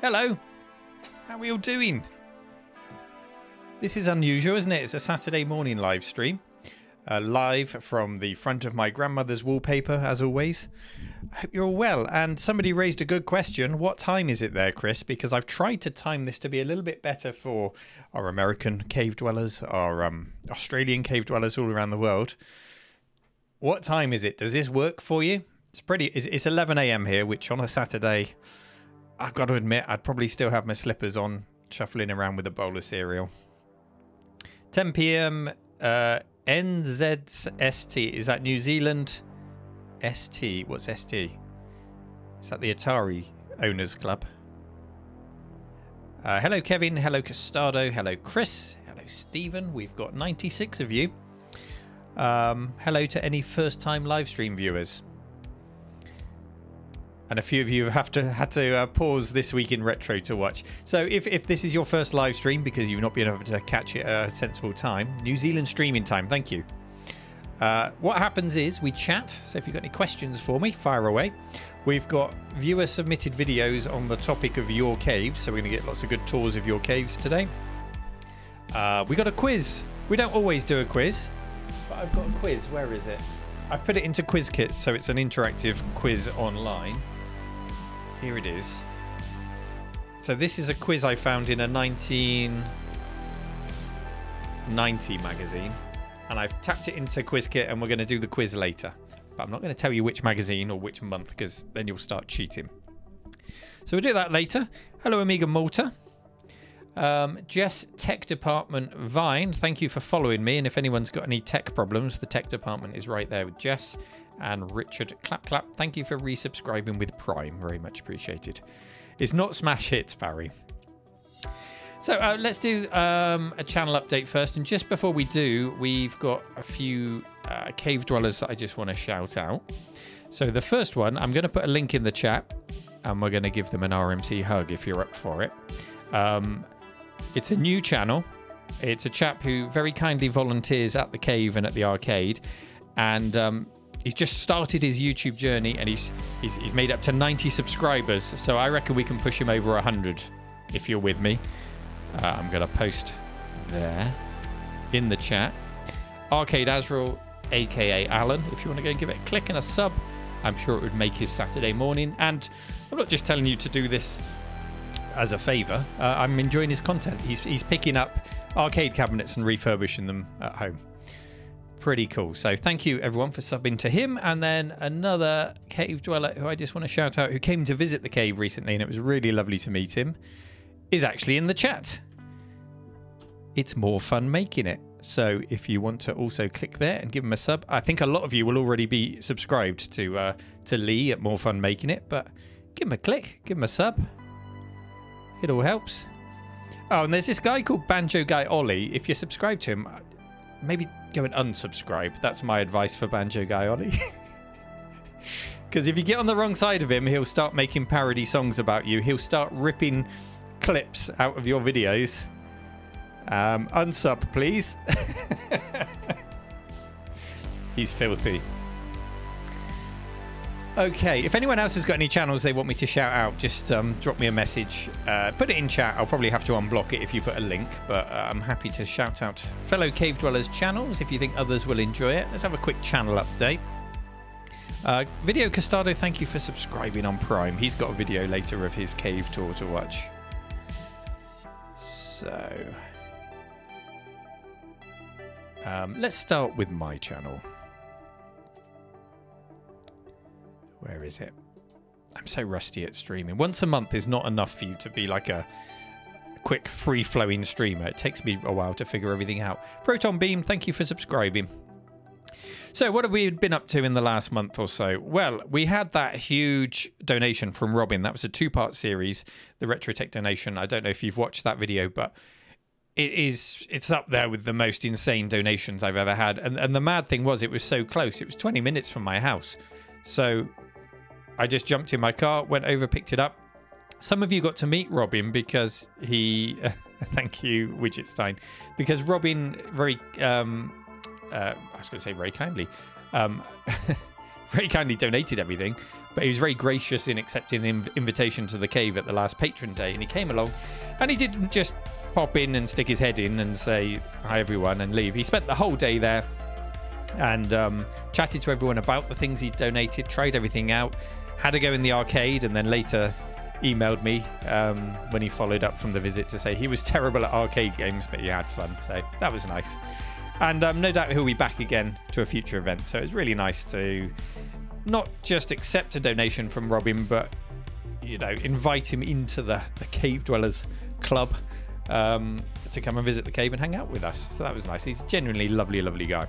Hello. How are we all doing? This is unusual, isn't it? It's a Saturday morning live stream. Uh, live from the front of my grandmother's wallpaper, as always. I hope you're all well. And somebody raised a good question. What time is it there, Chris? Because I've tried to time this to be a little bit better for our American cave dwellers, our um, Australian cave dwellers all around the world. What time is it? Does this work for you? It's pretty. It's, it's 11 a.m. here, which on a Saturday I've got to admit, I'd probably still have my slippers on, shuffling around with a bowl of cereal. 10 p.m. Uh, NZST. Is that New Zealand? ST. What's ST? Is that the Atari Owners Club? Uh, hello, Kevin. Hello, Costado. Hello, Chris. Hello, Stephen. We've got 96 of you. Um, hello to any first time live stream viewers and a few of you have to had to uh, pause this week in retro to watch. So if, if this is your first live stream because you've not been able to catch it at a sensible time, New Zealand streaming time, thank you. Uh, what happens is we chat. So if you've got any questions for me, fire away. We've got viewer submitted videos on the topic of your caves, so we're going to get lots of good tours of your caves today. Uh, we got a quiz. We don't always do a quiz, but I've got a quiz. Where is it? I've put it into QuizKit, so it's an interactive quiz online. Here it is. So this is a quiz I found in a 1990 magazine. And I've tapped it into QuizKit and we're going to do the quiz later. But I'm not going to tell you which magazine or which month because then you'll start cheating. So we'll do that later. Hello, Amiga Malta. Um, Jess, Tech Department Vine, thank you for following me. And if anyone's got any tech problems, the tech department is right there with Jess and Richard Clap Clap. Thank you for resubscribing with Prime. Very much appreciated. It's not smash hits, Barry. So uh, let's do um, a channel update first. And just before we do, we've got a few uh, cave dwellers that I just want to shout out. So the first one, I'm going to put a link in the chat and we're going to give them an RMC hug if you're up for it. Um, it's a new channel. It's a chap who very kindly volunteers at the cave and at the arcade. And um, he's just started his YouTube journey and he's, he's he's made up to 90 subscribers. So I reckon we can push him over 100 if you're with me. Uh, I'm going to post there in the chat. Arcade Azrael, aka Alan, if you want to go and give it a click and a sub, I'm sure it would make his Saturday morning. And I'm not just telling you to do this as a favor. Uh, I'm enjoying his content. He's, he's picking up arcade cabinets and refurbishing them at home pretty cool. So thank you everyone for subbing to him. And then another cave dweller who I just want to shout out who came to visit the cave recently and it was really lovely to meet him is actually in the chat. It's more fun making it. So if you want to also click there and give him a sub, I think a lot of you will already be subscribed to uh, to Lee at More Fun Making It, but give him a click, give him a sub. It all helps. Oh, and there's this guy called Banjo Guy Ollie. If you're subscribed to him, maybe go and unsubscribe. That's my advice for Banjo Guy Because if you get on the wrong side of him, he'll start making parody songs about you. He'll start ripping clips out of your videos. Um, unsub, please. He's filthy. Okay, if anyone else has got any channels they want me to shout out, just um, drop me a message. Uh, put it in chat. I'll probably have to unblock it if you put a link, but uh, I'm happy to shout out fellow Cave Dwellers channels if you think others will enjoy it. Let's have a quick channel update. Uh, video Costado, thank you for subscribing on Prime. He's got a video later of his cave tour to watch. So, um, let's start with my channel. Where is it? I'm so rusty at streaming. Once a month is not enough for you to be like a quick, free flowing streamer. It takes me a while to figure everything out. Proton Beam, thank you for subscribing. So, what have we been up to in the last month or so? Well, we had that huge donation from Robin. That was a two part series, the Retrotech donation. I don't know if you've watched that video, but it is it's up there with the most insane donations I've ever had. And and the mad thing was it was so close. It was 20 minutes from my house. So I just jumped in my car, went over, picked it up. Some of you got to meet Robin because he, thank you, Widgetstein, because Robin very, um, uh, I was going to say very kindly, um, very kindly donated everything, but he was very gracious in accepting an invitation to the cave at the last patron day. And he came along and he didn't just pop in and stick his head in and say, Hi, everyone, and leave. He spent the whole day there and um, chatted to everyone about the things he donated, tried everything out, had to go in the arcade, and then later emailed me um, when he followed up from the visit to say he was terrible at arcade games, but he had fun. So that was nice. And um, no doubt he'll be back again to a future event. So it's really nice to not just accept a donation from Robin, but you know, invite him into the, the Cave Dwellers Club um, to come and visit the cave and hang out with us. So that was nice. He's genuinely lovely, lovely guy.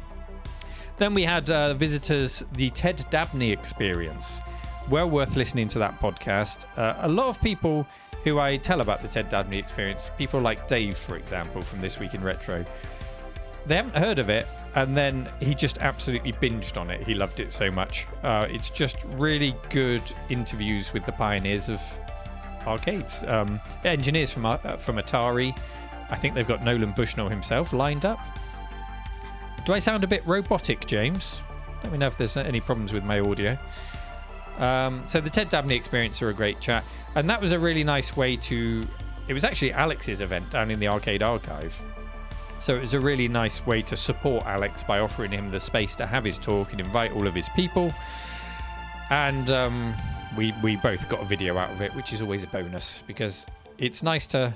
Then we had uh, visitors, the Ted Dabney experience. Well worth listening to that podcast. Uh, a lot of people who I tell about the Ted Dabney experience, people like Dave, for example, from This Week in Retro, they haven't heard of it, and then he just absolutely binged on it. He loved it so much. Uh, it's just really good interviews with the pioneers of arcades, um, engineers from uh, from Atari. I think they've got Nolan Bushnell himself lined up. Do I sound a bit robotic, James? Let me know if there's any problems with my audio. Um, so the Ted Dabney experience are a great chat, and that was a really nice way to. It was actually Alex's event down in the arcade archive, so it was a really nice way to support Alex by offering him the space to have his talk and invite all of his people. And um, we we both got a video out of it, which is always a bonus because it's nice to.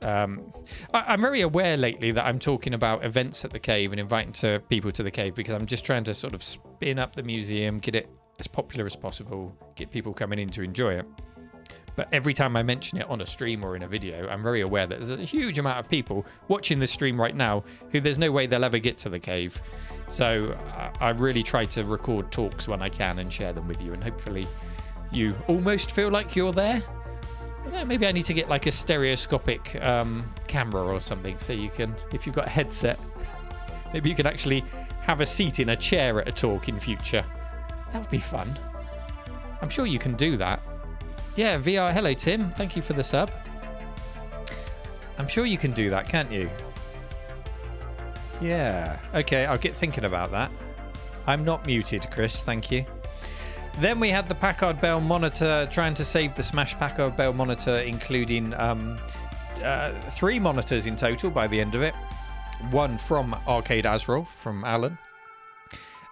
Um, I, am very aware lately that I'm talking about events at the cave and inviting to people to the cave because I'm just trying to sort of spin up the museum, get it as popular as possible, get people coming in to enjoy it. But every time I mention it on a stream or in a video, I'm very aware that there's a huge amount of people watching this stream right now who there's no way they'll ever get to the cave. So I really try to record talks when I can and share them with you, and hopefully you almost feel like you're there. maybe I need to get like a stereoscopic um, camera or something so you can, if you've got a headset, maybe you can actually have a seat in a chair at a talk in future. That would be fun. I'm sure you can do that. Yeah, VR. Hello, Tim. Thank you for the sub. I'm sure you can do that, can't you? Yeah. Okay, I'll get thinking about that. I'm not muted, Chris. Thank you. Then we had the Packard Bell monitor trying to save the Smash Packard Bell monitor, including um, uh, three monitors in total by the end of it. One from Arcade Azrael from Alan.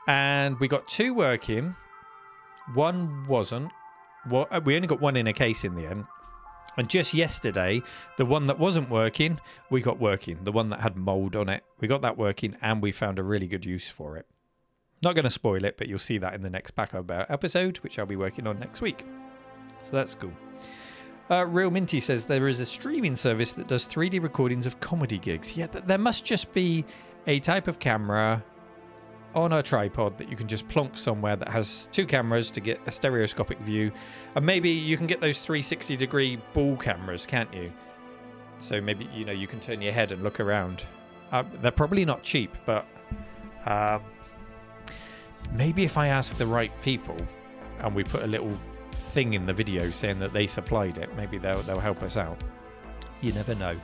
And we got two working. One wasn't well, uh, we only got one in a case in the end. And just yesterday, the one that wasn't working, we got working. The one that had mold on it, we got that working, and we found a really good use for it. Not going to spoil it, but you'll see that in the next Pack About episode, which I'll be working on next week. So that's cool. Uh, Real Minty says there is a streaming service that does 3D recordings of comedy gigs. Yeah, there must just be a type of camera on a tripod that you can just plonk somewhere that has two cameras to get a stereoscopic view. And maybe you can get those 360 degree ball cameras, can't you? So maybe, you know, you can turn your head and look around. Uh, they're probably not cheap, but uh, maybe if I ask the right people and we put a little thing in the video saying that they supplied it, maybe they'll, they'll help us out. You never know.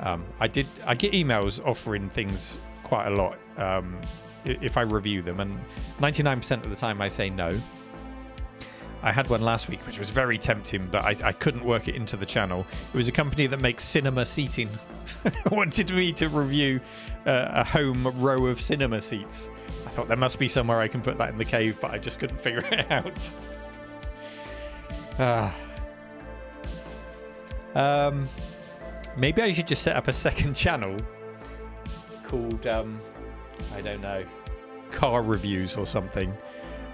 Um, I did. I get emails offering things quite a lot. Um, if I review them, and 99% of the time I say no. I had one last week, which was very tempting, but I, I couldn't work it into the channel. It was a company that makes cinema seating. wanted me to review uh, a home row of cinema seats. I thought there must be somewhere I can put that in the cave, but I just couldn't figure it out. Ah. Um, maybe I should just set up a second channel called um, I don't know, car reviews or something.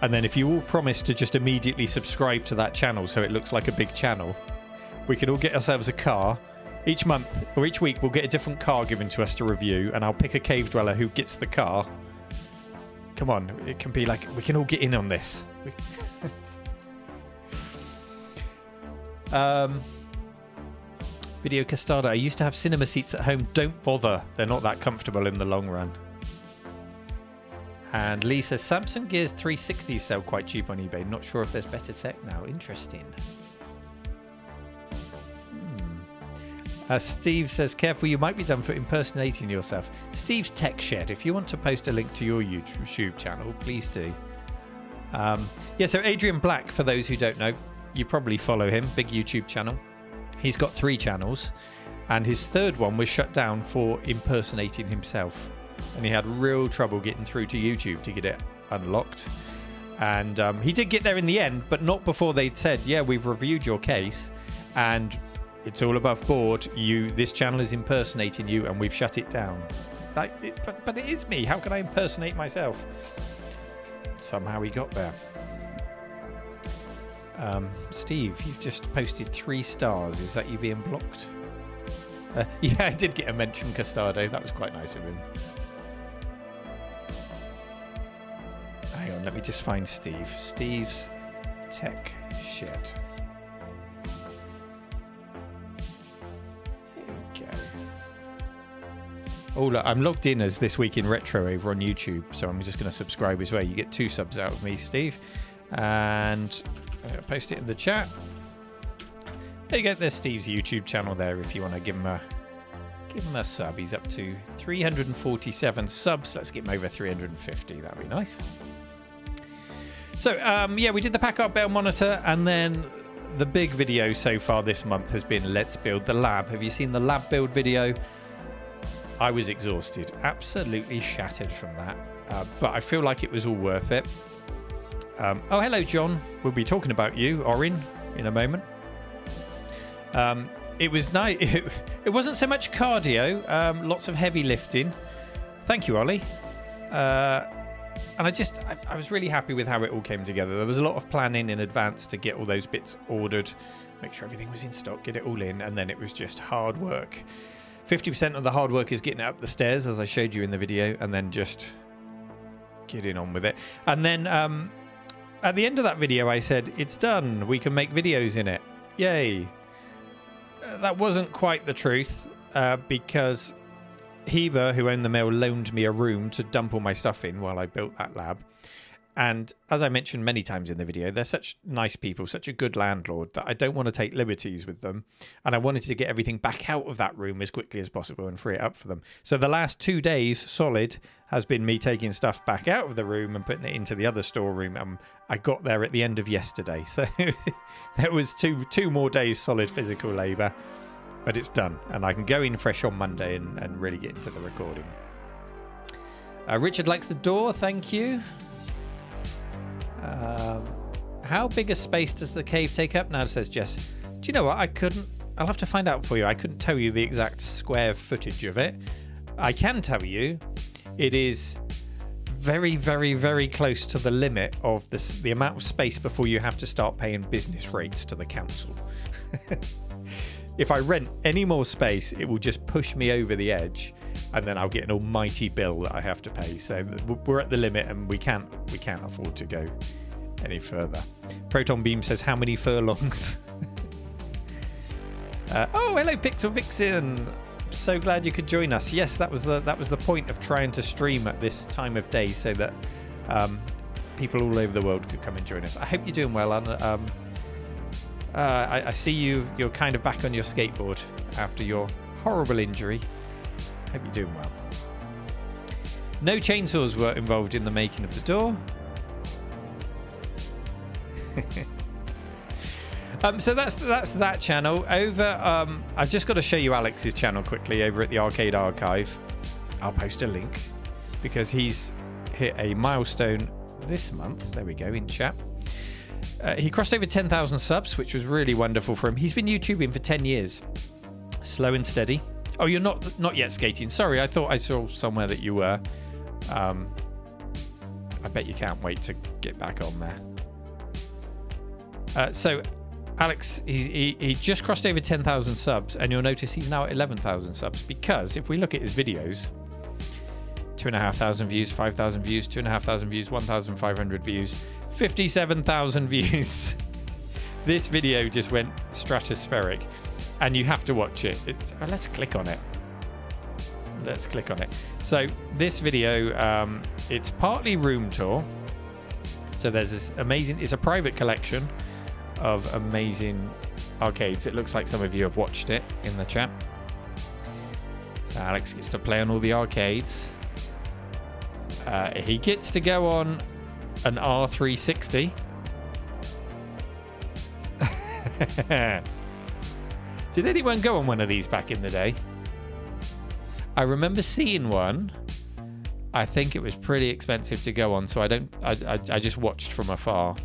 And then if you all promise to just immediately subscribe to that channel so it looks like a big channel, we can all get ourselves a car. Each month or each week, we'll get a different car given to us to review, and I'll pick a cave dweller who gets the car. Come on, it can be like we can all get in on this. um, Video Castada. I used to have cinema seats at home. Don't bother. They're not that comfortable in the long run. And Lee says Samsung Gears 360 sell quite cheap on eBay. Not sure if there's better tech now. Interesting. Hmm. Uh, Steve says, careful, you might be done for impersonating yourself. Steve's Tech Shed. If you want to post a link to your YouTube channel, please do. Um, yeah, so Adrian Black, for those who don't know, you probably follow him, big YouTube channel. He's got three channels, and his third one was shut down for impersonating himself. And he had real trouble getting through to YouTube to get it unlocked. And um, he did get there in the end, but not before they'd said, "Yeah, we've reviewed your case, and it's all above board. You, this channel is impersonating you, and we've shut it down." It's like, it, but but it is me. How can I impersonate myself? Somehow he got there. Um, Steve, you've just posted three stars. Is that you being blocked? Uh, yeah, I did get a mention, Castado. That was quite nice of him. Hang on, let me just find Steve. Steve's tech shit. Here we go. Oh, look, I'm logged in as This Week in Retro over on YouTube, so I'm just going to subscribe as well. You get two subs out of me, Steve. And I'll post it in the chat. There you go. There's Steve's YouTube channel there if you want to give him a give him a sub. He's up to 347 subs. Let's get him over 350. That'd be nice. So um, yeah, we did the Packard Bell monitor, and then the big video so far this month has been Let's Build the Lab. Have you seen the lab build video? I was exhausted, absolutely shattered from that, uh, but I feel like it was all worth it. Um, oh, hello, John. We'll be talking about you, Orin, in a moment. Um, it was nice. It, it, wasn't so much cardio, um, lots of heavy lifting. Thank you, Ollie. Uh, and I just, I, I, was really happy with how it all came together. There was a lot of planning in advance to get all those bits ordered, make sure everything was in stock, get it all in, and then it was just hard work. 50% of the hard work is getting up the stairs, as I showed you in the video, and then just getting on with it. And then um, at the end of that video, I said, It's done. We can make videos in it. Yay. Uh, that wasn't quite the truth uh, because Heber, who owned the mill, loaned me a room to dump all my stuff in while I built that lab. And as I mentioned many times in the video, they're such nice people, such a good landlord that I don't want to take liberties with them. And I wanted to get everything back out of that room as quickly as possible and free it up for them. So the last two days solid has been me taking stuff back out of the room and putting it into the other storeroom. And I got there at the end of yesterday. So there was two two more days solid physical labour. But it's done. And I can go in fresh on Monday and, and really get into the recording. Uh, Richard likes the door, thank you. Um, how big a space does the cave take up now? Says Jess. Do you know what? I couldn't. I'll have to find out for you. I couldn't tell you the exact square footage of it. I can tell you, it is very, very, very close to the limit of this, the amount of space before you have to start paying business rates to the council. if I rent any more space, it will just push me over the edge, and then I'll get an almighty bill that I have to pay. So we're at the limit, and we can't we can't afford to go any further. Proton Beam says, "How many furlongs?" uh, oh, hello, Pixel Vixen. So glad you could join us. Yes, that was the that was the point of trying to stream at this time of day, so that um, people all over the world could come and join us. I hope you're doing well, and um, uh, I, I, see you. You're kind of back on your skateboard after your horrible injury. Hope you're doing well. No chainsaws were involved in the making of the door. um, so that's that's that channel. Over, um, I've just got to show you Alex's channel quickly over at the Arcade Archive. I'll post a link because he's hit a milestone this month. There we go in chat. Uh, he crossed over 10,000 subs, which was really wonderful for him. He's been YouTubing for 10 years. Slow and steady. Oh, you're not not yet skating. Sorry, I thought I saw somewhere that you were. Um, I bet you can't wait to get back on there. Uh, so, Alex, he, he, just crossed over 10,000 subs, and you'll notice he's now at 11,000 subs because if we look at his videos, two and a half thousand views, 5,000 views, two and a half thousand views, 1,500 views, 57,000 views. this video just went stratospheric and you have to watch it. Oh, let's click on it. Let's click on it. So this video, um, it's partly room tour. So there's this amazing, it's a private collection of amazing arcades. It looks like some of you have watched it in the chat. So Alex gets to play on all the arcades. Uh, he gets to go on an R360. Did anyone go on one of these back in the day? I remember seeing one. I think it was pretty expensive to go on, so I don't. I, I, I just watched from afar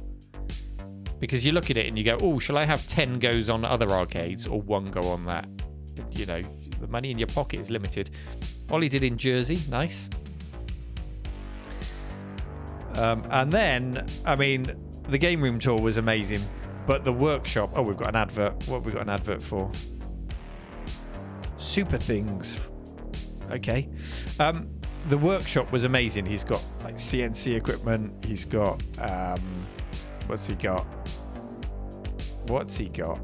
because you look at it and you go, "Oh, shall I have ten goes on other arcades or one go on that?" You know, the money in your pocket is limited. Ollie did in Jersey, nice. Um, and then, I mean, the game room tour was amazing, but the workshop. Oh, we've got an advert. What have we got an advert for? Super things. Okay. Um, the workshop was amazing. He's got like CNC equipment. He's got um, what's he got? What's he got?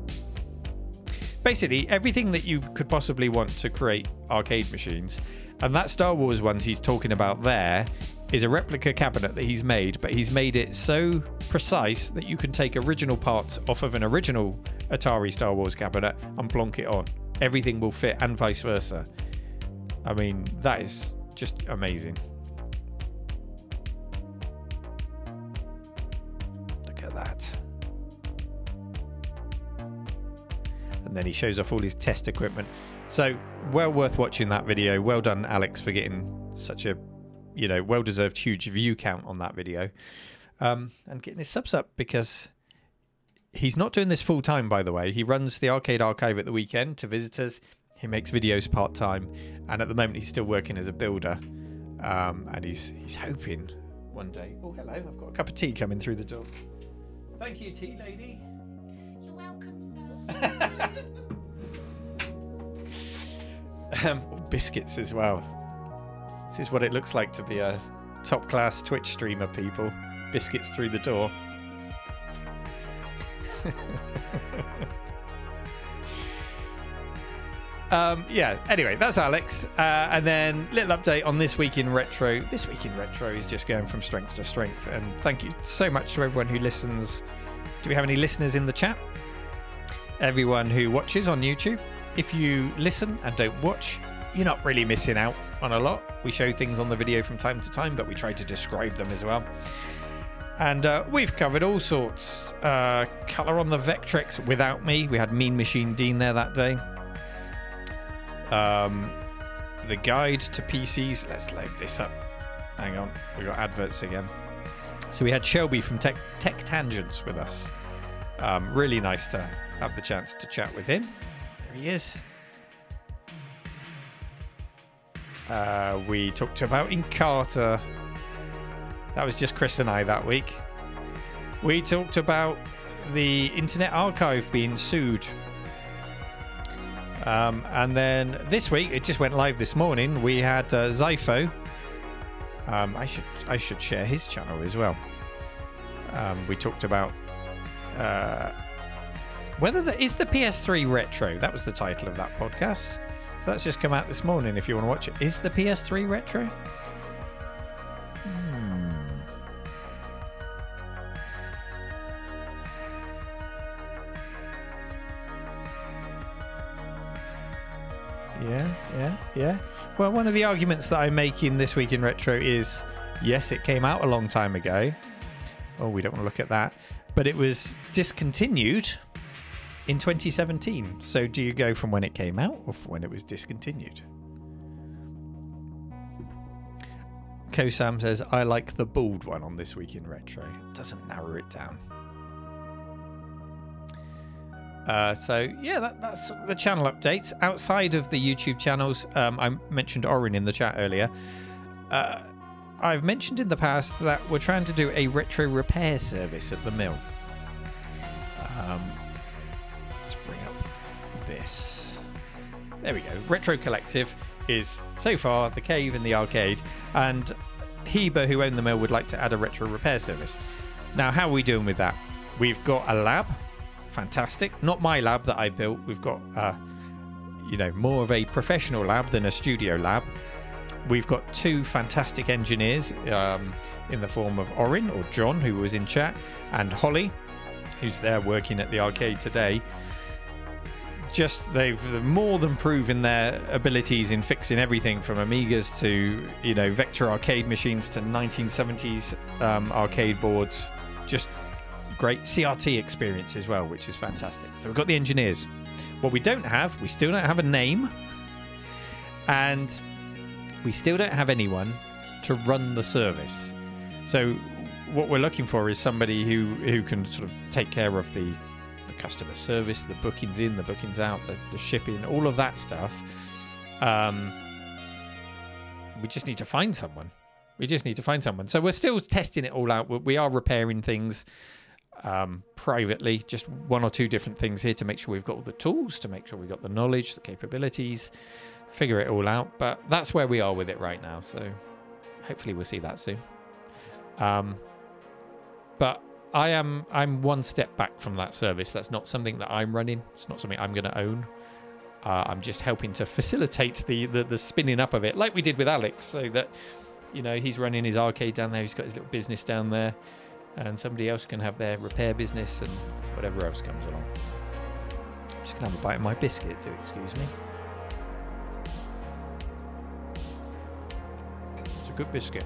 Basically, everything that you could possibly want to create arcade machines. And that Star Wars ones he's talking about there is a replica cabinet that he's made, but he's made it so precise that you can take original parts off of an original Atari Star Wars cabinet and plonk it on. Everything will fit, and vice versa. I mean, that is just amazing. Look at that. And then he shows off all his test equipment. So, well worth watching that video. Well done, Alex, for getting such a, you know, well deserved huge view count on that video. Um, and getting his subs up because he's not doing this full time, by the way. He runs the arcade archive at the weekend to visitors. He makes videos part time, and at the moment he's still working as a builder. Um, and he's he's hoping one day. Oh, hello! I've got a cup of tea coming through the door. Thank you, tea lady. You're welcome, sir. um, biscuits as well. This is what it looks like to be a top class Twitch streamer, people. Biscuits through the door. um, yeah, anyway, that's Alex. Uh, and then, little update on this week in retro. This week in retro is just going from strength to strength. And thank you so much to everyone who listens. Do we have any listeners in the chat? Everyone who watches on YouTube if you listen and don't watch, you're not really missing out on a lot. We show things on the video from time to time, but we try to describe them as well. And uh, we've covered all sorts. Uh, color on the Vectrex without me. We had Mean Machine Dean there that day. Um, the guide to PCs. Let's load this up. Hang on, we got adverts again. So we had Shelby from Tech, Tech Tangents with us. Um, really nice to have the chance to chat with him. There he is. Uh, we talked about Encarta. That was just Chris and I that week. We talked about the Internet Archive being sued. Um, and then this week, it just went live this morning. We had uh, Xyphoe. Um, I should I should share his channel as well. Um, we talked about uh, whether that is the PS3 retro. That was the title of that podcast. So that's just come out this morning. If you want to watch it, is the PS3 retro? Hmm. Yeah, yeah, yeah. Well, one of the arguments that I make in this week in retro is, yes, it came out a long time ago. Oh, we don't want to look at that, but it was discontinued in 2017. So, do you go from when it came out or when it was discontinued? Kosam says, I like the bald one on This Week in Retro. It doesn't narrow it down. Uh, so, yeah, that, that's the channel updates. Outside of the YouTube channels, um, I mentioned Orin in the chat earlier. Uh, I've mentioned in the past that we're trying to do a retro repair service at the mill. Um, There we go. Retro Collective is so far the cave and the arcade, and Heber, who own the mill, would like to add a retro repair service. Now, how are we doing with that? We've got a lab, fantastic. Not my lab that I built. We've got, uh, you know, more of a professional lab than a studio lab. We've got two fantastic engineers um, in the form of Orin or John, who was in chat, and Holly, who's there working at the arcade today, just they've more than proven their abilities in fixing everything from Amigas to you know Vector arcade machines to 1970s um, arcade boards. Just great CRT experience as well, which is fantastic. So we've got the engineers. What we don't have, we still don't have a name, and we still don't have anyone to run the service. So what we're looking for is somebody who who can sort of take care of the the customer service, the bookings in, the bookings out, the, the shipping, all of that stuff. Um, we just need to find someone. We just need to find someone. So we're still testing it all out. We- are repairing things um, privately, just one or two different things here to make sure we've got all the tools, to make sure we've got the knowledge, the capabilities, figure it all out. But that's where we are with it right now. So hopefully we'll see that soon. Um, but I am I'm one step back from that service. That's not something that I'm running. It's not something I'm going to own. Uh, I'm just helping to facilitate the, the the spinning up of it, like we did with Alex, so that you know he's running his arcade down there. He's got his little business down there, and somebody else can have their repair business and whatever else comes along. I'm Just gonna have a bite of my biscuit, do excuse me. It's a good biscuit.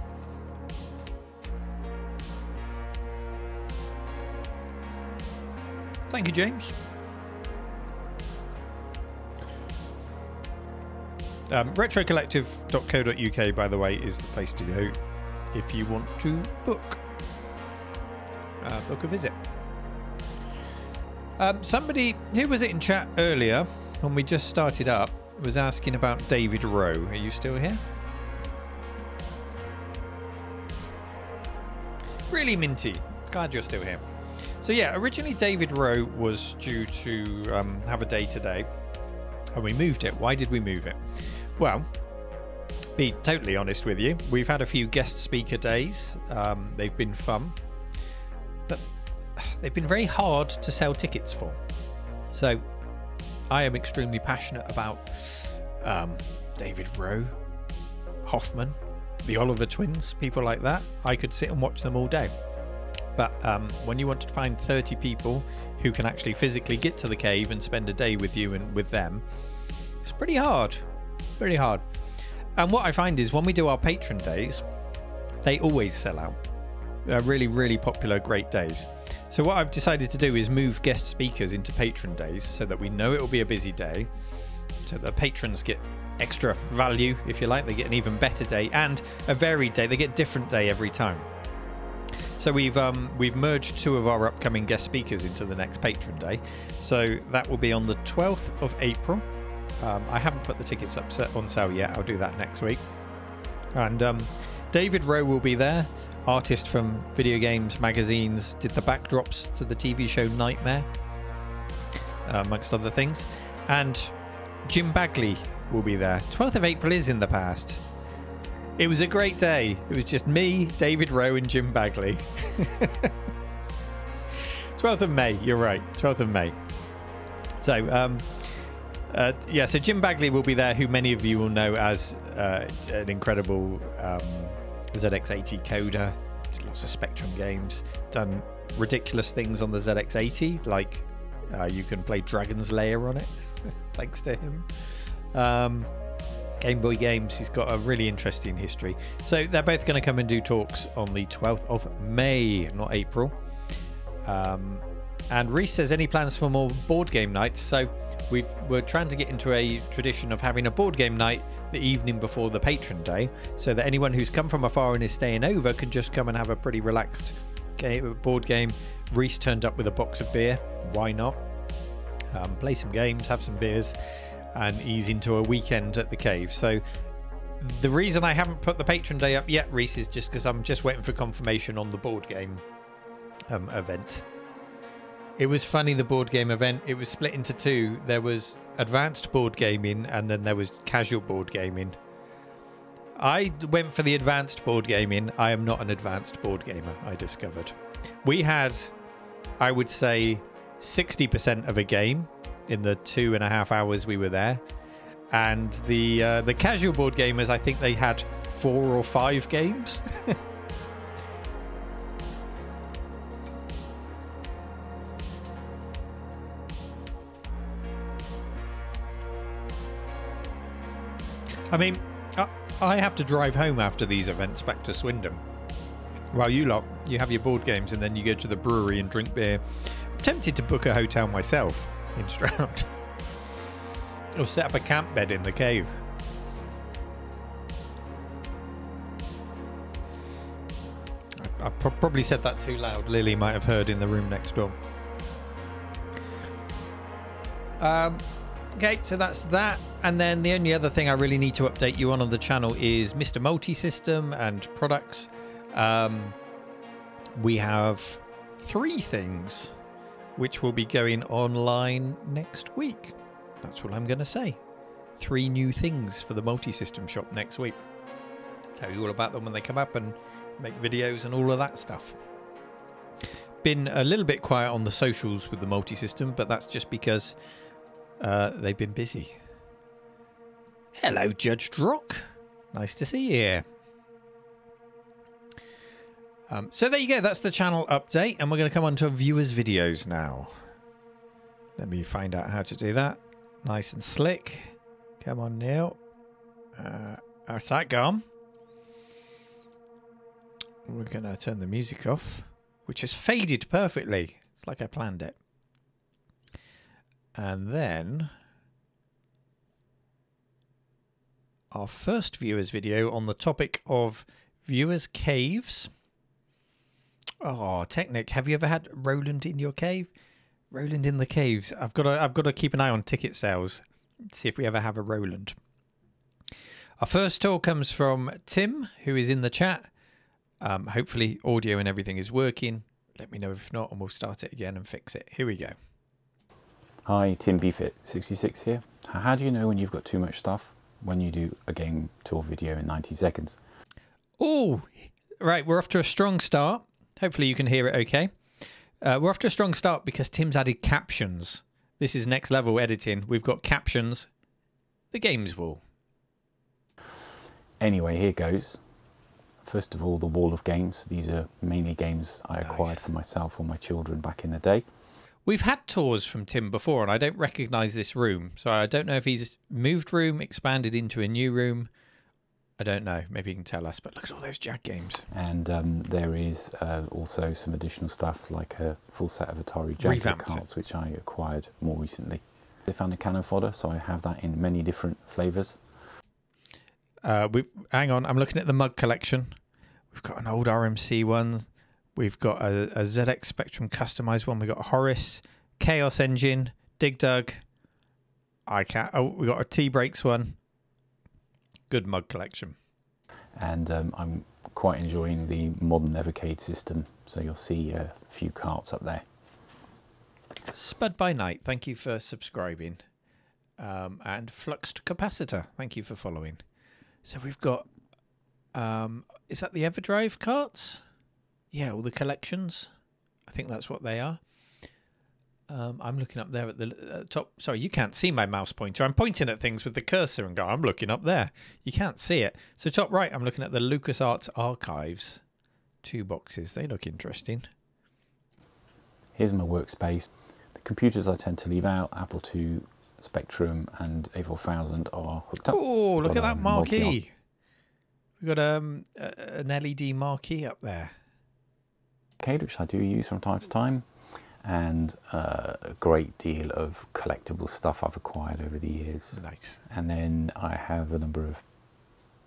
Thank you, James. Um, retrocollective.co.uk, by the way, is the place to go if you want to book uh, book a visit. Um, somebody who was it in chat earlier when we just started up was asking about David Rowe. Are you still here? Really minty. Glad you're still here. So yeah, originally David Rowe was due to um, have a day today, and we moved it. Why did we move it? Well, be totally honest with you, we've had a few guest speaker days. Um, they've been fun, but they've been very hard to sell tickets for. So I am extremely passionate about um, David Rowe, Hoffman, the Oliver twins, people like that. I could sit and watch them all day. But um, when you want to find 30 people who can actually physically get to the cave and spend a day with you and with them, it's pretty hard. Very hard. And what I find is when we do our patron days, they always sell out. They're really, really popular, great days. So what I've decided to do is move guest speakers into patron days so that we know it will be a busy day, so the patrons get extra value, if you like. They get an even better day and a varied day. They get a different day every time. So we've um, we've merged two of our upcoming guest speakers into the next patron day. So that will be on the 12th of April. Um, I haven't put the tickets up on sale yet. I'll do that next week. And um, David Rowe will be there, artist from video games, magazines, did the backdrops to the TV show Knightmare, uh, amongst other things. And Jim Bagley will be there. 12th of April is in the past. It was a great day. It was just me, David Rowe, and Jim Bagley. 12th of May, you're right. 12th of May. So, um, uh, yeah, so Jim Bagley will be there, who many of you will know as uh, an incredible um, ZX80 coder. Lots of Spectrum games, done ridiculous things on the ZX80, like uh, you can play Dragon's Lair on it, thanks to him. Um, Game Boy games, he's got a really interesting history. So they're both going to come and do talks on the 12th of May, not April. Um, and Reese says, any plans for more board game nights? So we we're trying to get into a tradition of having a board game night the evening before the patron day, so that anyone who's come from afar and is staying over can just come and have a pretty relaxed game, board game. Reese turned up with a box of beer. Why not? Um, play some games, have some beers, and ease into a weekend at the cave. So the reason I haven't put the patron day up yet, Reese, is just because I'm just waiting for confirmation on the board game um, event. It was funny the board game event. It was split into two. There was advanced board gaming and then there was casual board gaming. I went for the advanced board gaming. I am not an advanced board gamer, I discovered. We had, I would say, 60% of a game in the two and a half hours we were there. And the uh, the casual board gamers, I think they had four or five games. I mean, I have to drive home after these events back to Swindon. While you lot, you have your board games and then you go to the brewery and drink beer. I'm tempted to book a hotel myself in Stroud. or set up a camp bed in the cave. I, I pro- probably said that too loud. Lily might have heard in the room next door. Um, okay, so that's that. And then the only other thing I really need to update you on on the channel is MiSTer Multi System and products. Um, we have three things which will be going online next week. That's what I'm going to say. Three new things for the multi system shop next week. Tell you all about them when they come up and make videos and all of that stuff. Been a little bit quiet on the socials with the multi system, but that's just because uh, they've been busy. Hello, Judge Drock. Nice to see you here. Um, so there you go. That's the channel update, and we're going to come on to viewers' videos now. Let me find out how to do that. Nice and slick. Come on, Neil. Uh, how's that gone? We're going to turn the music off, which has faded perfectly. It's like I planned it. And then our first viewers video on the topic of viewers' caves. Oh, Technic, have you ever had Roland in your cave? Roland in the caves. I've got to I've got to keep an eye on ticket sales. See if we ever have a Roland. Our first tour comes from Tim, who is in the chat. Um, hopefully, audio and everything is working. Let me know if not, and we'll start it again and fix it. Here we go. Hi, Tim VFit66 here. How do you know when you've got too much stuff? When you do a game tour video in 90 seconds. Oh, right. We're off to a strong start. Hopefully, you can hear it okay. Uh, we're off to a strong start because Tim's added captions. This is next level editing. We've got captions. The games wall. Anyway, here goes. First of all, the wall of games. These are mainly games I Nice. acquired for myself or my children back in the day. We've had tours from Tim before, and I don't recognise this room. So I don't know if he's moved room, expanded into a new room. I don't know. Maybe you can tell us. But look at all those Jag games. And um, there is uh, also some additional stuff like a full set of Atari Jaguar cards, which I acquired more recently. They found a cannon fodder, so I have that in many different flavours. Uh, we hang on. I'm looking at the mug collection. We've got an old RMC one. We've got a, a ZX Spectrum customized one. We've got Horace, Chaos Engine, Dig Dug. I can't. Oh, we got a T Breaks one. Good mug collection. And um, I'm quite enjoying the modern Evercade system, so you'll see a few carts up there. Spud by Night, thank you for subscribing. Um, and Fluxed Capacitor, thank you for following. So we've got, um, is that the Everdrive carts? Yeah, all the collections. I think that's what they are. Um, I'm looking up there at the uh, top. Sorry, you can't see my mouse pointer. I'm pointing at things with the cursor and go, I'm looking up there. You can't see it. So, top right, I'm looking at the LucasArts archives. Two boxes. They look interesting. Here's my workspace. The computers I tend to leave out, Apple II, Spectrum, and A4000 are hooked up. Oh, look at that marquee. We've got um, an LED marquee up there. arcade, which I do use from time to time, and uh, a great deal of collectible stuff I've acquired over the years. Nice. And then I have a number of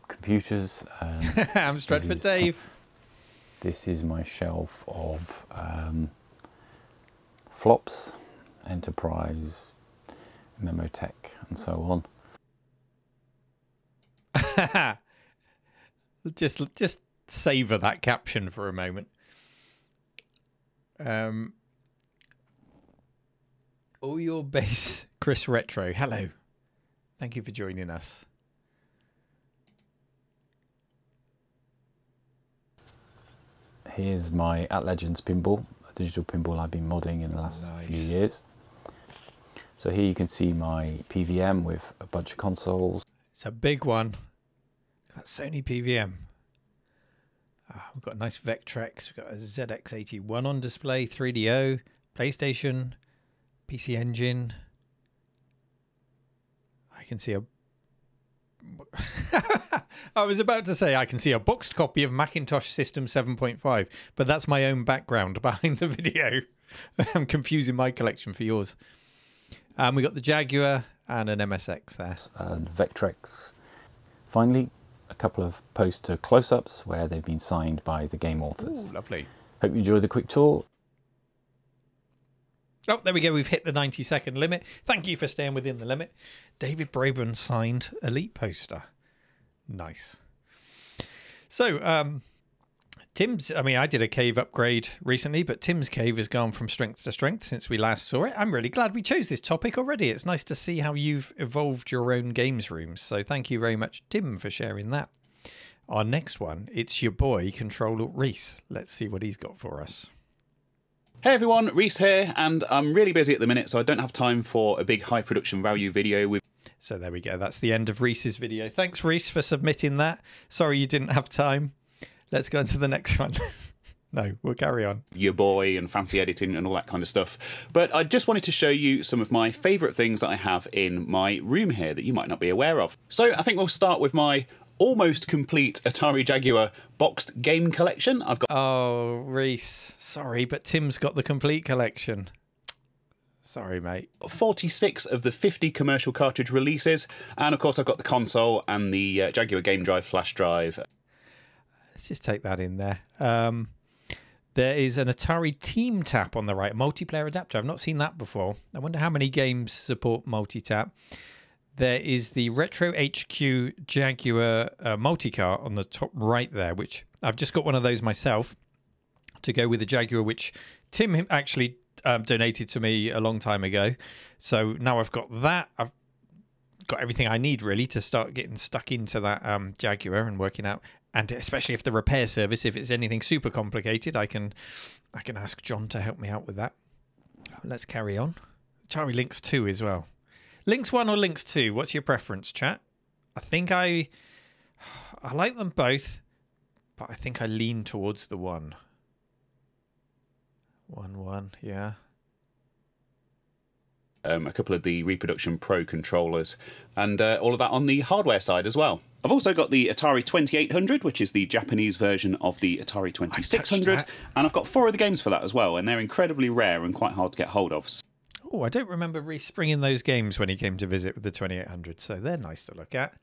computers. Um, I'm Stratford is- Dave. this is my shelf of um, flops, Enterprise, Memotech, and so on. just just savor that caption for a moment. Um, all your base, Chris Retro. Hello, thank you for joining us. Here's my AtGames Legends pinball, a digital pinball I've been modding in the last few years. So here you can see my PVM with a bunch of consoles. It's a big one. That Sony PVM. Ah, we've got a nice Vectrex. We've got a ZX81 on display, 3DO, PlayStation, PC Engine. I can see a I was about to say I can see a boxed copy of Macintosh System 7.5, but that's my own background behind the video. I'm confusing my collection for yours. Um, we got the Jaguar and an MSX there. and Vectrex. Finally, a couple of poster close ups where they've been signed by the game authors. Ooh, lovely. Hope you enjoy the quick tour. Oh, there we go. We've hit the 90 second limit. Thank you for staying within the limit. David Braben signed Elite poster. Nice. So, um, Tim's, I mean, I did a cave upgrade recently, but Tim's cave has gone from strength to strength since we last saw it. I'm really glad we chose this topic already. It's nice to see how you've evolved your own games rooms. So, thank you very much, Tim, for sharing that. Our next one, it's your boy, Controller Reese. Let's see what he's got for us. Hey everyone, Reese here, and I'm really busy at the minute, so I don't have time for a big high production value video with So there we go. That's the end of Reese's video. Thanks, Reese, for submitting that. Sorry you didn't have time. Let's go on to the next one. no, we'll carry on. your boy and fancy editing and all that kind of stuff. But I just wanted to show you some of my favourite things that I have in my room here that you might not be aware of. So I think we'll start with my almost complete Atari Jaguar boxed game collection. I've got Oh, Reese. Sorry, but Tim's got the complete collection. Sorry, mate. 46 of the 50 commercial cartridge releases, and of course I've got the console and the uh, Jaguar Game Drive flash drive. Let's just take that in there. Um, there is an Atari Team Tap on the right, a multiplayer adapter. I've not seen that before. I wonder how many games support multi tap. There is the Retro HQ Jaguar uh, multicar on the top right there, which I've just got one of those myself to go with the Jaguar, which Tim actually um, donated to me a long time ago. So now I've got that. I've got everything I need really to start getting stuck into that um, Jaguar and working out. And especially if the repair service, if it's anything super complicated, I can I can ask John to help me out with that. Let's carry on. Charlie Lynx 2 as well. Lynx 1 or Lynx 2? What's your preference, chat? I think I I like them both, but I think I lean towards the one. One one, yeah. um, a couple of the Reproduction Pro controllers, and uh, all of that on the hardware side as well. I've also got the Atari 2800, which is the Japanese version of the Atari 2600, and I've got four of the games for that as well, and they're incredibly rare and quite hard to get hold of. Oh, I don't remember Reese bringing those games when he came to visit with the 2800, so they're nice to look at.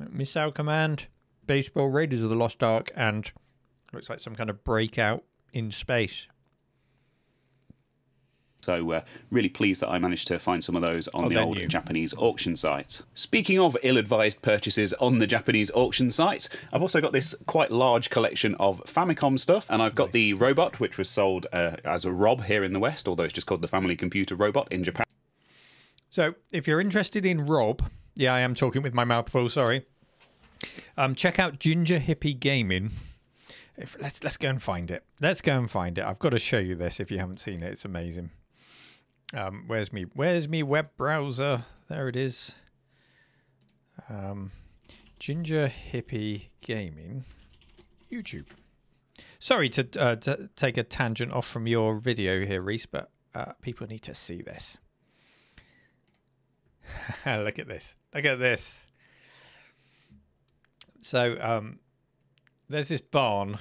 Uh, Missile Command, Baseball Raiders of the Lost Ark, and looks like some kind of breakout in space. So, uh, really pleased that I managed to find some of those on Oh, the old new. Japanese auction sites. Speaking of ill advised purchases on the Japanese auction sites, I've also got this quite large collection of Famicom stuff, and I've got the robot, which was sold uh, as a Rob here in the West, although it's just called the Family Computer Robot in Japan. So, if you're interested in Rob, yeah, I am talking with my mouth full. Sorry. Um, check out Ginger Hippie Gaming. If, let's let's go and find it. Let's go and find it. I've got to show you this if you haven't seen it. It's amazing. Um, where's me? Where's me web browser? There it is. Um, Ginger Hippie Gaming, YouTube. Sorry to, uh, to take a tangent off from your video here, Reese, but uh, people need to see this. Look at this. Look at this. So, um, there's this barn,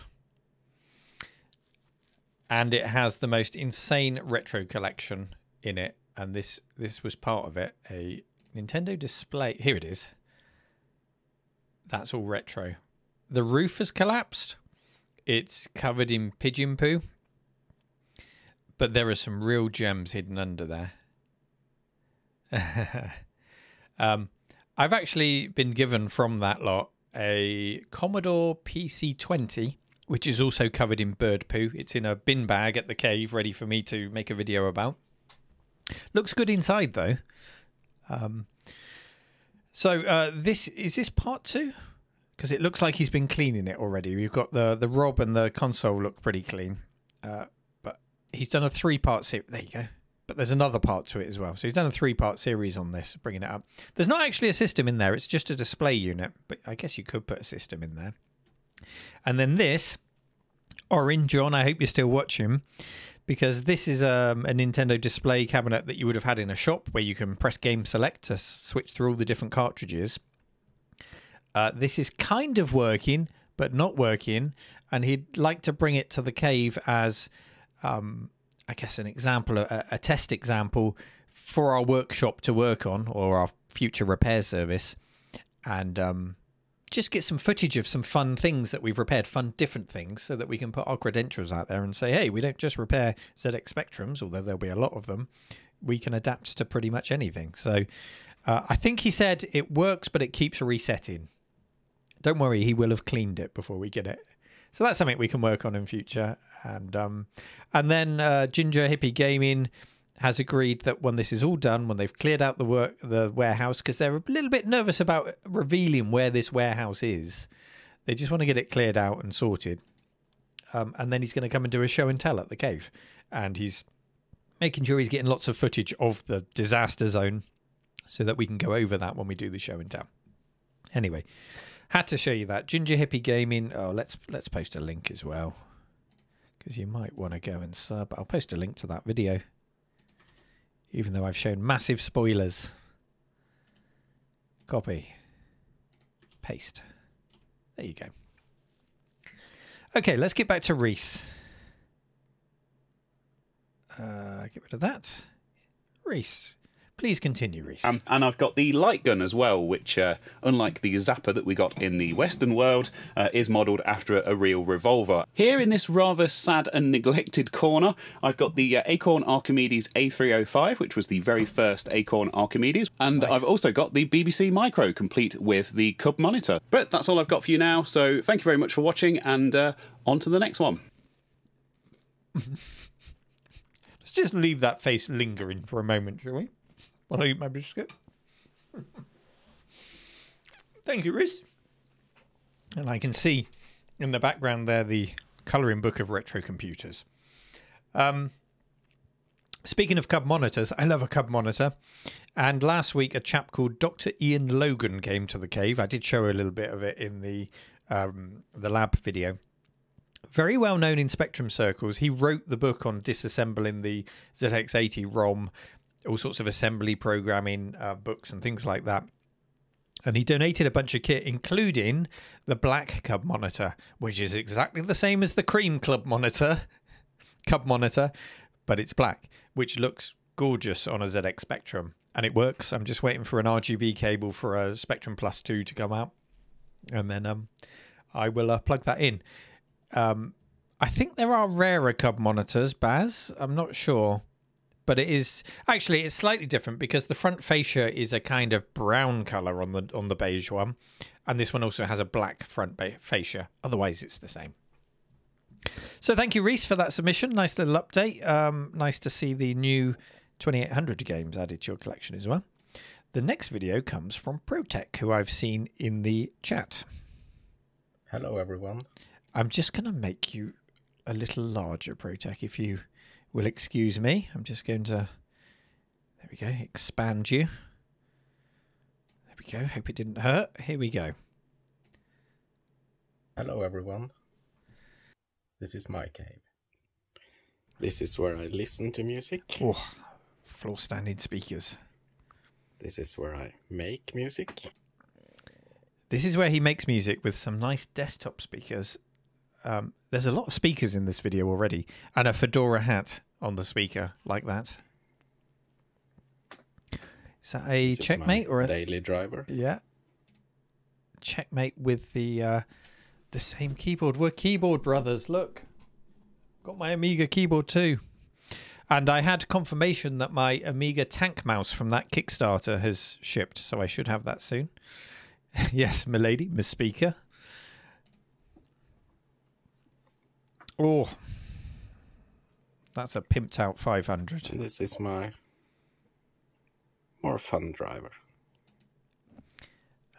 and it has the most insane retro collection in it. And this this was part of it. A Nintendo display. Here it is. That's all retro. The roof has collapsed. It's covered in pigeon poo. But there are some real gems hidden under there. um, I've actually been given from that lot a Commodore PC20, which is also covered in bird poo. It's in a bin bag at the cave, ready for me to make a video about. Looks good inside though. Um, so uh, this is this part two because it looks like he's been cleaning it already. We've got the the Rob and the console look pretty clean, uh, but he's done a three part series. There you go. But there's another part to it as well. So he's done a three part series on this, bringing it up. There's not actually a system in there. It's just a display unit, but I guess you could put a system in there. And then this, Orange John, I hope you're still watching. Because this is um, a Nintendo display cabinet that you would have had in a shop where you can press game select to switch through all the different cartridges. Uh, this is kind of working, but not working, and he'd like to bring it to the cave as, um, I guess, an example, a, a test example for our workshop to work on or our future repair service, and um, just get some footage of some fun things that we've repaired, fun different things, so that we can put our credentials out there and say, hey, we don't just repair ZX Spectrums, although there'll be a lot of them. We can adapt to pretty much anything. So uh, I think he said it works, but it keeps resetting. Don't worry, he will have cleaned it before we get it. So that's something we can work on in future. And um, and then uh, Ginger Hippie Gaming has agreed that when this is all done, when they've cleared out the work the warehouse, because they're a little bit nervous about revealing where this warehouse is, they just want to get it cleared out and sorted. Um, and then he's going to come and do a show and tell at the cave, and he's making sure he's getting lots of footage of the disaster zone, so that we can go over that when we do the show and tell. Anyway, had to show you that Ginger Hippie Gaming. Oh, let's let's post a link as well, because you might want to go and sub. I'll post a link to that video even though I've shown massive spoilers. Copy. Paste. There you go. Okay, let's get back to Reese. Uh, get rid of that. Reese. Please continue, Reese. Um, and I've got the light gun as well, which, uh, unlike the Zapper that we got in the Western world, uh, is modelled after a real revolver. Here in this rather sad and neglected corner, I've got the uh, Acorn Archimedes A305, which was the very first Acorn Archimedes, and Nice. I've also got the BBC Micro, complete with the Cub monitor. But that's all I've got for you now, so thank you very much for watching, and uh, on to the next one. Let's just leave that face lingering for a moment, shall we? While I eat my biscuit. Thank you, Reese. And I can see in the background there the colouring book of retro computers. Um, speaking of cub monitors, I love a cub monitor. And last week, a chap called Dr. Ian Logan came to the cave. I did show a little bit of it in the um, the lab video very well known in Spectrum circles. He wrote the book on disassembling the ZX80 ROM, all sorts of assembly programming uh, books and things like that. And he donated a bunch of kit, including the Black Cub monitor, which is exactly the same as the Cream Club monitor, Cub monitor, but it's black, which looks gorgeous on a ZX Spectrum. And it works. I'm just waiting for an RGB cable for a Spectrum Plus 2 to come out. And then um, I will uh, plug that in. Um, I think there are rarer cub monitors, Baz. I'm not sure. But it is actually it's slightly different because the front fascia is a kind of brown color on the on the beige one, and this one also has a black front ba- fascia. Otherwise, it's the same. So thank you, Reese, for that submission. Nice little update. Um, nice to see the new 2800 games added to your collection as well. The next video comes from Protech, who I've seen in the chat. Hello, everyone. I'm just going to make you a little larger, Protech, if you will excuse me. I'm just going to, there we go, expand you. There we go. Hope it didn't hurt. Here we go. Hello, everyone. This is my cave. This is where I listen to music. Oh, floor standing speakers. This is where I make music. This is where he makes music with some nice desktop speakers. Um, there's a lot of speakers in this video already, and a fedora hat on the speaker like that. Is that a checkmate or a daily driver? Yeah. Checkmate with the uh, the same keyboard. We're keyboard brothers. Look, got my Amiga keyboard too, and I had confirmation that my Amiga Tank Mouse from that Kickstarter has shipped, so I should have that soon. yes, milady, Miss Speaker. Oh, that's a pimped out 500. This is my more fun driver.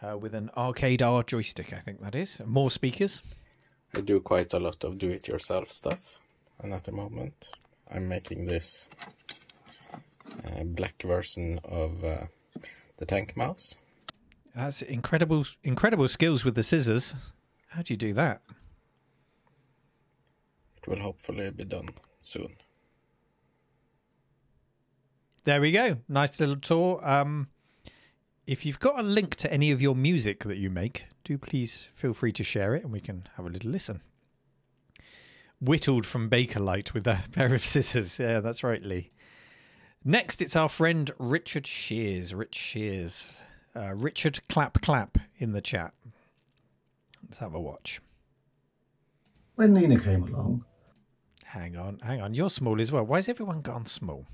Uh, with an arcade R joystick, I think that is. More speakers. I do quite a lot of do-it-yourself stuff, and at the moment I'm making this uh, black version of uh, the tank mouse. That's incredible, incredible skills with the scissors. How do you do that? It will hopefully be done soon. there we go. Nice little tour. Um, if you've got a link to any of your music that you make, do please feel free to share it and we can have a little listen. Whittled from Bakelite with a pair of scissors. Yeah, that's right, Lee. Next, it's our friend Richard Shears. Rich Shears. Uh, Richard Clap Clap in the chat. Let's have a watch. When Nina came along, Hang on, hang on. You're small as well. Why has everyone gone small?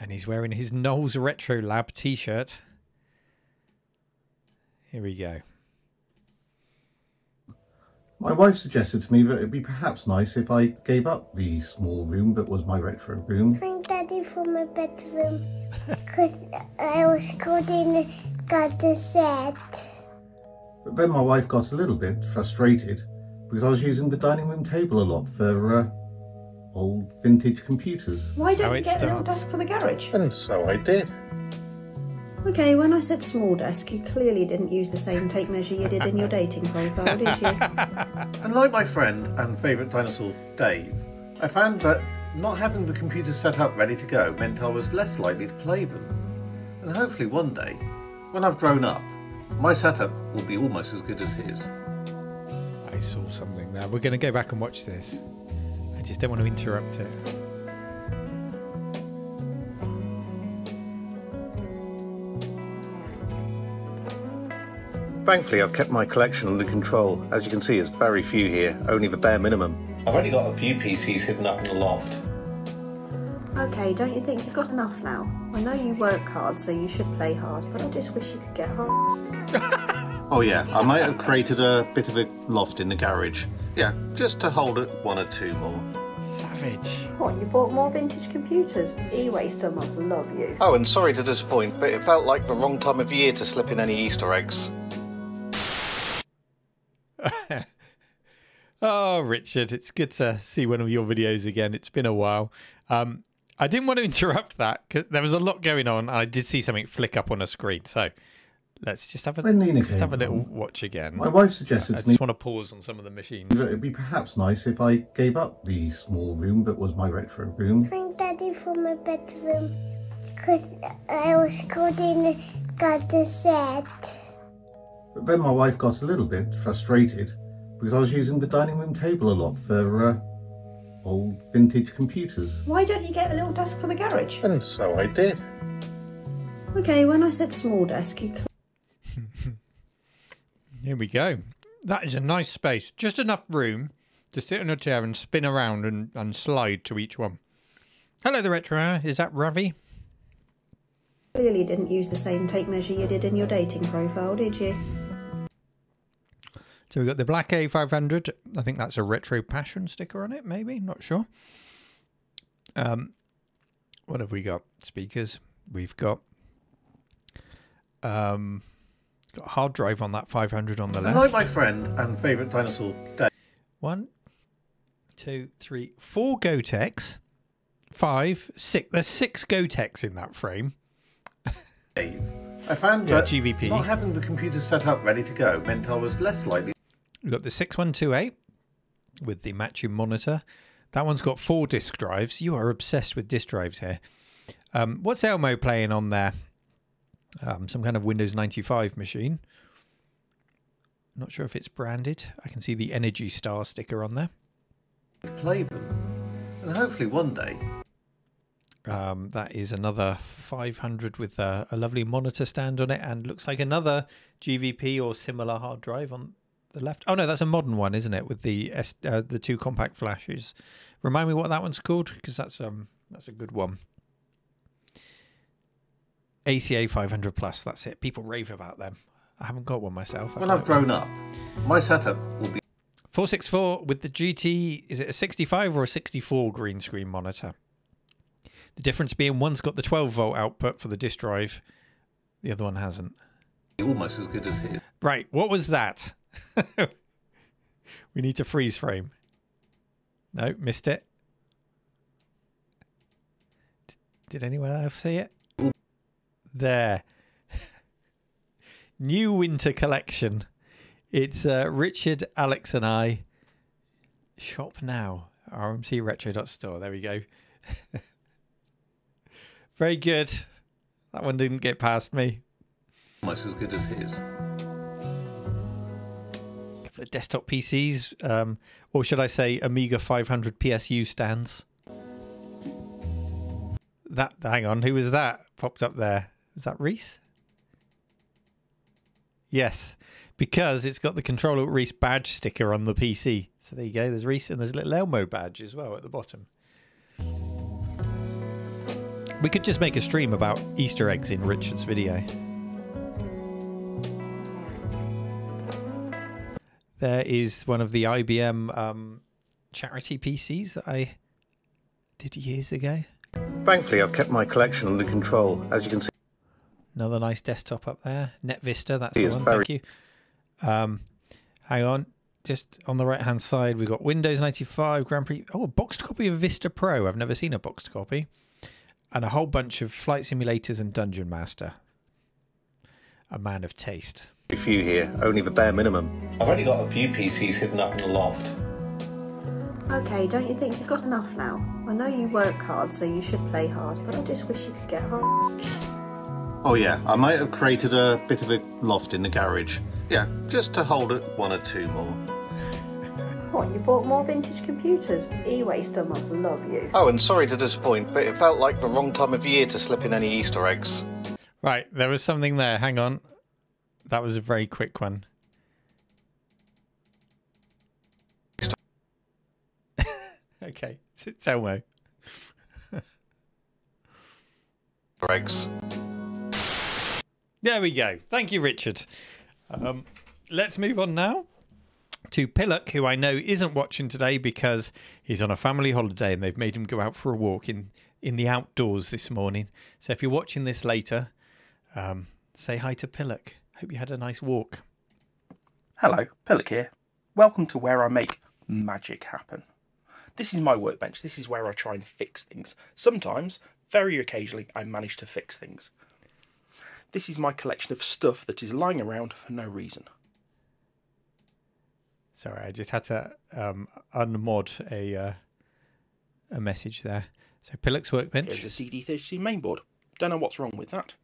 And he's wearing his Noel's Retro Lab t shirt. Here we go. my wife suggested to me that it'd be perhaps nice if I gave up the small room that was my retro room. Bring Daddy from my bedroom because I was called in got the set. But then my wife got a little bit frustrated because I was using the dining room table a lot for uh, old vintage computers. Why That's how don't you it get a little desk for the garage? And so I did. Okay, when I said small desk, you clearly didn't use the same tape measure you did in your dating profile, did you? And like my friend and favourite dinosaur, Dave, I found that not having the computers set up ready to go meant I was less likely to play them. And hopefully one day, when I've grown up, my setup will be almost as good as his. I saw something there. We're going to go back and watch this. I just don't want to interrupt it. Thankfully, I've kept my collection under control. As you can see, there's very few here, only the bare minimum. I've only got a few PCs hidden up in the loft. okay, don't you think you've got enough now? I know you work hard, so you should play hard, but I just wish you could get home. Oh yeah, I might have created a bit of a loft in the garage. Yeah, just to hold it one or two more. Savage. What, you bought more vintage computers? E-Waster must love you. Oh, and sorry to disappoint, but it felt like the wrong time of year to slip in any Easter eggs. Oh, Richard, it's good to see one of your videos again. It's been a while. Um, I didn't want to interrupt that because there was a lot going on, and I did see something flick up on a screen. So let's just have a When Nina just have a little along, watch again. My wife I suggested to me just want to pause on some of the machines. it'd be perhaps nice if I gave up the small room that was my retro room. Bring Daddy from my bedroom because I was called in got the set. But then my wife got a little bit frustrated because I was using the dining room table a lot for uh, old vintage computers. Why don't you get a little desk for the garage? And so I did. Okay, when I said small desk, you Here we go. That is a nice space. Just enough room to sit on a chair and spin around and, and slide to each one. Hello, the retro. Hour. Is that Ravi? clearly didn't use the same tape measure you did in your dating profile, did you? So we've got the Black A500. I think that's a Retro Passion sticker on it, maybe. Not sure. Um, what have we got? Speakers. We've got um, got a hard drive on that 500 on the left. like my friend and favourite dinosaur, Dave, One, two, three, four Goteks. Five, six. There's six Goteks in that frame. Dave. I found Yeah, that GVP. not having the computer set up ready to go meant I was less likely We've got the 6128 with the matching monitor. That one's got four disk drives. You are obsessed with disk drives here. Um, what's Elmo playing on there? Um, some kind of Windows 95 machine. Not sure if it's branded. I can see the Energy Star sticker on there. play them. And hopefully one day Um, that is another 500 with a, a lovely monitor stand on it, and looks like another GVP or similar hard drive on the left. Oh no, that's a modern one, isn't it? With the S, uh, the two compact flashes. Remind me what that one's called, because that's um that's a good one. ACA 500 plus. That's it. People rave about them. I haven't got one myself. I'd when I've grown up, my setup will be 464 with the GT, is it a 65 or a 64 green screen monitor? The difference being one's got the 12 volt output for the disk drive, the other one hasn't. almost as good as his. Right, what was that? we need to freeze frame. No, missed it. Did anyone else see it? There. New winter collection. It's uh, Richard, Alex, and I. Shop now. rmcretro.store. There we go. Very good. That one didn't get past me. Almost as good as his. couple of desktop PCs, um, or should I say Amiga 500 PSU stands. That hang on, who was that popped up there? Was that Reese? Yes, because it's got the Controller Reese badge sticker on the PC. So there you go. There's Reese and there's a little Elmo badge as well at the bottom. We could just make a stream about Easter eggs in Richard's video. There is one of the IBM um, charity PCs that I did years ago. Thankfully, I've kept my collection under control. As you can see, Another nice desktop up there. NetVista, that's It the one. very- Thank you. Um, hang on. Just on the right hand side, we've got Windows 95 Grand Prix. Oh, a boxed copy of Vista Pro. I've never seen a boxed copy. And a whole bunch of flight simulators and Dungeon Master. A man of taste. a few here, only the bare minimum. I've only got a few PCs hidden up in the loft. Okay, don't you think you've got enough now? I know you work hard, so you should play hard, but I just wish you could get hard. Oh yeah, I might have created a bit of a loft in the garage. Yeah, just to hold it one or two more. What, you bought more vintage computers? E-Waster must love you. Oh, and sorry to disappoint, but it felt like the wrong time of year to slip in any Easter eggs. Right, there was something there. Hang on. That was a very quick one. okay, it's, it's Elmo. Eggs. There we go. Thank you, Richard. Um, let's move on now to Pillock, who I know isn't watching today because he's on a family holiday and they've made him go out for a walk in, in the outdoors this morning. So if you're watching this later, um, say hi to Pillock. Hope you had a nice walk. Hello, Pillock here. Welcome to where I make magic happen. This is my workbench. This is where I try and fix things. Sometimes, very occasionally, I manage to fix things. This is my collection of stuff that is lying around for no reason. Sorry, I just had to um, unmod a uh, a message there. So Pillock's workbench. Here's the CD32 mainboard. Don't know what's wrong with that.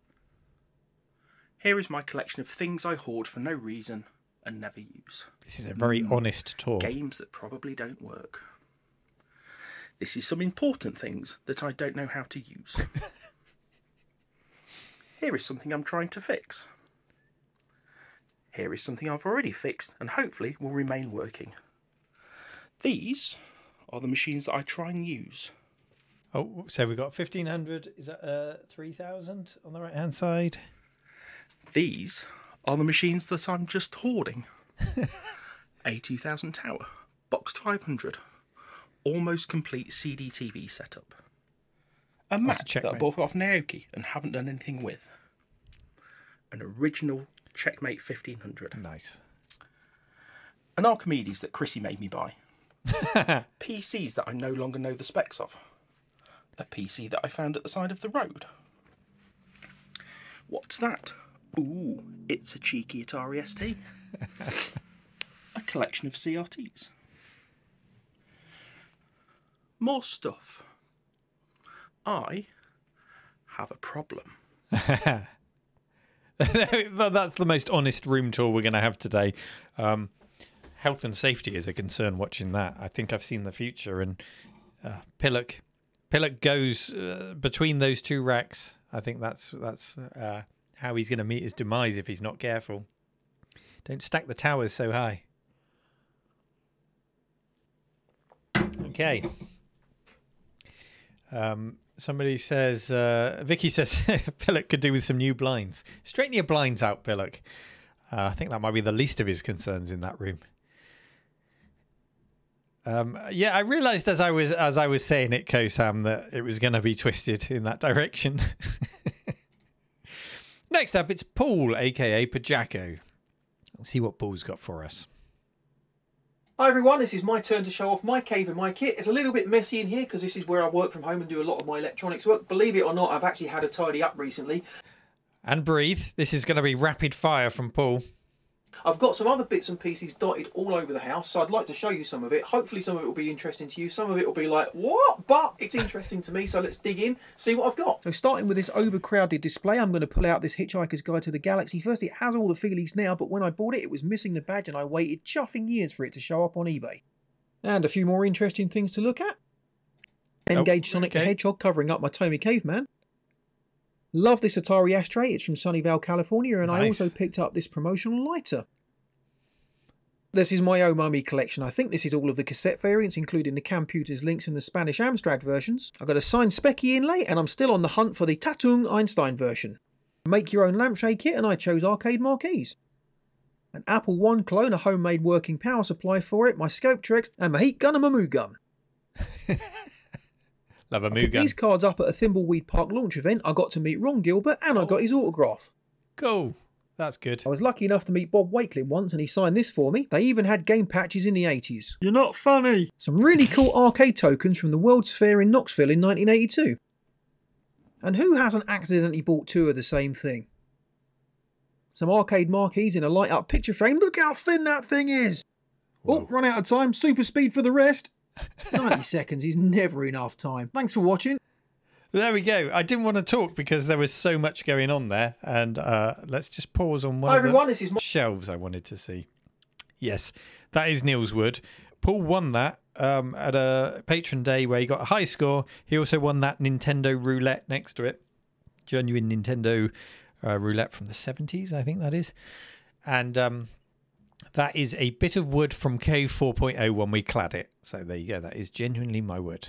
Here is my collection of things I hoard for no reason and never use. This is a very Mm. honest tour. Games that probably don't work. This is some important things that I don't know how to use. Here is something I'm trying to fix. Here is something I've already fixed and hopefully will remain working. These are the machines that I try and use. Oh, so we've got 1500. Is that uh, 3000 on the right hand side? These are the machines that I'm just hoarding. A 2000 Tower, Boxed 500, almost complete CD TV setup. A That's a Mac that I bought off Naoki and haven't done anything with. An original Checkmate 1500. Nice. An Archimedes that Chrissy made me buy. PCs that I no longer know the specs of. A PC that I found at the side of the road. What's that? Ooh, it's a cheeky Atari ST. a collection of CRTs. More stuff. I have a problem. well, that's the most honest room tour we're going to have today. Um, health and safety is a concern watching that. I think I've seen the future, and uh, Pillock, Pillock goes uh, between those two racks. I think that's that's uh, how he's going to meet his demise if he's not careful. Don't stack the towers so high. Okay. Um, somebody says, uh, Vicky says, Pillock could do with some new blinds. Straighten your blinds out, Pillock. Uh, I think that might be the least of his concerns in that room. Um, yeah, I realised as I was as I was saying it, Kosam, that it was going to be twisted in that direction. Next up, it's Paul, aka Pajako. Let's see what Paul's got for us. Hi everyone, this is my turn to show off my cave and my kit. It's a little bit messy in here because this is where I work from home and do a lot of my electronics work. Believe it or not, I've actually had a tidy up recently. And breathe. This is going to be rapid fire from Paul. I've got some other bits and pieces dotted all over the house, so I'd like to show you some of it. Hopefully, some of it will be interesting to you. Some of it will be like, what? But it's interesting to me, so let's dig in, see what I've got. So, starting with this overcrowded display, I'm going to pull out this Hitchhiker's Guide to the Galaxy. First, it has all the feelies now, but when I bought it, it was missing the badge, and I waited chuffing years for it to show up on eBay. And a few more interesting things to look at. Oh, Engage Sonic the. Hedgehog covering up my Tomy Caveman. Love this Atari ashtray. It's from Sunnyvale, California, and I also picked up this promotional lighter. This is my Oh Mummy collection. I think this is all of the cassette variants, including the Camputers Lynx and the Spanish Amstrad versions. I've got a signed Speccy inlay, and I'm still on the hunt for the Tatung Einstein version. Make your own lampshade kit, and I chose arcade marquees. An Apple One clone, a homemade working power supply for it, my scope tricks, and my heat gun and my moo gun. Love a Picked these cards up at a Thimbleweed Park launch event. I got to meet Ron Gilbert and I got his autograph. Cool. That's good. I was lucky enough to meet Bob Wakelin once and he signed this for me. They even had game patches in the 80s. You're not funny. Some really cool arcade tokens from the World's Fair in Knoxville in 1982. And who hasn't accidentally bought two of the same thing? Some arcade marquees in a light up picture frame. Look how thin that thing is! Oh, run out of time. Super speed for the rest. 90 seconds is never enough time. Thanks for watching. There we go. I didn't want to talk because there was so much going on there, and uh, let's just pause on one Hi of the everyone, this is my shelves I wanted to see. Yes, that is Neil's Wood. Paul won that um, at a patron day where he got a high score. He also won that Nintendo roulette next to it, genuine Nintendo uh, roulette from the seventies, I think that is, and um, that is a bit of wood from Cave 4.0 when we clad it. So there you go. That is genuinely my wood.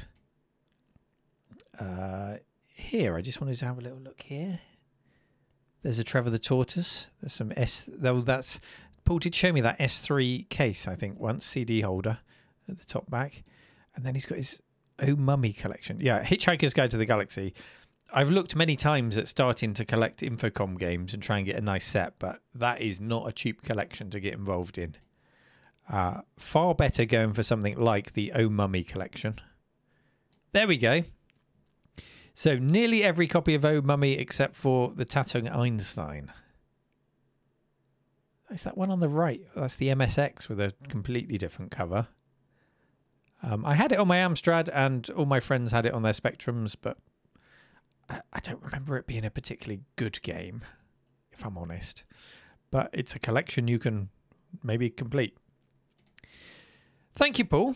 Uh, here, I just wanted to have a little look here. There's a Trevor the Tortoise. There's some S. Though that's Paul did show me that S3 case, I think, once CD holder at the top back, and then he's got his Oh Mummy collection. Yeah, Hitchhiker's Guide to the Galaxy. I've looked many times at starting to collect Infocom games and try and get a nice set, but that is not a cheap collection to get involved in. Uh, far better going for something like the Oh Mummy collection. There we go. So nearly every copy of Oh Mummy except for the Tatung Einstein. Is that one on the right? That's the MSX with a completely different cover. Um, I had it on my Amstrad, and all my friends had it on their Spectrums, but I, I don't remember it being a particularly good game, if I'm honest. But it's a collection you can maybe complete. Thank you, Paul.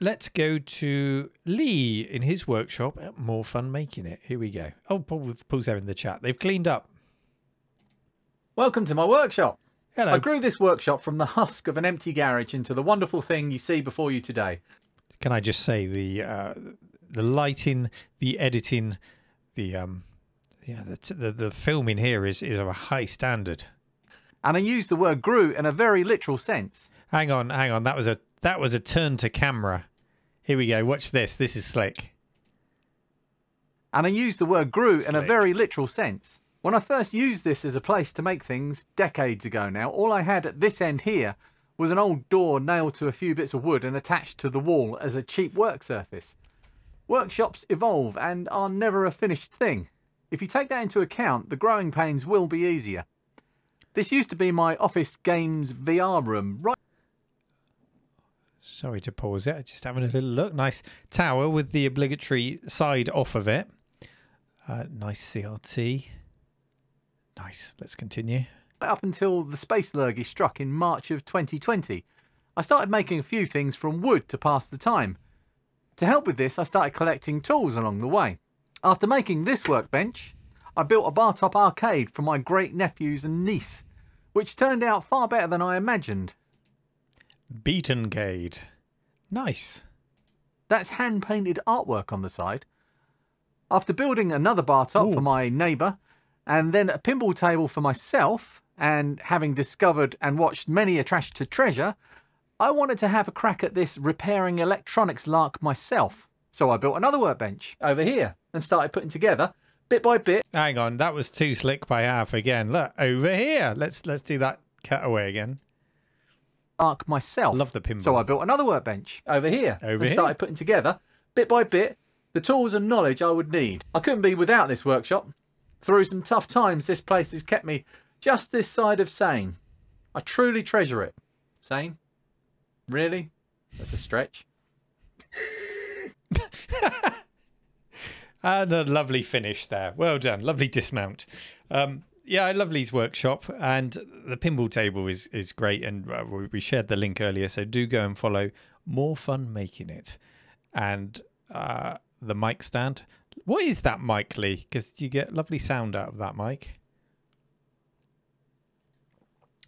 Let's go to Lee in his workshop. at More fun making it. Here we go. Oh, Paul, Paul's there in the chat. They've cleaned up. Welcome to my workshop. Hello. I grew this workshop from the husk of an empty garage into the wonderful thing you see before you today. Can I just say the uh, the lighting, the editing, the um, yeah, the the, the filming here is is of a high standard. And I use the word grew in a very literal sense. Hang on, hang on. That was a that was a turn to camera. Here we go. Watch this. This is slick. And I use the word grew in a very literal sense. When I first used this as a place to make things decades ago now, all I had at this end here was an old door nailed to a few bits of wood and attached to the wall as a cheap work surface. Workshops evolve and are never a finished thing. If you take that into account, the growing pains will be easier. This used to be my office games VR room, right Sorry to pause it. Just having a little look. Nice tower with the obligatory side off of it. Uh, nice CRT. Nice. Let's continue. up until the space lurgy struck in March of 2020. I started making a few things from wood to pass the time. To help with this, I started collecting tools along the way. After making this workbench, I built a bar top arcade for my great nephews and niece, which turned out far better than I imagined. Beatoncade. Nice. That's hand painted artwork on the side. After building another bar top for my neighbour, and then a pinball table for myself, and having discovered and watched many a trash to treasure, I wanted to have a crack at this repairing electronics lark myself. So I built another workbench over here and started putting together, bit by bit, Hang on. That was too slick by half again. Look over here. Let's let's do that cutaway again. arc myself. Love the pinball. So I built another workbench over here Over and here. started putting together, bit by bit, the tools and knowledge I would need. I couldn't be without this workshop. Through some tough times, this place has kept me just this side of sane. I truly treasure it. Same? Really? That's a stretch. And a lovely finish there. Well done. Lovely dismount. Um, yeah, I love Lee's workshop, and the pinball table is is great. And uh, we we shared the link earlier, so do go and follow. More fun making it, and uh, the mic stand. What is that mic, Lee? Because you get lovely sound out of that mic.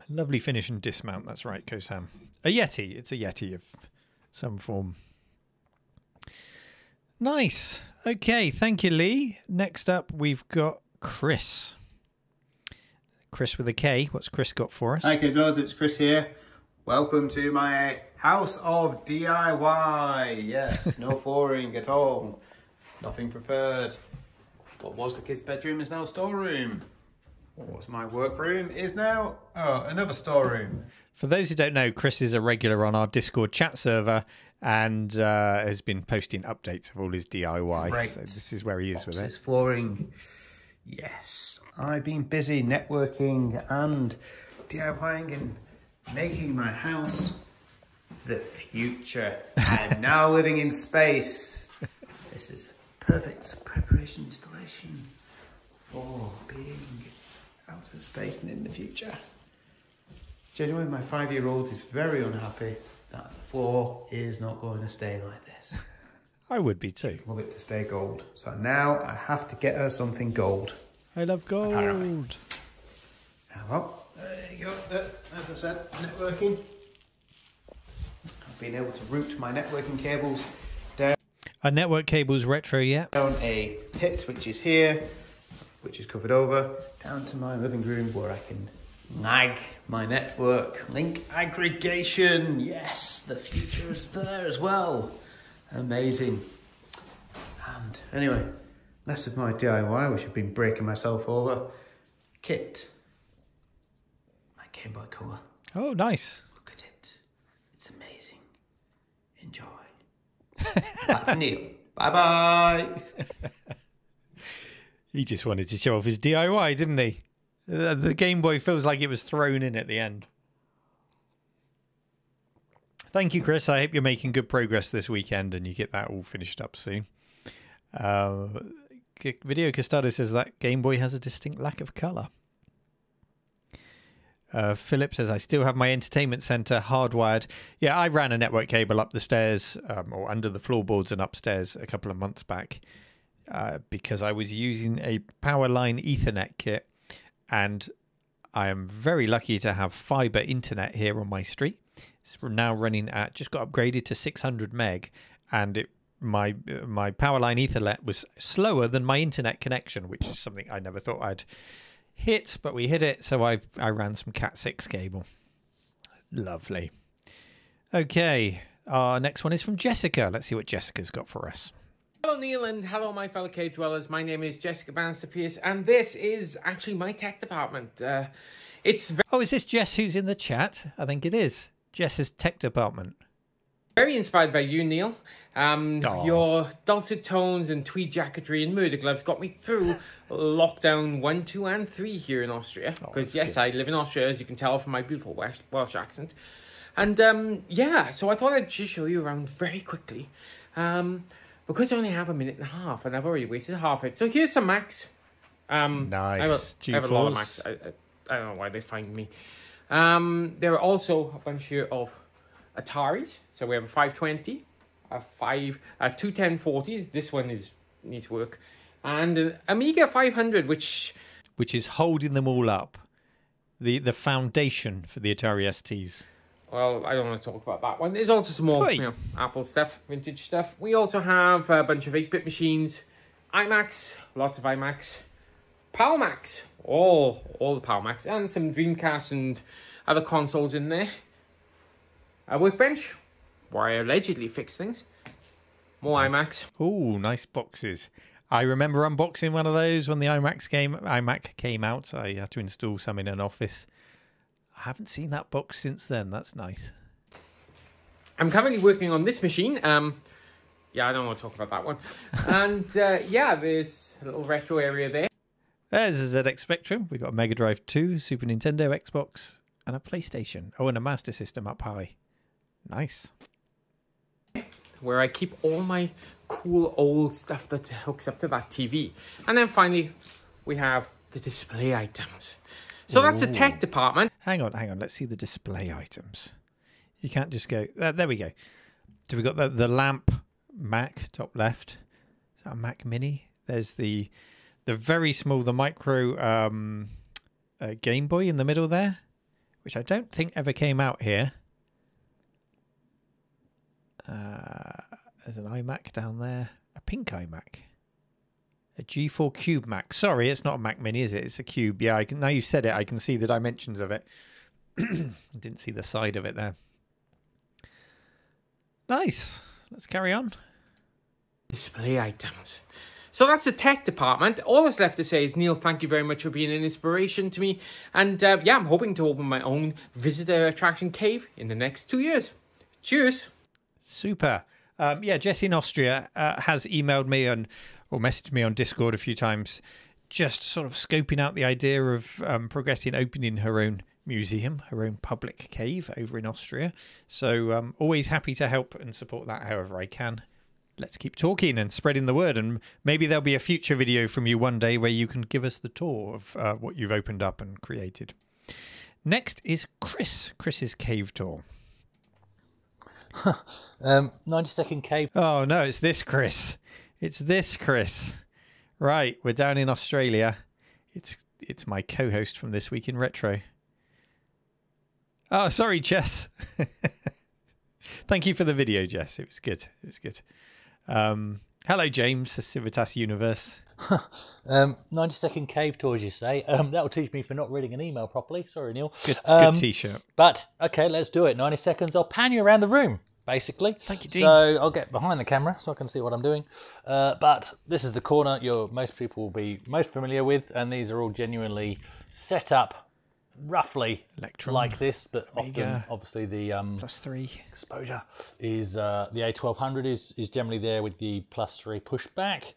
Lovely finish and dismount. That's right, Kosam. A Yeti. It's a Yeti of some form. Nice. Okay, thank you, Lee. Next up, we've got Chris. Chris with a K. What's Chris got for us? Hi kiddos, it's Chris here. Welcome to my house of DIY. Yes, no flooring at all. Nothing prepared. What was the kids' bedroom is now a storeroom. What was my workroom is now oh another storeroom. For those who don't know, Chris is a regular on our Discord chat server and uh, has been posting updates of all his DIY. Great. So this is where he is with Boxes, it. flooring. Yes, I've been busy networking and DIYing and making my house the future. I'm now living in space. This is perfect preparation installation for being out of space and in the future. Genuinely, my five-year-old is very unhappy that the floor is not going to stay like this. I would be too. Love it to stay gold. So now I have to get her something gold. I love gold. Now, well, there you go. There, As I said, networking. I've been able to route my networking cables down Are network cables retro yet? down a pit which is here, which is covered over, down to my living room where I can nag my network. Link aggregation. Yes, the future is there as well. Amazing. And anyway, less of my DIY, which I've been breaking myself over. Kit. My Game Boy Color. Oh, nice. Look at it. It's amazing. Enjoy. That's Neil. Bye bye. He just wanted to show off his DIY, didn't he? Uh, the Game Boy feels like it was thrown in at the end. Thank you, Chris. I hope you're making good progress this weekend and you get that all finished up soon. Uh, Video Custado says that Game Boy has a distinct lack of color. Uh, Philip says, I still have my entertainment center hardwired. Yeah, I ran a network cable up the stairs um, or under the floorboards and upstairs a couple of months back uh, because I was using a Powerline Ethernet kit. And I am very lucky to have fiber internet here on my street. It's now running at just got upgraded to 600 meg, and it my uh, my Powerline Ethernet was slower than my internet connection, which is something I never thought I'd hit, but we hit it. So I I ran some Cat six cable. Lovely. Okay, our next one is from Jessica. Let's see what Jessica's got for us. Hello, Neil, and hello, my fellow cave dwellers. My name is Jessica Bannister Pierce, and this is actually my tech department. Uh, it's Oh, is this Jess who's in the chat? I think it is. Jess's tech department. very inspired by you, Neil. Um, your dulcet tones and tweed jacketry and murder gloves got me through lockdown one, two, and three here in Austria. Because yes, I live in Austria, as you can tell from my beautiful Welsh, Welsh accent. And um, yeah, so I thought I'd just show you around very quickly. Um, because I only have a minute and a half, and I've already wasted half it. So here's some Macs. Um, Nice. I have, a, I have a lot of G4s. Macs. I, I, I don't know why they find me. Um, there are also a bunch here of Ataris. So we have a 520, a five, a two 1040s. This one is needs work, and an Amiga 500, which which is holding them all up. The the foundation for the Atari STs. Well, I don't want to talk about that one. There's also some more Oi. you know, Apple stuff, vintage stuff. We also have a bunch of 8 bit machines, iMacs, lots of iMacs, PowerMacs, all, all the PowerMacs, and some Dreamcast and other consoles in there. A workbench, where I allegedly fix things. More iMacs. Oh, nice boxes. I remember unboxing one of those when the iMac came iMac came out. I had to install some in an office. I haven't seen that box since then. That's nice. I'm currently working on this machine. Um, yeah, I don't want to talk about that one. and uh, yeah, there's a little retro area there. There's a ZX Spectrum. We've got a Mega Drive 2, Super Nintendo, Xbox, and a PlayStation. Oh, and a Master System up high. Nice. where I keep all my cool old stuff that hooks up to that TV. And then finally, we have the display items. So that's the tech department. Hang on, hang on. Let's see the display items. You can't just go. Uh, there we go. So we got the the lamp Mac top left. Is that a Mac Mini? There's the the very small, the micro um, uh, Game Boy in the middle there, which I don't think ever came out here. Uh, there's an iMac down there, a pink iMac, a G4 Cube Mac. Sorry, it's not a Mac Mini, is it? It's a Cube. Yeah, I can, now you've said it, I can see the dimensions of it. I didn't see the side of it there. Nice. Let's carry on. Display items. So that's the tech department. All that's left to say is, Neil, thank you very much for being an inspiration to me. And uh, yeah, I'm hoping to open my own visitor attraction cave in the next two years. Cheers. Super. Um, yeah, Jess in Austria uh, has emailed me and or messaged me on Discord a few times, just sort of scoping out the idea of um, progressing opening her own museum, her own public cave over in Austria. So um, always happy to help and support that however I can. Let's keep talking and spreading the word, and maybe there'll be a future video from you one day where you can give us the tour of uh, what you've opened up and created. Next is Chris. Chris's cave tour. Um, 90 second cave. Oh no, it's this Chris. It's this Chris. Right, we're down in Australia. It's it's my co-host from this week in retro. Oh, sorry, Jess. Thank you for the video, Jess. It was good. It was good. Um, hello, James, Civitas Universe. Um, 90 second cave tour, as you say. Um, that'll teach me for not reading an email properly. Sorry, Neil. Good, Um, good t-shirt. But okay, let's do it. 90 seconds. I'll pan you around the room, basically. Thank you, Dean. So I'll get behind the camera so I can see what I'm doing. Uh, but this is the corner you're most people will be most familiar with, and these are all genuinely set up roughly like this, but often obviously the um, plus three exposure is uh, the A1200 is is generally there with the plus three pushback.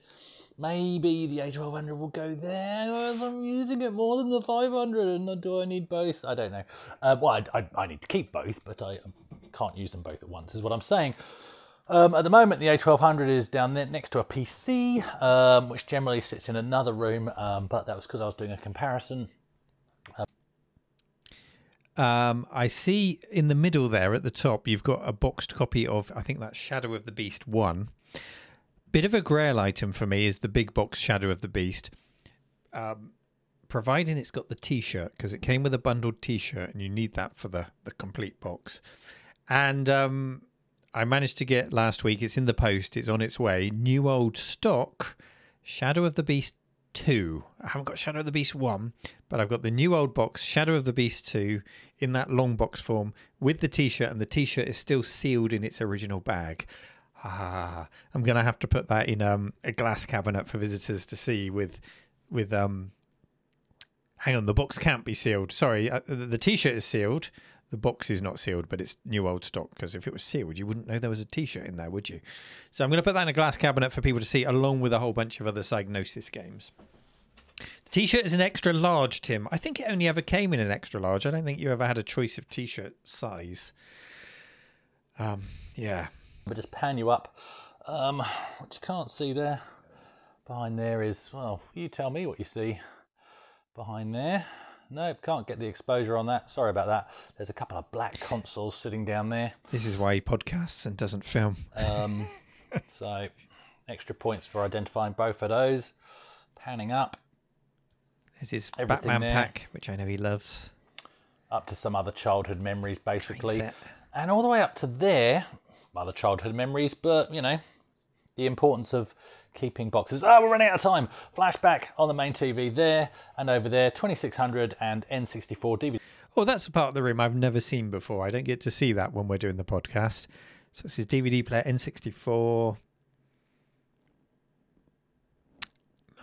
Maybe the A1200 will go there. I'm using it more than the 500, and do I need both? I don't know. Uh, well, I, I, I need to keep both, but I can't use them both at once, is what I'm saying. Um, at the moment, the A1200 is down there next to a PC, um, which generally sits in another room, um, but that was because I was doing a comparison. Um, I see in the middle there at the top, you've got a boxed copy of, I think that's Shadow of the Beast 1. Bit of a grail item for me is the big box Shadow of the Beast. Um, providing it's got the t shirt, because it came with a bundled t shirt and you need that for the, the complete box. And um, I managed to get last week, it's in the post, it's on its way. New old stock Shadow of the Beast 2. I haven't got Shadow of the Beast 1, but I've got the new old box, Shadow of the Beast 2, in that long box form with the t shirt, and the t shirt is still sealed in its original bag. Ah, I'm going to have to put that in um, a glass cabinet for visitors to see with. with um. Hang on, the box can't be sealed. Sorry, uh, the the t-shirt is sealed. The box is not sealed, but it's new old stock because if it was sealed, you wouldn't know there was a t-shirt in there, would you? So I'm going to put that in a glass cabinet for people to see, along with a whole bunch of other Psygnosis games. The t-shirt is an extra large, Tim. I think it only ever came in an extra large. I don't think you ever had a choice of t-shirt size. Um, yeah. But just pan you up. Um, what you can't see there, behind there is, well, you tell me what you see behind there. Nope, can't get the exposure on that. Sorry about that. There's a couple of black consoles sitting down there. This is why he podcasts and doesn't film. Um, so, extra points for identifying both of those. Panning up. This is Everything Batman there. pack, which I know he loves. Up to some other childhood memories, basically. And all the way up to there, other childhood memories, but, you know, the importance of keeping boxes. Oh, we're running out of time. Flashback on the main TV there and over there, 2600 and N64 DVD. Oh, that's a part of the room I've never seen before. I don't get to see that when we're doing the podcast. So this is DVD player N64.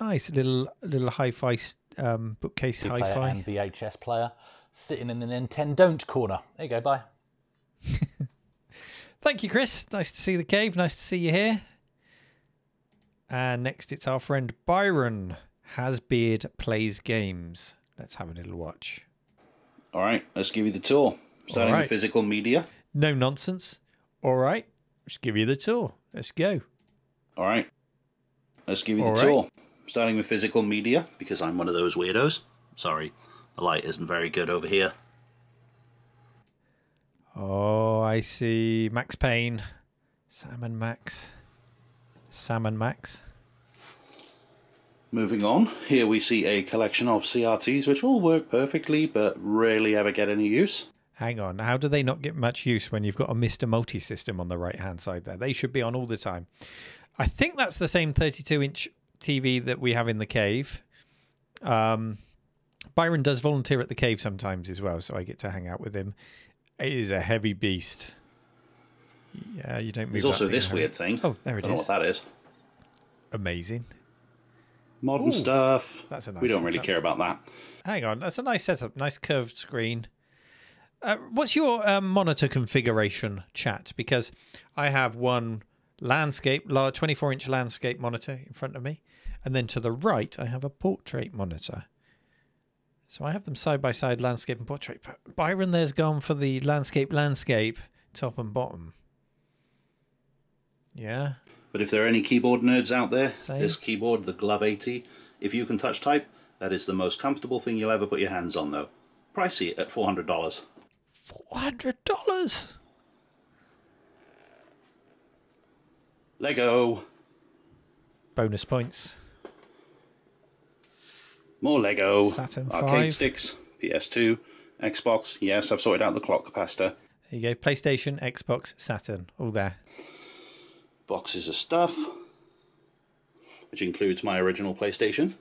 Nice little little hi-fi um, bookcase player hi-fi. and VHS player sitting in the Nintendo corner. There you go, bye. Thank you, Chris. Nice to see the cave. Nice to see you here. And next, it's our friend Byron. Hasbeard plays games. Let's have a little watch. All right, let's give you the tour. Starting All with physical media. No nonsense. All right, let's give you the tour. Let's go. All right, let's give you the All right. tour. Starting with physical media, because I'm one of those weirdos. Sorry, the light isn't very good over here. Oh, I see. Max Payne. Salmon Max. Salmon Max. Moving on, here we see a collection of CRTs which all work perfectly but rarely ever get any use. Hang on. How do they not get much use when you've got a MiSTer Multi system on the right hand side there? They should be on all the time. I think that's the same 32 inch TV that we have in the cave. Um, Byron does volunteer at the cave sometimes as well, so I get to hang out with him. It is a heavy beast. Yeah, you don't move. There's also this weird thing. Oh, there it Don't know is. what that is. Amazing. Modern Ooh, stuff. That's a nice we don't really setup. care about that. Hang on, that's a nice setup. Nice curved screen. Uh, what's your um, monitor configuration, chat? Because I have one landscape, large 24 inch landscape monitor in front of me, and then to the right I have a portrait monitor. So I have them side by side, landscape and portrait. But Byron there's gone for the landscape, landscape, top and bottom. Yeah. But if there are any keyboard nerds out there, Same. this keyboard, the Glove80, if you can touch type, that is the most comfortable thing you'll ever put your hands on, though. Pricey at $400. $400? Lego. Bonus points. More Lego. Saturn Arcade 5. sticks. PS2. Xbox. Yes, I've sorted out the clock capacitor. There you go. PlayStation, Xbox, Saturn, all there. Boxes of stuff. Which includes my original PlayStation.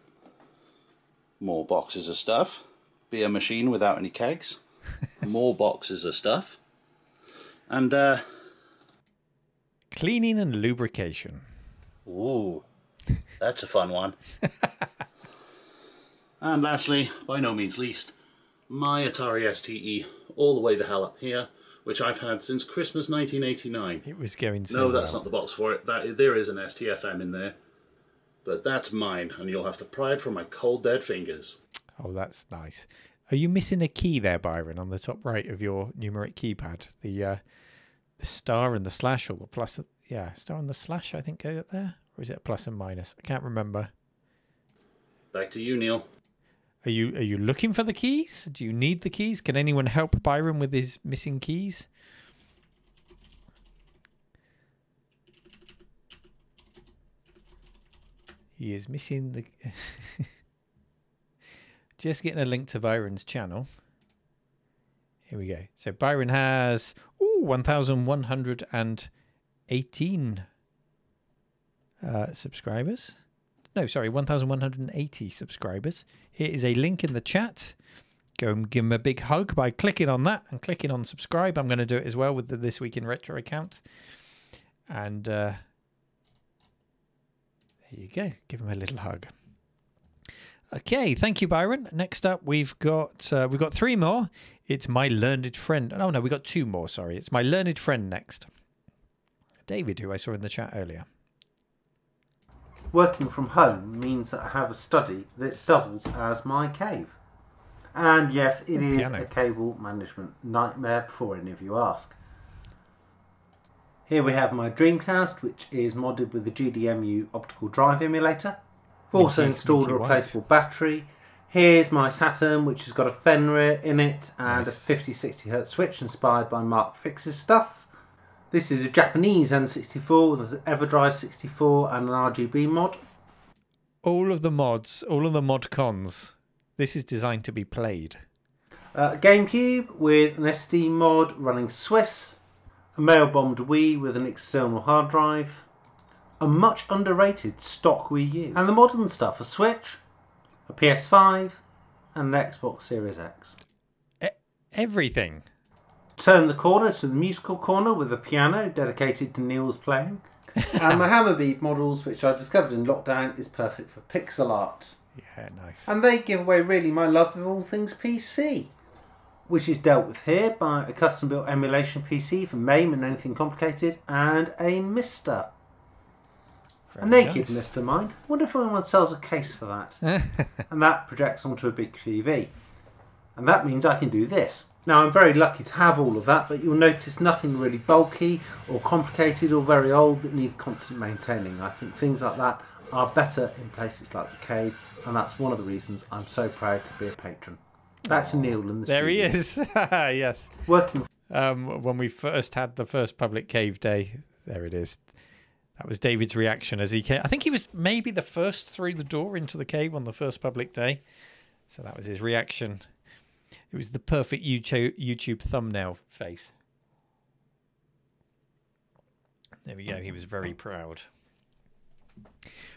More boxes of stuff. Beer machine without any kegs. More boxes of stuff. And, uh, Cleaning and lubrication. Ooh, that's a fun one. and lastly, by no means least, my Atari STE all the way the hell up here, which I've had since Christmas 1989. It was going so no, that's well. not the box for it. That there is an STFM in there, but that's mine, and you'll have to pry it from my cold dead fingers. Oh, that's nice. Are you missing a key there, Byron, on the top right of your numeric keypad? The uh, the star and the slash, or the plus? Yeah, star and the slash. I think go up there, or is it a plus and minus? I can't remember. Back to you, Neil. Are you are you looking for the keys? Do you need the keys? Can anyone help Byron with his missing keys? He is missing the. Just getting a link to Byron's channel. Here we go. So Byron has ooh, 1,118 uh, subscribers. No, sorry, 1,180 subscribers. Here is a link in the chat. Go and give him a big hug by clicking on that and clicking on subscribe. I'm going to do it as well with the This Week in Retro account. And uh, there you go. Give him a little hug. Okay, thank you, Byron. Next up, we've got uh, we've got three more. It's my learned friend. Oh no, we got two more. Sorry, it's my learned friend next. David, who I saw in the chat earlier. Working from home means that I have a study that doubles as my cave. And yes, it is Piano. a cable management nightmare before any of you ask. Here we have my Dreamcast, which is modded with the GDEMU optical drive emulator. I've also installed a replaceable battery. Here's my Saturn, which has got a Fenrir in it and a Nice. 50 60 Hz switch inspired by Mark Fix's stuff. This is a Japanese N64 with an EverDrive 64 and an RGB mod. All of the mods, all of the mod cons. This is designed to be played. Uh, GameCube with an SD mod running Swiss, a mail bombed Wii with an external hard drive, a much underrated stock Wii U, and the modern stuff a Switch, a PS5, and an Xbox Series X. Everything. Turn the corner to the musical corner with a piano dedicated to Neil's playing, and my Hama bead models, which I discovered in lockdown, is perfect for pixel art. Yeah, nice. And they give away really my love of all things PC, which is dealt with here by a custom built emulation PC for MAME and anything complicated, and a MiSTer. a naked nice. MiSTer, mind. wonder if anyone sells a case for that. and that projects onto a big TV. and that means I can do this. Now I'm very lucky to have all of that, but you'll notice nothing really bulky or complicated or very old that needs constant maintaining. I think things like that are better in places like the cave, and that's one of the reasons I'm so proud to be a patron. Back to Neil in the There he is. yes. Working. Um, when we first had the first public cave day, there it is. That was David's reaction as he came. I think he was maybe the first through the door into the cave on the first public day. So that was his reaction. It was the perfect YouTube YouTube thumbnail face. There we go. He was very proud.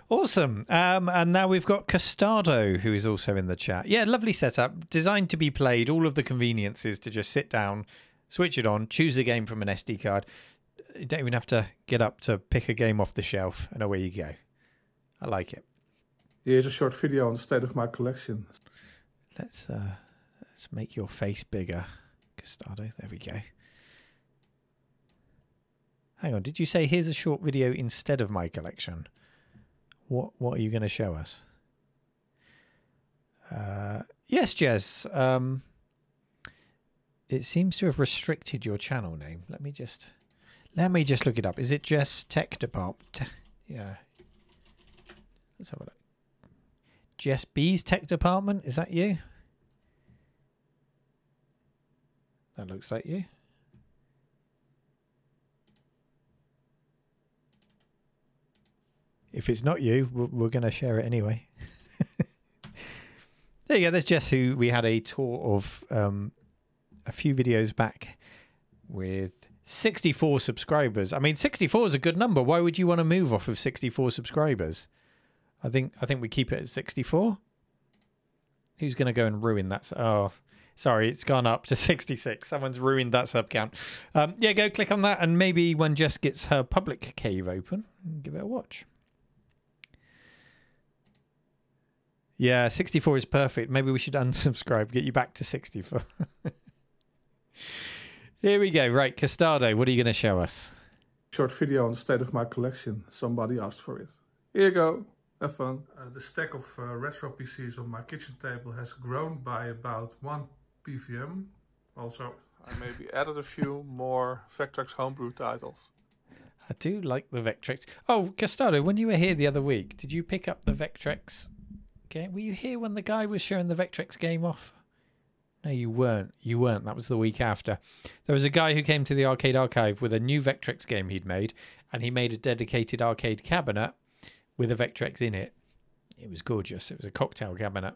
Awesome. Um, and now we've got Costado, who is also in the chat. Yeah, lovely setup. Designed to be played. All of the conveniences to just sit down, switch it on, choose a game from an SD card. You don't even have to get up to pick a game off the shelf, and away you go. I like it. Here's a short video on the state of my collection. Let's uh, let's make your face bigger, Costado. There we go. Hang on. Did you say here's a short video instead of my collection? What What are you going to show us? Uh, yes, Jez. Um, it seems to have restricted your channel name. Let me just let me just look it up. Is it Jess Tech Department? Yeah. Let's have a look. Jess B's Tech Department. Is that you? That looks like you. If it's not you, we're, going to share it anyway. there you go. There's Jess, who we had a tour of um, a few videos back with 64 subscribers. I mean, 64 is a good number. Why would you want to move off of 64 subscribers? I think I think we keep it at 64. Who's going to go and ruin that? Oh, sorry, it's gone up to 66. Someone's ruined that sub count. Um, yeah, go click on that, and maybe when Jess gets her public cave open, give it a watch. Yeah, 64 is perfect. Maybe we should unsubscribe, get you back to 64. Here we go. Right, Costado, what are you going to show us? Short video on the state of my collection. Somebody asked for it. Here you go. Have fun. Uh, the stack of uh, retro PCs on my kitchen table has grown by about one PVM. Also, I maybe added a few more Vectrex homebrew titles. I do like the Vectrex. Oh, Costado, when you were here the other week, did you pick up the Vectrex game? Were you here when the guy was showing the Vectrex game off? No, you weren't. You weren't. That was the week after. There was a guy who came to the arcade archive with a new Vectrex game he'd made, and he made a dedicated arcade cabinet with a Vectrex in it. It was gorgeous. It was a cocktail cabinet.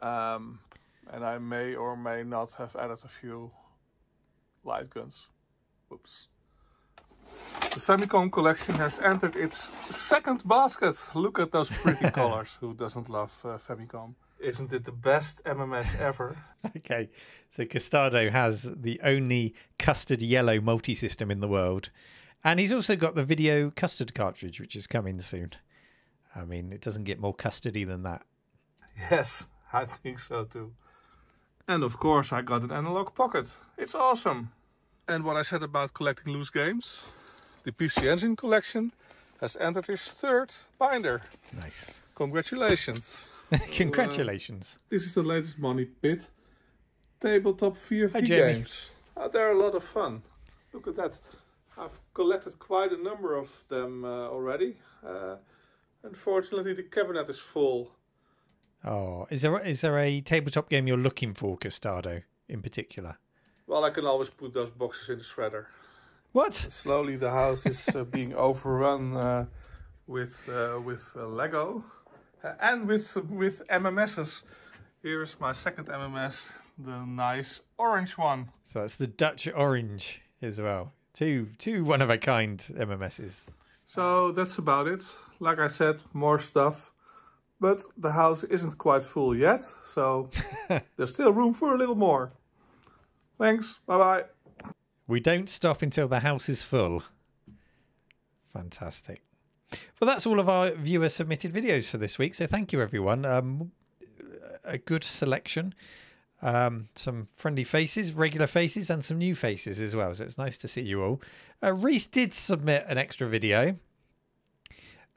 Um, and I may or may not have added a few light guns. Whoops. The Famicom collection has entered its second basket. Look at those pretty colors. Who doesn't love uh, Famicom? Isn't it the best MMS ever? Okay, so Costado has the only custard yellow multi system in the world. And he's also got the video custard cartridge, which is coming soon. I mean, it doesn't get more custardy than that. Yes, I think so too. And of course, I got an analog pocket. It's awesome. And what I said about collecting loose games, the PC Engine collection has entered its third binder. Nice. Congratulations. Congratulations. Uh, this is the latest Money Pit tabletop VFD Hi, Jamie. games. Uh, they're a lot of fun. Look at that. I've collected quite a number of them uh, already. Uh, unfortunately, the cabinet is full. Oh, is there is there a tabletop game you're looking for, Costado, in particular? Well, I can always put those boxes in the shredder. What? Slowly, the house is uh, being overrun uh, with uh, with uh, Lego uh, and with with MMSs. Here's my second MMS, the nice orange one. So that's the Dutch Orange as well. Two two one of a kind MMSs. So that's about it. Like I said, more stuff. But the house isn't quite full yet, so there's still room for a little more. Thanks. Bye bye. We don't stop until the house is full. Fantastic. Well, that's all of our viewer submitted videos for this week. So thank you, everyone. Um, a good selection. Um, some friendly faces, regular faces, and some new faces as well. So it's nice to see you all. Uh, Reese did submit an extra video.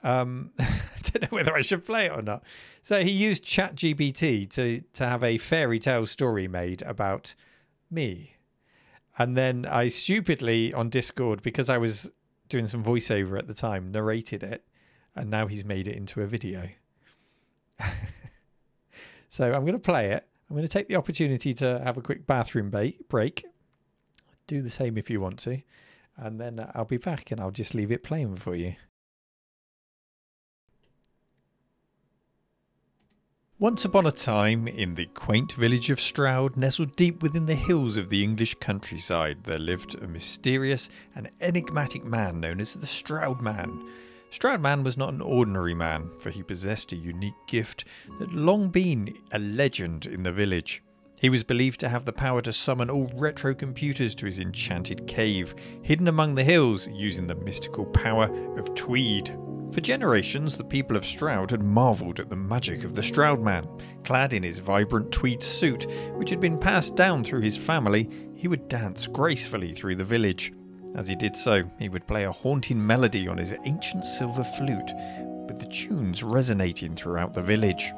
Um, I don't know whether I should play it or not. So he used ChatGPT to to have a fairy tale story made about me, and then I stupidly on Discord because I was doing some voiceover at the time narrated it, and now he's made it into a video. so I'm going to play it. I'm going to take the opportunity to have a quick bathroom ba- break. Do the same if you want to, and then I'll be back and I'll just leave it playing for you. Once upon a time, in the quaint village of Stroud, nestled deep within the hills of the English countryside, there lived a mysterious and enigmatic man known as the Stroud Man. Stroud Man was not an ordinary man, for he possessed a unique gift that had long been a legend in the village. He was believed to have the power to summon all retro computers to his enchanted cave, hidden among the hills, using the mystical power of Tweed. For generations, the people of Stroud had marvelled at the magic of the Stroud Man. Clad in his vibrant tweed suit, which had been passed down through his family, he would dance gracefully through the village. As he did so, he would play a haunting melody on his ancient silver flute, with the tunes resonating throughout the village.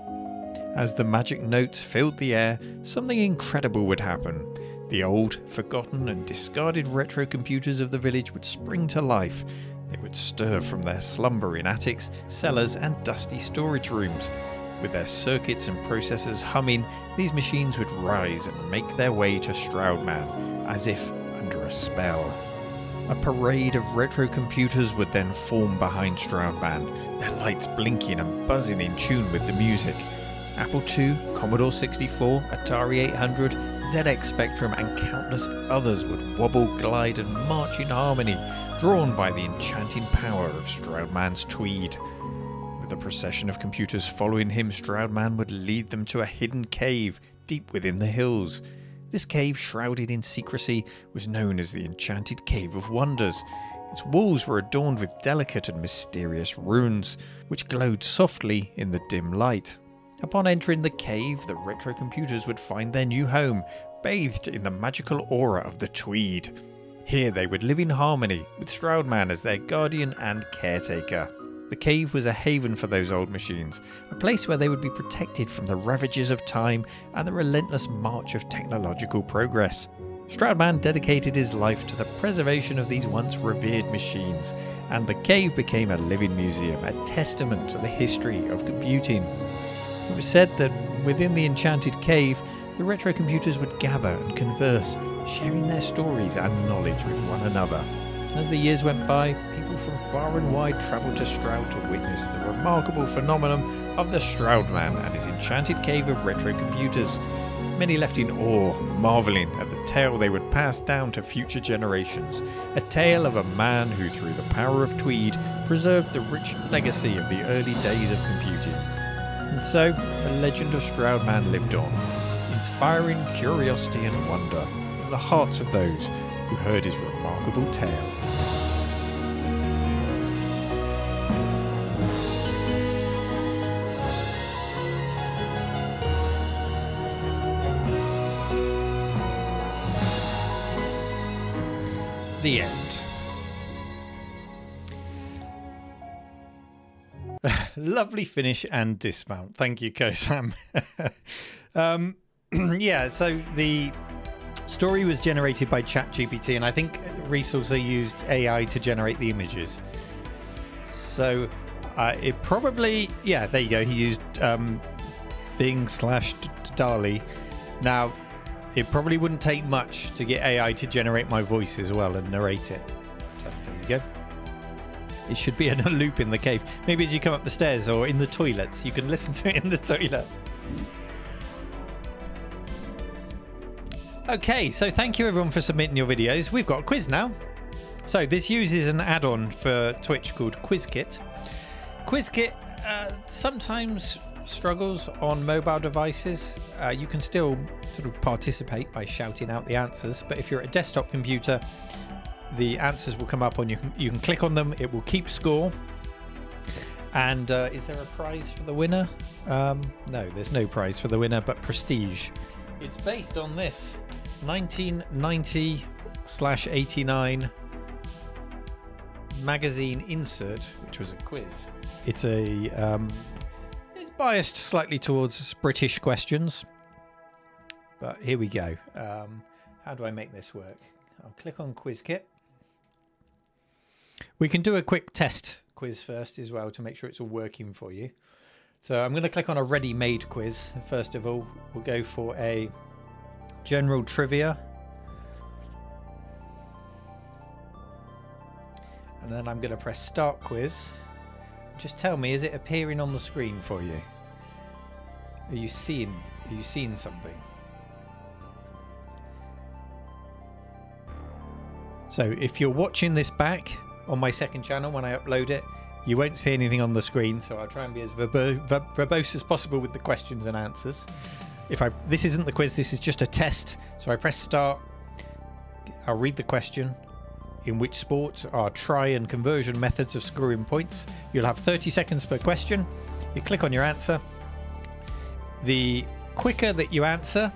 As the magic notes filled the air, something incredible would happen. The old, forgotten, and discarded retro computers of the village would spring to life. They would stir from their slumber in attics, cellars, and dusty storage rooms. With their circuits and processors humming, these machines would rise and make their way to Stroudman, as if under a spell. A parade of retro computers would then form behind Stroudman, their lights blinking and buzzing in tune with the music. Apple II, Commodore 64, Atari 800, ZX Spectrum, and countless others would wobble, glide, and march in harmony, drawn by the enchanting power of Stroudman's tweed. With a procession of computers following him, Stroudman would lead them to a hidden cave deep within the hills. This cave, shrouded in secrecy, was known as the Enchanted Cave of Wonders. Its walls were adorned with delicate and mysterious runes, which glowed softly in the dim light. Upon entering the cave, the retro computers would find their new home, bathed in the magical aura of the Tweed. Here they would live in harmony, with Stroudman as their guardian and caretaker. The cave was a haven for those old machines, a place where they would be protected from the ravages of time and the relentless march of technological progress. Stroudman dedicated his life to the preservation of these once revered machines, and the cave became a living museum, a testament to the history of computing. It was said that within the enchanted cave, the retro computers would gather and converse, sharing their stories and knowledge with one another. As the years went by, people from far and wide travelled to Stroud to witness the remarkable phenomenon of the Stroudman and his enchanted cave of retro computers. Many left in awe, marvelling at the tale they would pass down to future generations. A tale of a man who, through the power of Tweed, preserved the rich legacy of the early days of computing. And so, the legend of Stroudman lived on, inspiring curiosity and wonder the hearts of those who heard his remarkable tale. The end. Lovely finish and dismount. Thank you, Kosam. um, yeah, so the story was generated by ChatGPT, and I think also used AI to generate the images. So uh, it probably, yeah, there you go. He used um, Bing slash DALL-E. Now, it probably wouldn't take much to get AI to generate my voice as well and narrate it. So there you go. It should be in a loop in the cave. Maybe as you come up the stairs or in the toilets, you can listen to it in the toilet. Okay, so thank you everyone for submitting your videos. We've got a quiz now. So this uses an add-on for Twitch called QuizKit. QuizKit uh, sometimes struggles on mobile devices. Uh, you can still sort of participate by shouting out the answers, but if you're at a desktop computer, the answers will come up on you. You can click on them. It will keep score. And uh, is there a prize for the winner? Um, no, there's no prize for the winner, but prestige. It's based on this 1990 slash 89 magazine insert, which was a quiz. It's a um, it's biased slightly towards British questions, but here we go. Um, how do I make this work? I'll click on QuizKit. We can do a quick test quiz first as well to make sure it's all working for you. So I'm going to click on a ready-made quiz. First of all, we'll go for a general trivia. And then I'm going to press start quiz. Just tell me, is it appearing on the screen for you? Are you seeing, are you seeing something? So if you're watching this back on my second channel when I upload it, you won't see anything on the screen, so I'll try and be as verbose as possible with the questions and answers. If I this isn't the quiz, this is just a test. So I press start. I'll read the question. In which sports are try and conversion methods of scoring points? You'll have 30 seconds per question. You click on your answer. The quicker that you answer,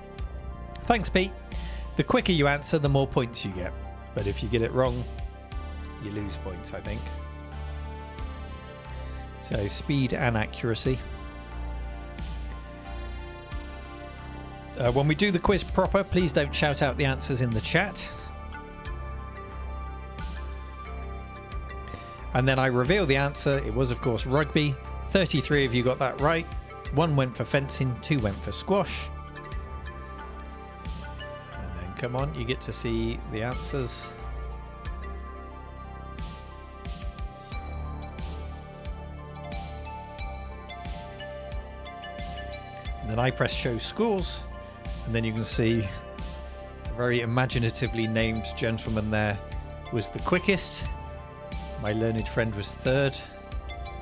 thanks, Pete. The quicker you answer, the more points you get. But if you get it wrong, you lose points, I think. So speed and accuracy. Uh, when we do the quiz proper, please don't shout out the answers in the chat. And then I reveal the answer. It was, of course, rugby. 33 of you got that right. One went for fencing, two went for squash. And then come on, you get to see the answers. And then I press show scores, and then you can see a very imaginatively named gentleman there was the quickest. My learned friend was third.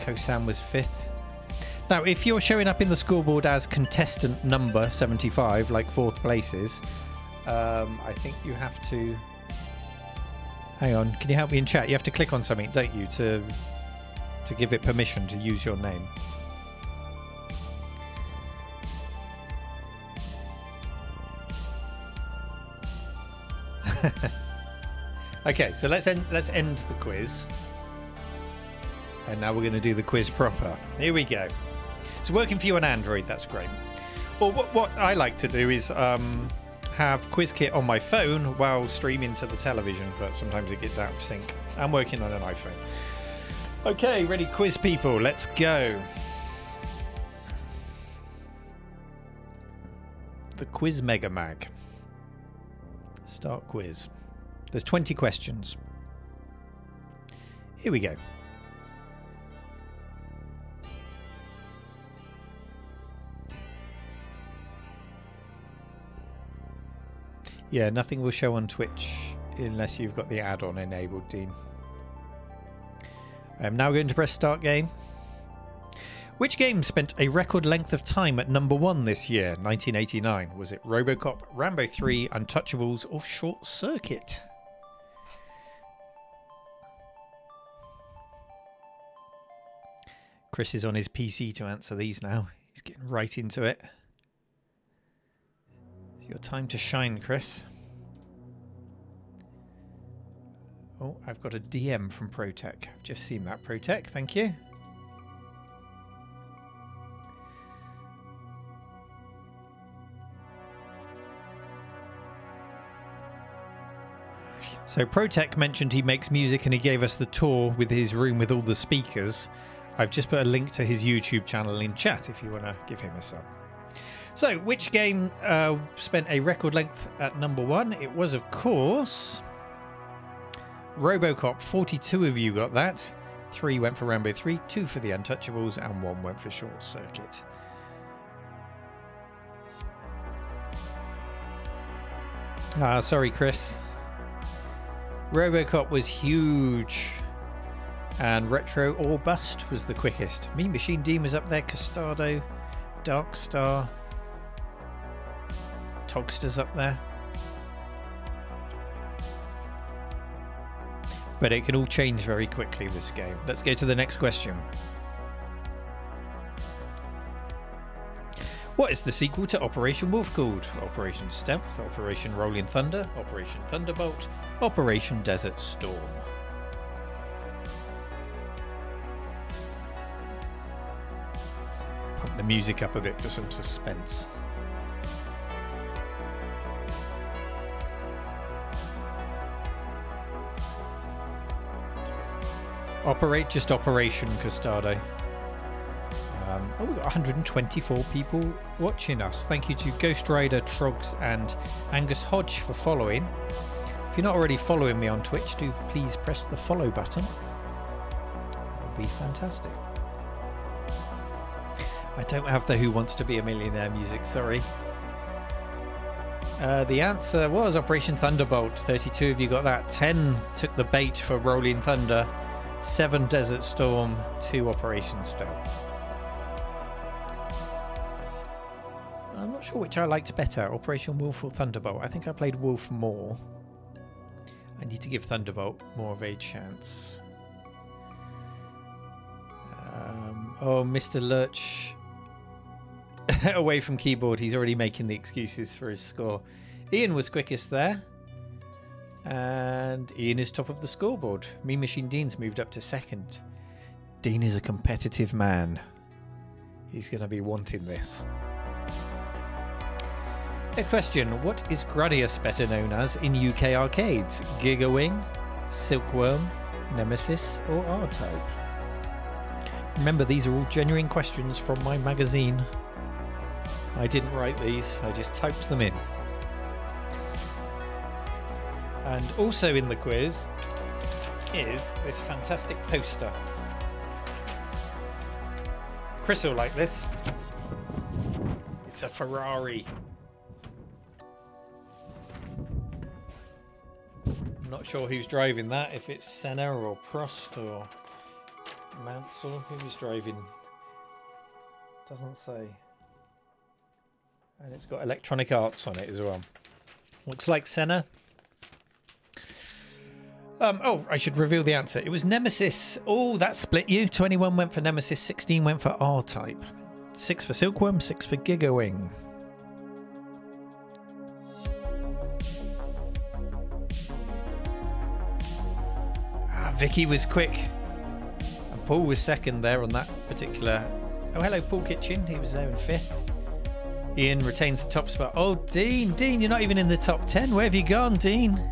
Kosam was fifth. Now, if you're showing up in the scoreboard as contestant number 75, like fourth places, um, I think you have to. Hang on, can you help me in chat? You have to click on something, don't you, to to give it permission to use your name. okay, so let's end let's end the quiz. And now we're going to do the quiz proper. Here we go. It's working for you on Android, that's great. Well, what, what I like to do is um, have QuizKit on my phone while streaming to the television, but sometimes it gets out of sync. I'm working on an iPhone. Okay, ready, quiz people, let's go. The Quiz Mega Mag. Start quiz. There's 20 questions. Here we go. Yeah, nothing will show on Twitch unless you've got the add-on enabled, Dean. I'm now going to press start game. Which game spent a record length of time at number one this year, 1989? Was it Robocop, Rambo 3, Untouchables, or Short Circuit? Chris is on his PC to answer these now. He's getting right into it. It's your time to shine, Chris. Oh, I've got a DM from Protec. I've just seen that, Protec. Thank you. So Protec mentioned he makes music and he gave us the tour with his room with all the speakers. I've just put a link to his YouTube channel in chat if you want to give him a sub. So, which game uh, spent a record length at number one? It was, of course, Robocop. 42 of you got that. Three went for Rambo 3, two for The Untouchables, and one went for Short Circuit. Ah, sorry, Chris. Robocop was huge. And Retro or Bust was the quickest. Mean Machine Dean was up there. Costado, Dark Star, Togster's up there. But it can all change very quickly, this game. Let's go to the next question. What is the sequel to Operation Wolf called? Operation Stealth, Operation Rolling Thunder, Operation Thunderbolt, Operation Desert Storm. Pump the music up a bit for some suspense. Operate just Operation Custado. Oh, we've got 124 people watching us. Thank you to Ghost Rider, Trogs, and Angus Hodge for following. If you're not already following me on Twitch, do please press the follow button. That would be fantastic. I don't have the Who Wants to Be a Millionaire music, sorry. Uh, the answer was Operation Thunderbolt. 32 of you got that. 10 took the bait for Rolling Thunder. 7 Desert Storm. 2 Operation Stealth. I'm not sure which I liked better, Operation Wolf or Thunderbolt. I think I played Wolf more. I need to give Thunderbolt more of a chance. Um, oh, Mr. Lurch away from keyboard. He's already making the excuses for his score. Ian was quickest there. And Ian is top of the scoreboard. Mean Machine Dean's moved up to second. Dean is a competitive man. He's going to be wanting this. A question What is Gradius better known as in UK arcades? Gigawing, Silkworm, Nemesis, or R Type? Remember, these are all genuine questions from my magazine. I didn't write these, I just typed them in. And also in the quiz is this fantastic poster. Chris will like this. It's a Ferrari. I'm not sure who's driving that, if it's Senna or Prost or Mansell. Who's driving? Doesn't say. And it's got electronic arts on it as well. Looks like Senna. Um, oh, I should reveal the answer. It was Nemesis. Oh, that split you. 21 went for Nemesis, 16 went for R type. 6 for Silkworm, 6 for Gigawing. Vicky was quick. And Paul was second there on that particular. Oh, hello, Paul Kitchen. He was there in fifth. Ian retains the top spot. Oh, Dean, Dean, you're not even in the top 10. Where have you gone, Dean?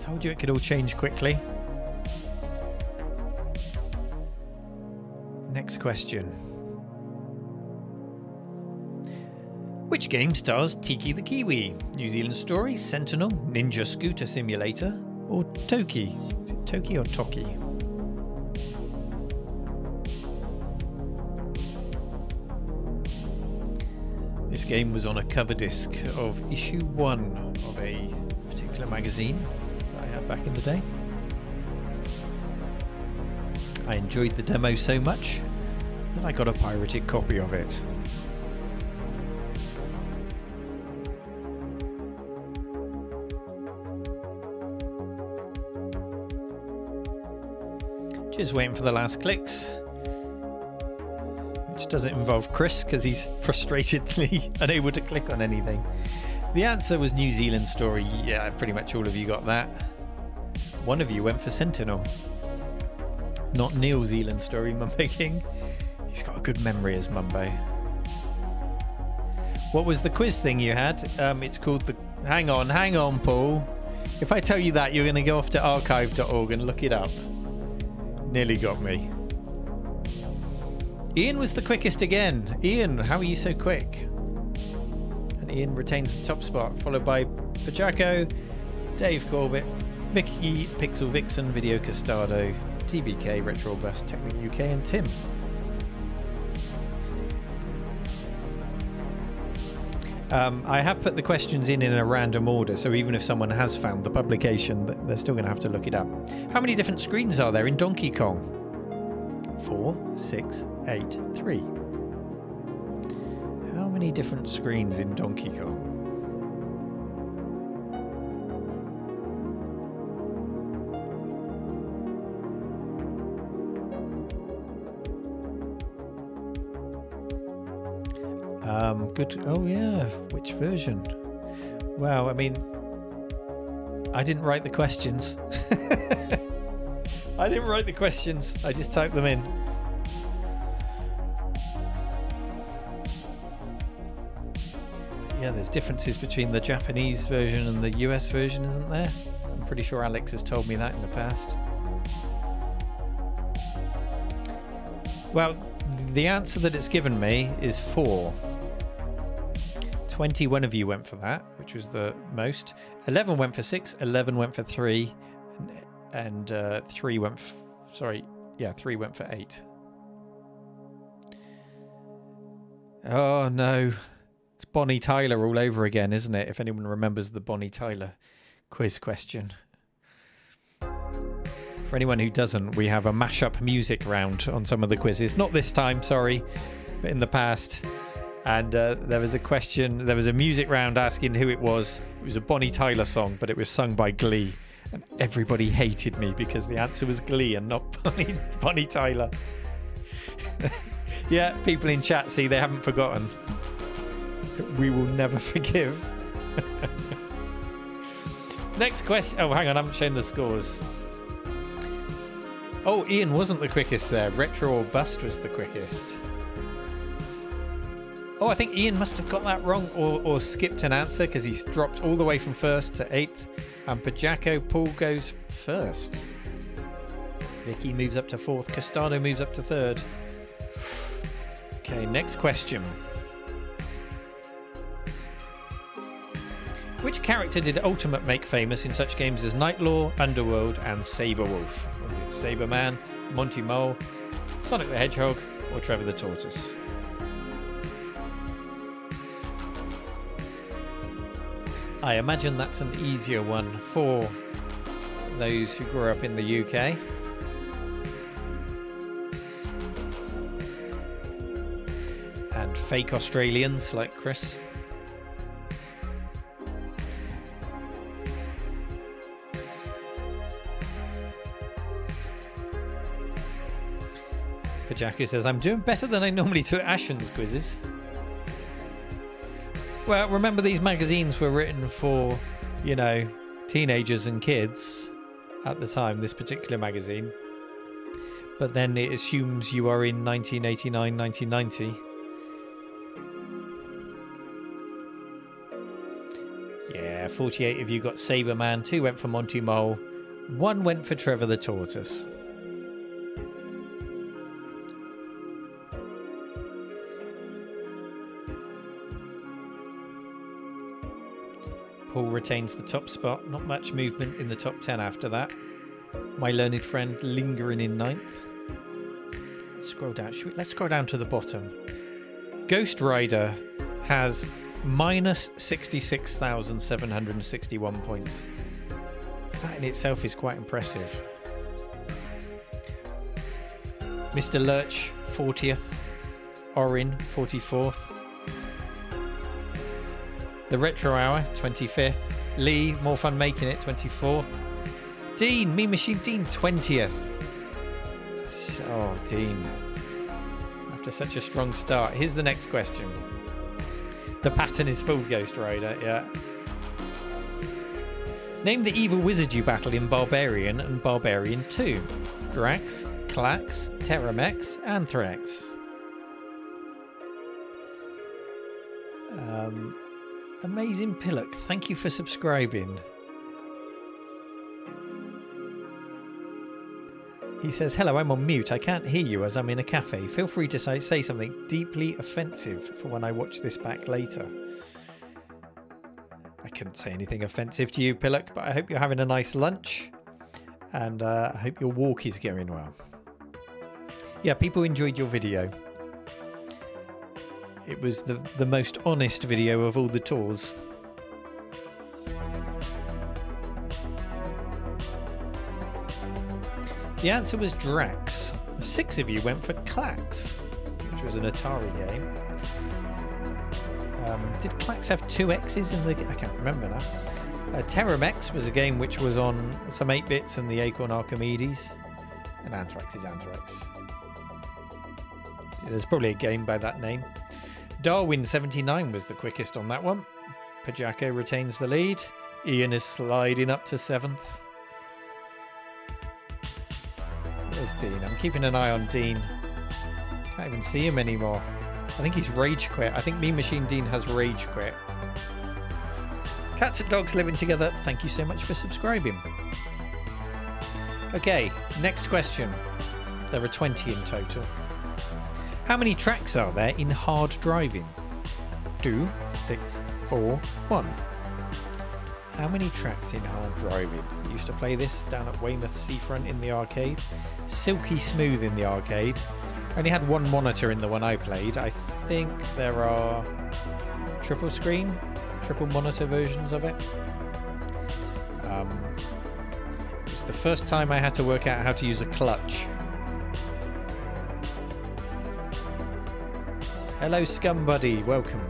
Told you it could all change quickly. Next question. Which game stars Tiki the Kiwi? New Zealand Story, Sentinel, Ninja Scooter Simulator, or Toki? Is it Toki or Toki? This game was on a cover disc of issue one of a particular magazine that I had back in the day. I enjoyed the demo so much that I got a pirated copy of it. Just waiting for the last clicks. Which doesn't involve Chris because he's frustratedly unable to click on anything. The answer was New Zealand story. Yeah, pretty much all of you got that. One of you went for Sentinel. Not New Zealand story, Mumbo King. He's got a good memory as Mumbo. What was the quiz thing you had? Um, it's called the. Hang on, hang on, Paul. If I tell you that, you're going to go off to archive.org and look it up. Nearly got me. Ian was the quickest again. Ian, how are you so quick? And Ian retains the top spot, followed by Pajaco, Dave Corbett, Vicky, Pixel Vixen, Video Custado, TBK, Retro Bus, Technic UK, and Tim. Um, I have put the questions in in a random order, so even if someone has found the publication, they're still going to have to look it up. How many different screens are there in Donkey Kong? Four, six, eight, three. How many different screens in Donkey Kong? Um, good. Oh yeah, which version? Wow. I mean, I didn't write the questions. I didn't write the questions. I just typed them in. Yeah, there's differences between the Japanese version and the US version, isn't there? I'm pretty sure Alex has told me that in the past. Well, the answer that it's given me is four. 21 of you went for that, which was the most. 11 went for six, 11 went for three, and, and uh, three went, f- sorry, yeah, three went for eight. Oh no, it's Bonnie Tyler all over again, isn't it? If anyone remembers the Bonnie Tyler quiz question. For anyone who doesn't, we have a mashup music round on some of the quizzes. Not this time, sorry, but in the past. And uh, there was a question, there was a music round asking who it was. It was a Bonnie Tyler song, but it was sung by Glee. And everybody hated me because the answer was Glee and not Bonnie, Bonnie Tyler. yeah, people in chat see they haven't forgotten. We will never forgive. Next question. Oh, hang on, I haven't shown the scores. Oh, Ian wasn't the quickest there. Retro or Bust was the quickest. Oh, I think Ian must have got that wrong or, or skipped an answer because he's dropped all the way from first to eighth. And Pajako Paul goes first. Vicky moves up to fourth. Castano moves up to third. Okay, next question. Which character did Ultimate make famous in such games as Nightlaw, Underwurlde, and Sabre Wulf? Was it Sabreman, Monty Mole, Sonic the Hedgehog, or Trevor the Tortoise? I imagine that's an easier one for those who grew up in the UK. And fake Australians like Chris. Pajaku says, I'm doing better than I normally do at Ashen's quizzes. Well, remember these magazines were written for, you know, teenagers and kids at the time, this particular magazine. But then it assumes you are in 1989, 1990. Yeah, 48 of you got Sabreman, two went for Monty Mole, one went for Trevor the Tortoise. Paul retains the top spot. Not much movement in the top 10 after that. My learned friend lingering in ninth. Let's scroll down. We, let's scroll down to the bottom. Ghost Rider has minus 66,761 points. That in itself is quite impressive. Mr. Lurch, 40th. Orin, 44th. The Retro Hour, 25th. Lee, More Fun Making It, 24th. Dean, Mean Machine Dean, 20th. Oh, Dean. After such a strong start. Here's the next question. The pattern is full Ghost Rider, yeah. Name the evil wizard you battle in Barbarian and Barbarian 2. Drax, Klax, Terramex, Anthrax. Amazing Pillock, thank you for subscribing. He says, Hello, I'm on mute. I can't hear you as I'm in a cafe. Feel free to say, say something deeply offensive for when I watch this back later. I couldn't say anything offensive to you, Pillock, but I hope you're having a nice lunch and uh, I hope your walk is going well. Yeah, people enjoyed your video. It was the, the most honest video of all the tours. The answer was Drax. Six of you went for Klax, which was an Atari game. Um, did Klax have two X's in the? I can't remember now. Uh, Terramex was a game which was on some 8 bits and the Acorn Archimedes, and Anthrax is Anthrax. There's probably a game by that name. Darwin 79 was the quickest on that one. Pajako retains the lead. Ian is sliding up to seventh. There's Dean. I'm keeping an eye on Dean. Can't even see him anymore. I think he's rage quit. I think Mean Machine Dean has rage quit. Cats and dogs living together. Thank you so much for subscribing. Okay, next question. There are 20 in total. How many tracks are there in hard driving? Two, six, four, one. How many tracks in hard driving? I used to play this down at Weymouth Seafront in the arcade. Silky smooth in the arcade. Only had one monitor in the one I played. I think there are triple screen, triple monitor versions of it. Um, it was the first time I had to work out how to use a clutch. Hello, Scum Buddy. Welcome.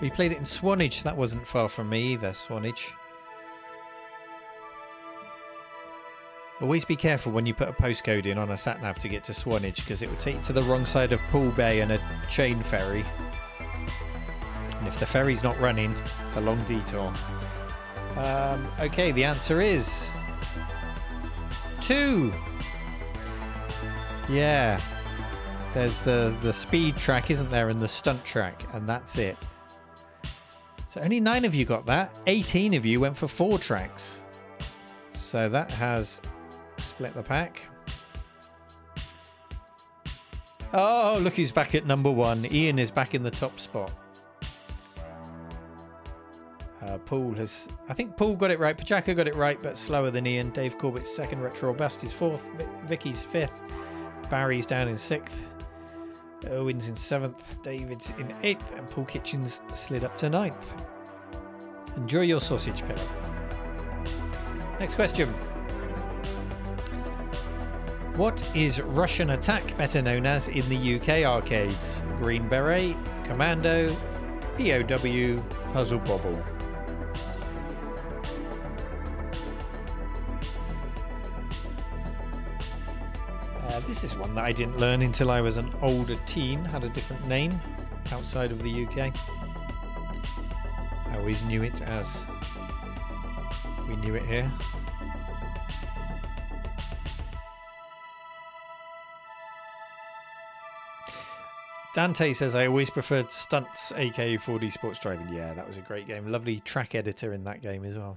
We played it in Swanage. That wasn't far from me either, Swanage. Always be careful when you put a postcode in on a sat nav to get to Swanage because it will take you to the wrong side of Poole Bay and a chain ferry. And if the ferry's not running, it's a long detour. Um, okay, the answer is two. Yeah. There's the, the speed track, isn't there, and the stunt track, and that's it. So only nine of you got that. 18 of you went for four tracks. So that has split the pack. Oh, look who's back at number one. Ian is back in the top spot. Uh, Paul has, I think Paul got it right. Pachaka got it right, but slower than Ian. Dave Corbett's second. Retro Bust is fourth. Vi- Vicky's fifth. Barry's down in sixth. Owen's in seventh. David's in eighth. And Paul Kitchens slid up to ninth. Enjoy your sausage pillow. Next question. What is Russian Attack better known as in the UK arcades? Green Beret, Commando, POW, Puzzle Bobble. This is one that I didn't learn until I was an older teen, had a different name outside of the UK. I always knew it as we knew it here. Dante says I always preferred stunts, aka 4D Sports Driving. Yeah, that was a great game. Lovely track editor in that game as well.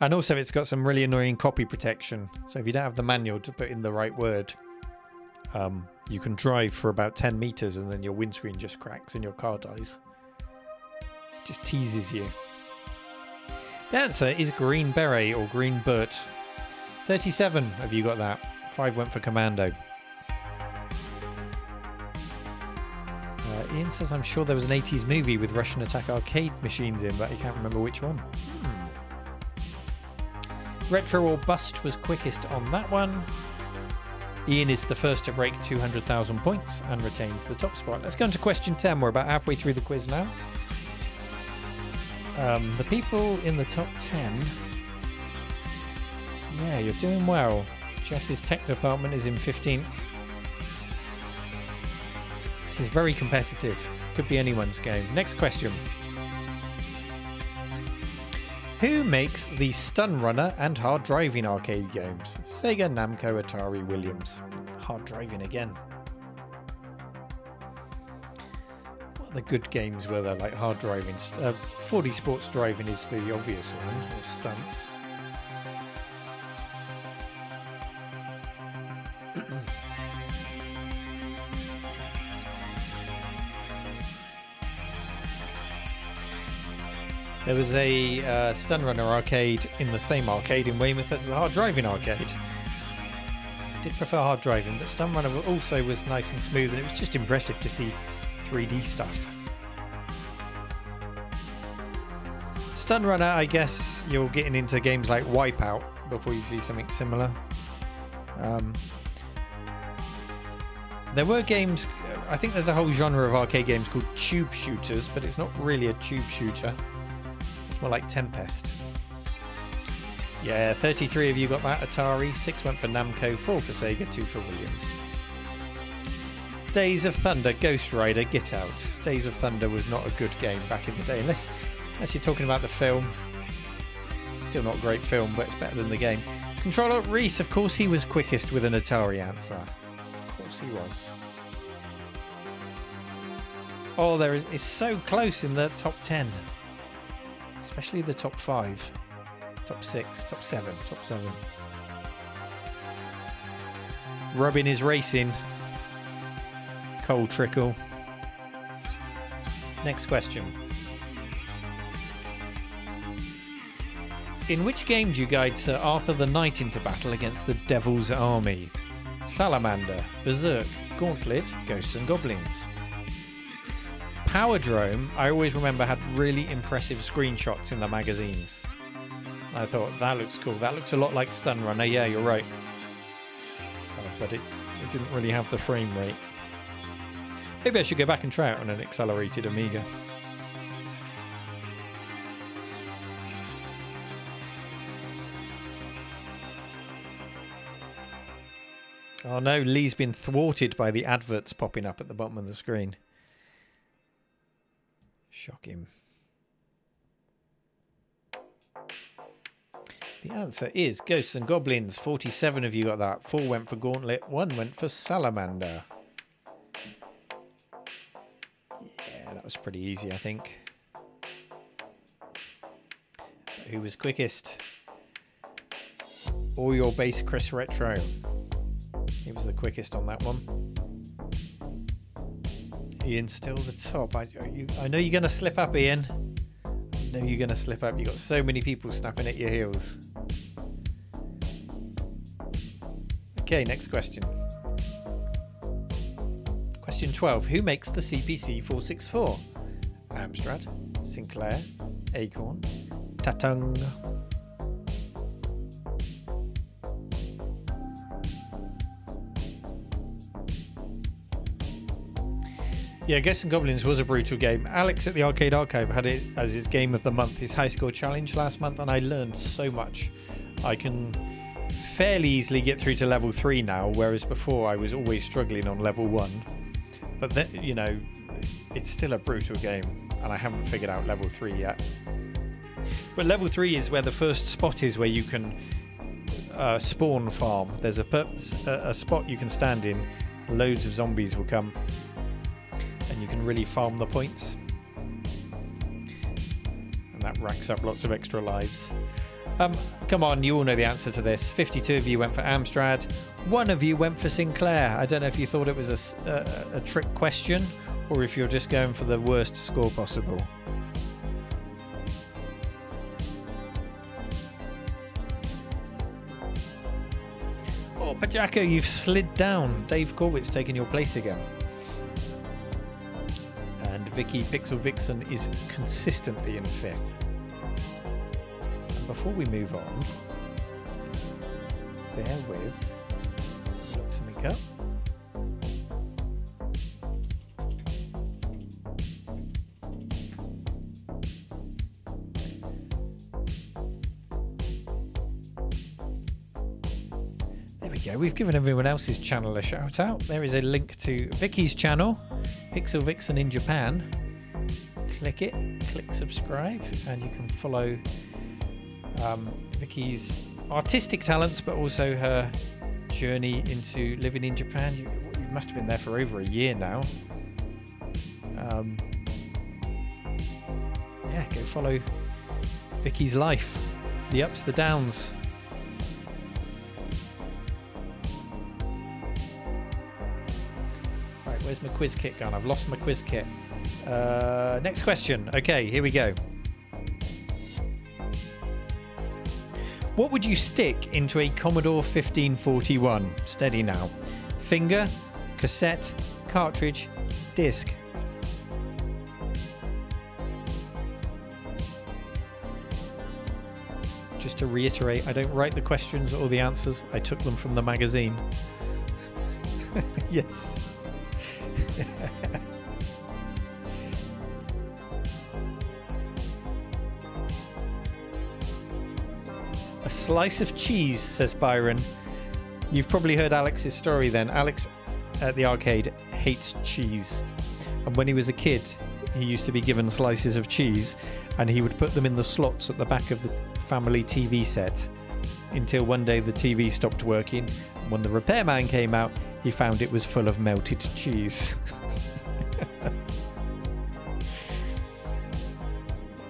And also, it's got some really annoying copy protection. So if you don't have the manual to put in the right word, um, you can drive for about 10 meters and then your windscreen just cracks and your car dies. Just teases you. The answer is Green Beret or Green Burt. 37 have you got that. Five went for Commando. Uh, Ian says, I'm sure there was an 80s movie with Russian attack arcade machines in, but he can't remember which one. Hmm. Retro or Bust was quickest on that one. Ian is the first to break 200,000 points and retains the top spot. Let's go on to question 10. We're about halfway through the quiz now. Um, the people in the top 10. Yeah, you're doing well. Jess's tech department is in 15th. This is very competitive. Could be anyone's game. Next question. Who makes the Stun Runner and Hard Driving arcade games? Sega, Namco, Atari, Williams. Hard Driving again. What other good games were there like Hard Driving? Uh, 4D Sports Driving is the obvious one, or Stunts. There was a uh, Stun Runner arcade in the same arcade in Weymouth as the Hard Driving arcade. I did prefer Hard Driving, but Stun Runner also was nice and smooth, and it was just impressive to see 3D stuff. Stun Runner, I guess you're getting into games like Wipeout before you see something similar. Um, there were games, I think there's a whole genre of arcade games called tube shooters, but it's not really a tube shooter. It's more like Tempest. Yeah, 33 of you got that. Atari, 6 went for Namco, 4 for Sega, 2 for Williams. Days of Thunder, Ghost Rider, Get Out. Days of Thunder was not a good game back in the day, unless, unless you're talking about the film. Still not a great film, but it's better than the game. Controller Reese, of course, he was quickest with an Atari answer. Of course, he was. Oh, there is. It's so close in the top ten, especially the top five, top six, top seven, top seven. Robin is racing. Cold trickle. Next question. In which game do you guide Sir Arthur the Knight into battle against the Devil's Army? Salamander, Berserk, Gauntlet, Ghosts and Goblins. Powerdrome, I always remember had really impressive screenshots in the magazines. I thought that looks cool. That looks a lot like Stun Runner. Yeah, you're right. Uh, but it, it didn't really have the frame rate. Maybe I should go back and try it on an accelerated Amiga. Oh no, Lee's been thwarted by the adverts popping up at the bottom of the screen. Shock him. The answer is Ghosts and Goblins. 47 of you got that. Four went for Gauntlet, one went for Salamander. Yeah, that was pretty easy, I think. Who was quickest? Or your base Chris Retro. He was the quickest on that one. Ian's still the top. I, you, I know you're going to slip up, Ian. I know you're going to slip up. You've got so many people snapping at your heels. Okay, next question. Question 12. Who makes the CPC 464? Amstrad, Sinclair, Acorn, Tatung. Yeah, Ghosts and Goblins was a brutal game. Alex at the Arcade Archive had it as his game of the month, his high score challenge last month, and I learned so much. I can fairly easily get through to level three now, whereas before I was always struggling on level one. But you know, it's still a brutal game, and I haven't figured out level three yet. But level three is where the first spot is, where you can uh, spawn farm. There's a, a spot you can stand in. Loads of zombies will come, you can really farm the points. And that racks up lots of extra lives. Um, come on, you all know the answer to this. 52 of you went for Amstrad. One of you went for Sinclair. I don't know if you thought it was a trick question or if you're just going for the worst score possible. Oh, Pajako, you've slid down. Dave Corbett's taken your place again. Vicky Pixel Vixen is consistently in fifth. And before we move on, bear with. Look something up. There we go. We've given everyone else's channel a shout out. There is a link to Vicky's channel, Pixel Vixen in Japan. Click it, click subscribe, and you can follow um, Vicky's artistic talents, but also her journey into living in Japan. You, you must have been there for over a year now. Um, yeah, go follow Vicky's life, the ups, the downs. Where's my quiz kit gone? I've lost my quiz kit. Uh, next question. Okay, here we go. What would you stick into a Commodore 1541? Steady now. Finger, cassette, cartridge, disc. Just to reiterate, I don't write the questions or the answers. I took them from the magazine. yes. A slice of cheese, says Byron. You've probably heard Alex's story then. Alex at the arcade hates cheese. And when he was a kid, he used to be given slices of cheese and he would put them in the slots at the back of the family TV set until one day the TV stopped working. When the repairman came out, he found it was full of melted cheese.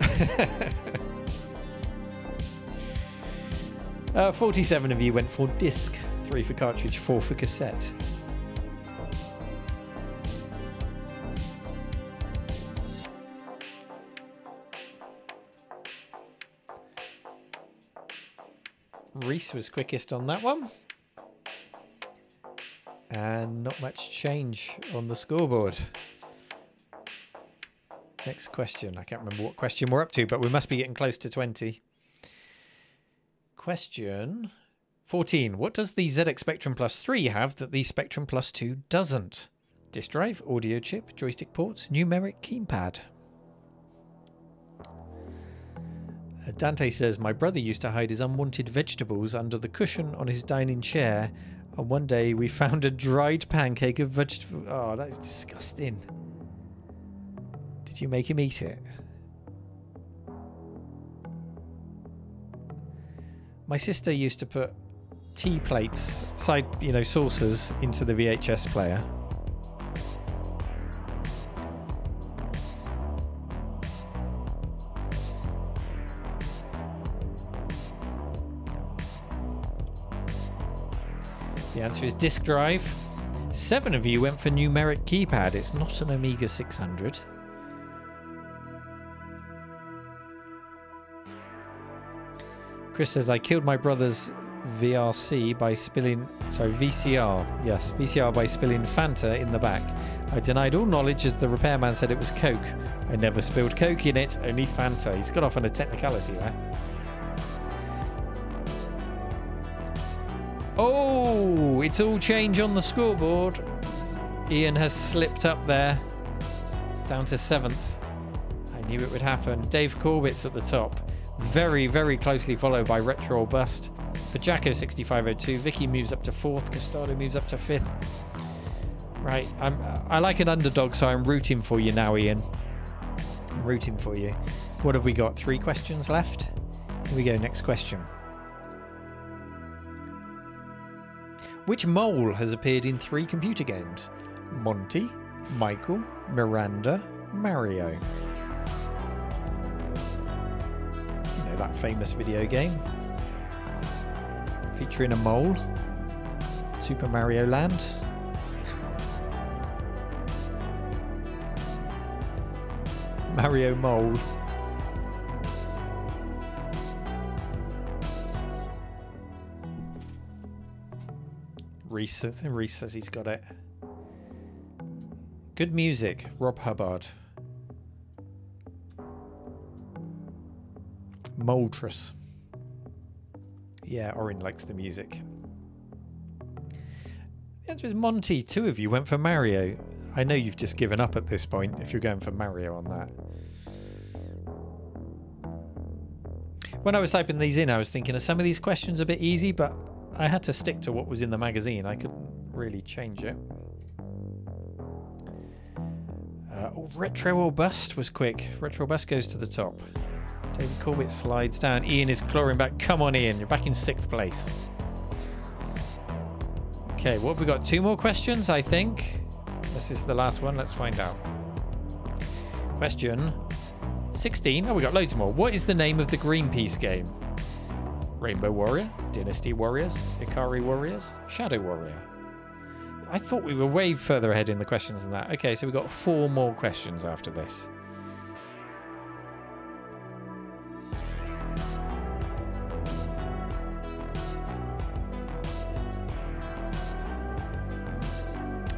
uh, 47 of you went for disc, 3 for cartridge, 4 for cassette. Reese was quickest on that one. And not much change on the scoreboard. Next question. I can't remember what question we're up to, but we must be getting close to 20. Question 14. What does the ZX Spectrum Plus 3 have that the Spectrum Plus 2 doesn't? Disk drive, audio chip, joystick ports, numeric keypad. Uh, Dante says, My brother used to hide his unwanted vegetables under the cushion on his dining chair, and one day we found a dried pancake of vegetable. Oh, that's disgusting. Did you make him eat it? My sister used to put tea plates, side, you know, saucers into the VHS player. The answer is disk drive. Seven of you went for numeric keypad. It's not an Amiga 600. Chris says, I killed my brother's VRC by spilling, sorry, VCR, yes, VCR by spilling Fanta in the back. I denied all knowledge as the repairman said it was Coke. I never spilled Coke in it, only Fanta. He's got off on a technicality there. Oh, it's all change on the scoreboard. Ian has slipped up there, down to seventh. I knew it would happen. Dave Corbett's at the top, very, very closely followed by Retro Bust. Pajako 6502. Vicky moves up to fourth. Costado moves up to fifth. Right, I'm. I like an underdog, so I'm rooting for you now, Ian. I'm rooting for you. What have we got? Three questions left. Here we go. Next question. Which mole has appeared in three computer games? Monty, Michael, Miranda, Mario. You know that famous video game featuring a mole? Super Mario Land. Mario Mole. Reese, Reese says he's got it. Good music, Rob Hubbard. Moltres. Yeah, Orin likes the music. The answer is Monty. Two of you went for Mario. I know you've just given up at this point if you're going for Mario on that. When I was typing these in, I was thinking, are some of these questions a bit easy? But I had to stick to what was in the magazine. I couldn't really change it. Uh, oh, Retro or Bust was quick. Retro Bust goes to the top. David Corbett slides down. Ian is clawing back. Come on, Ian. You're back in sixth place. Okay, what have we got? Two more questions, I think. This is the last one. Let's find out. Question 16. Oh, we got loads more. What is the name of the Greenpeace game? Rainbow Warrior, Dynasty Warriors, Ikari Warriors, Shadow Warrior. I thought we were way further ahead in the questions than that. Okay, so we've got four more questions after this.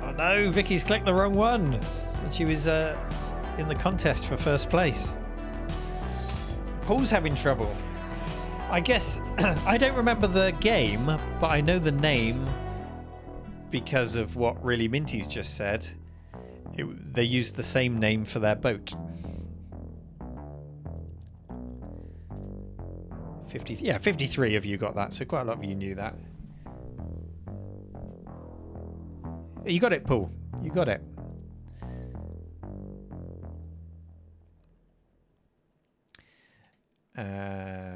Oh no, Vicky's clicked the wrong one. And she was uh, in the contest for first place. Paul's having trouble. I guess I don't remember the game, but I know the name because of what Really Minty's just said. It, they used the same name for their boat. 50, yeah, 53 of you got that, so quite a lot of you knew that. You got it, Paul. You got it. Uh,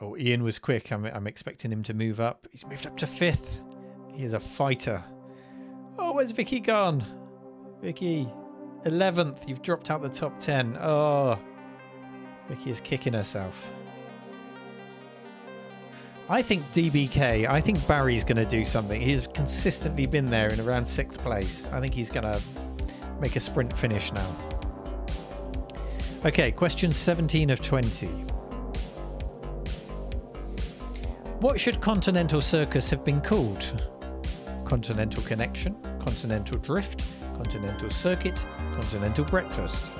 Oh, Ian was quick. I'm, I'm expecting him to move up. He's moved up to fifth. He is a fighter. Oh, where's Vicky gone? Vicky, 11th. You've dropped out the top 10. Oh, Vicky is kicking herself. I think DBK, I think Barry's going to do something. He's consistently been there in around sixth place. I think he's going to make a sprint finish now. Okay, question 17 of 20. What should Continental Circus have been called? Continental Connection, Continental Drift, Continental Circuit, Continental Breakfast.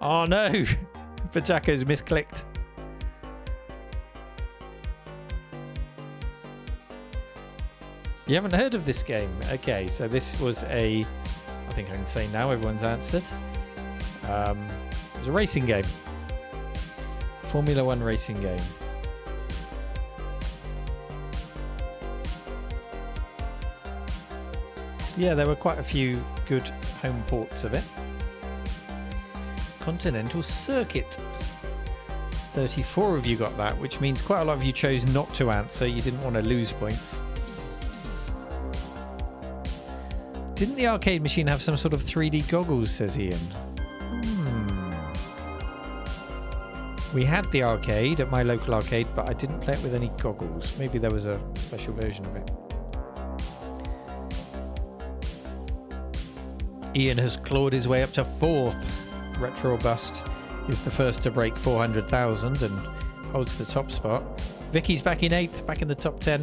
Oh no! Pajaco's misclicked. You haven't heard of this game? Okay, so this was a. I think I can say now everyone's answered. Um, it was a racing game. Formula One racing game. Yeah, there were quite a few good home ports of it. Continental Circuit. 34 of you got that, which means quite a lot of you chose not to answer. You didn't want to lose points. Didn't the arcade machine have some sort of 3D goggles, says Ian? Hmm. We had the arcade at my local arcade, but I didn't play it with any goggles. Maybe there was a special version of it. Ian has clawed his way up to fourth. Retro Bust is the first to break 400,000 and holds the top spot. Vicky's back in eighth, back in the top 10.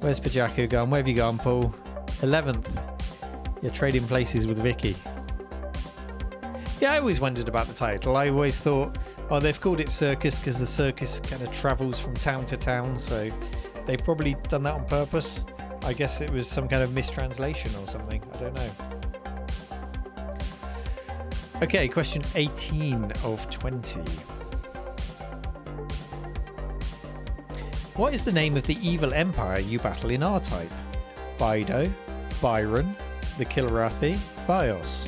Where's Pajaku gone? Where have you gone, Paul? 11th. You're trading places with Vicky. Yeah, I always wondered about the title. I always thought, oh, they've called it Circus because the circus kind of travels from town to town, so they've probably done that on purpose. I guess it was some kind of mistranslation or something. I don't know. Okay, question 18 of 20. What is the name of the evil empire you battle in R-Type? Bydo, Byron, the Kilrathi, Bios.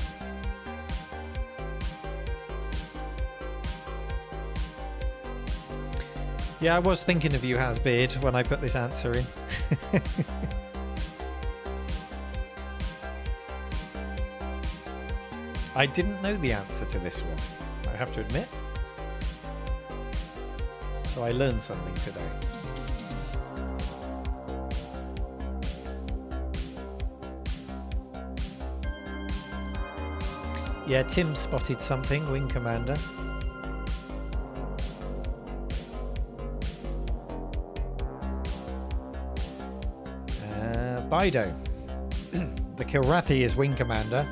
Yeah, I was thinking of you, Hasbeard, when I put this answer in. I didn't know the answer to this one, I have to admit. So I learned something today. Yeah, Tim spotted something, Wing Commander. Uh, Bydo. the Kilrathi is Wing Commander.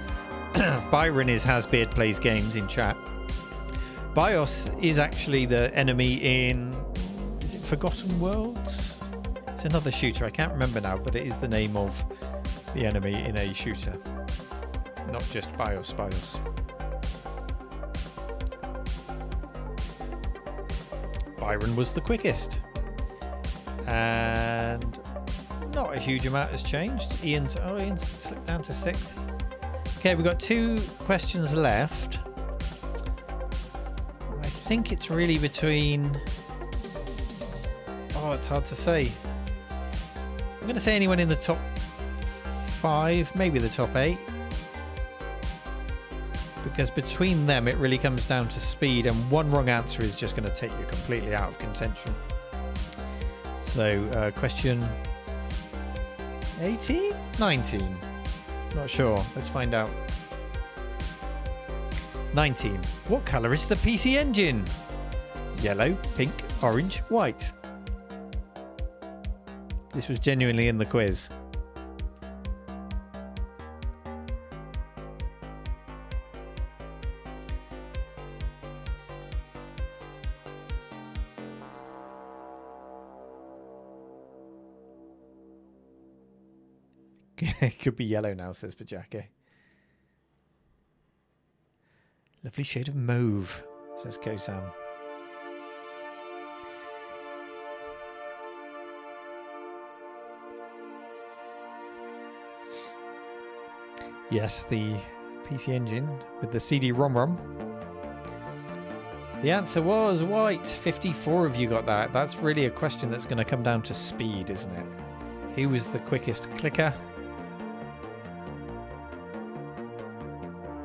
Byron is Hasbeard plays games in chat. Bios is actually the enemy in is it Forgotten Worlds? It's another shooter. I can't remember now, but it is the name of the enemy in a shooter. Not just Bios, Bios. Byron was the quickest. And not a huge amount has changed. Ian's oh Ian's slipped down to sixth. Okay, we've got two questions left. I think it's really between. Oh, it's hard to say. I'm going to say anyone in the top five, maybe the top eight. Because between them, it really comes down to speed, and one wrong answer is just going to take you completely out of contention. So, uh, question 18? 19? Not sure. Let's find out. 19. What colour is the PC engine? Yellow, pink, orange, white. This was genuinely in the quiz. it could be yellow now, says Pajake. Lovely shade of mauve, says Kosam. Yes, the PC Engine with the CD ROM ROM. The answer was white. 54 of you got that. That's really a question that's going to come down to speed, isn't it? Who was the quickest clicker?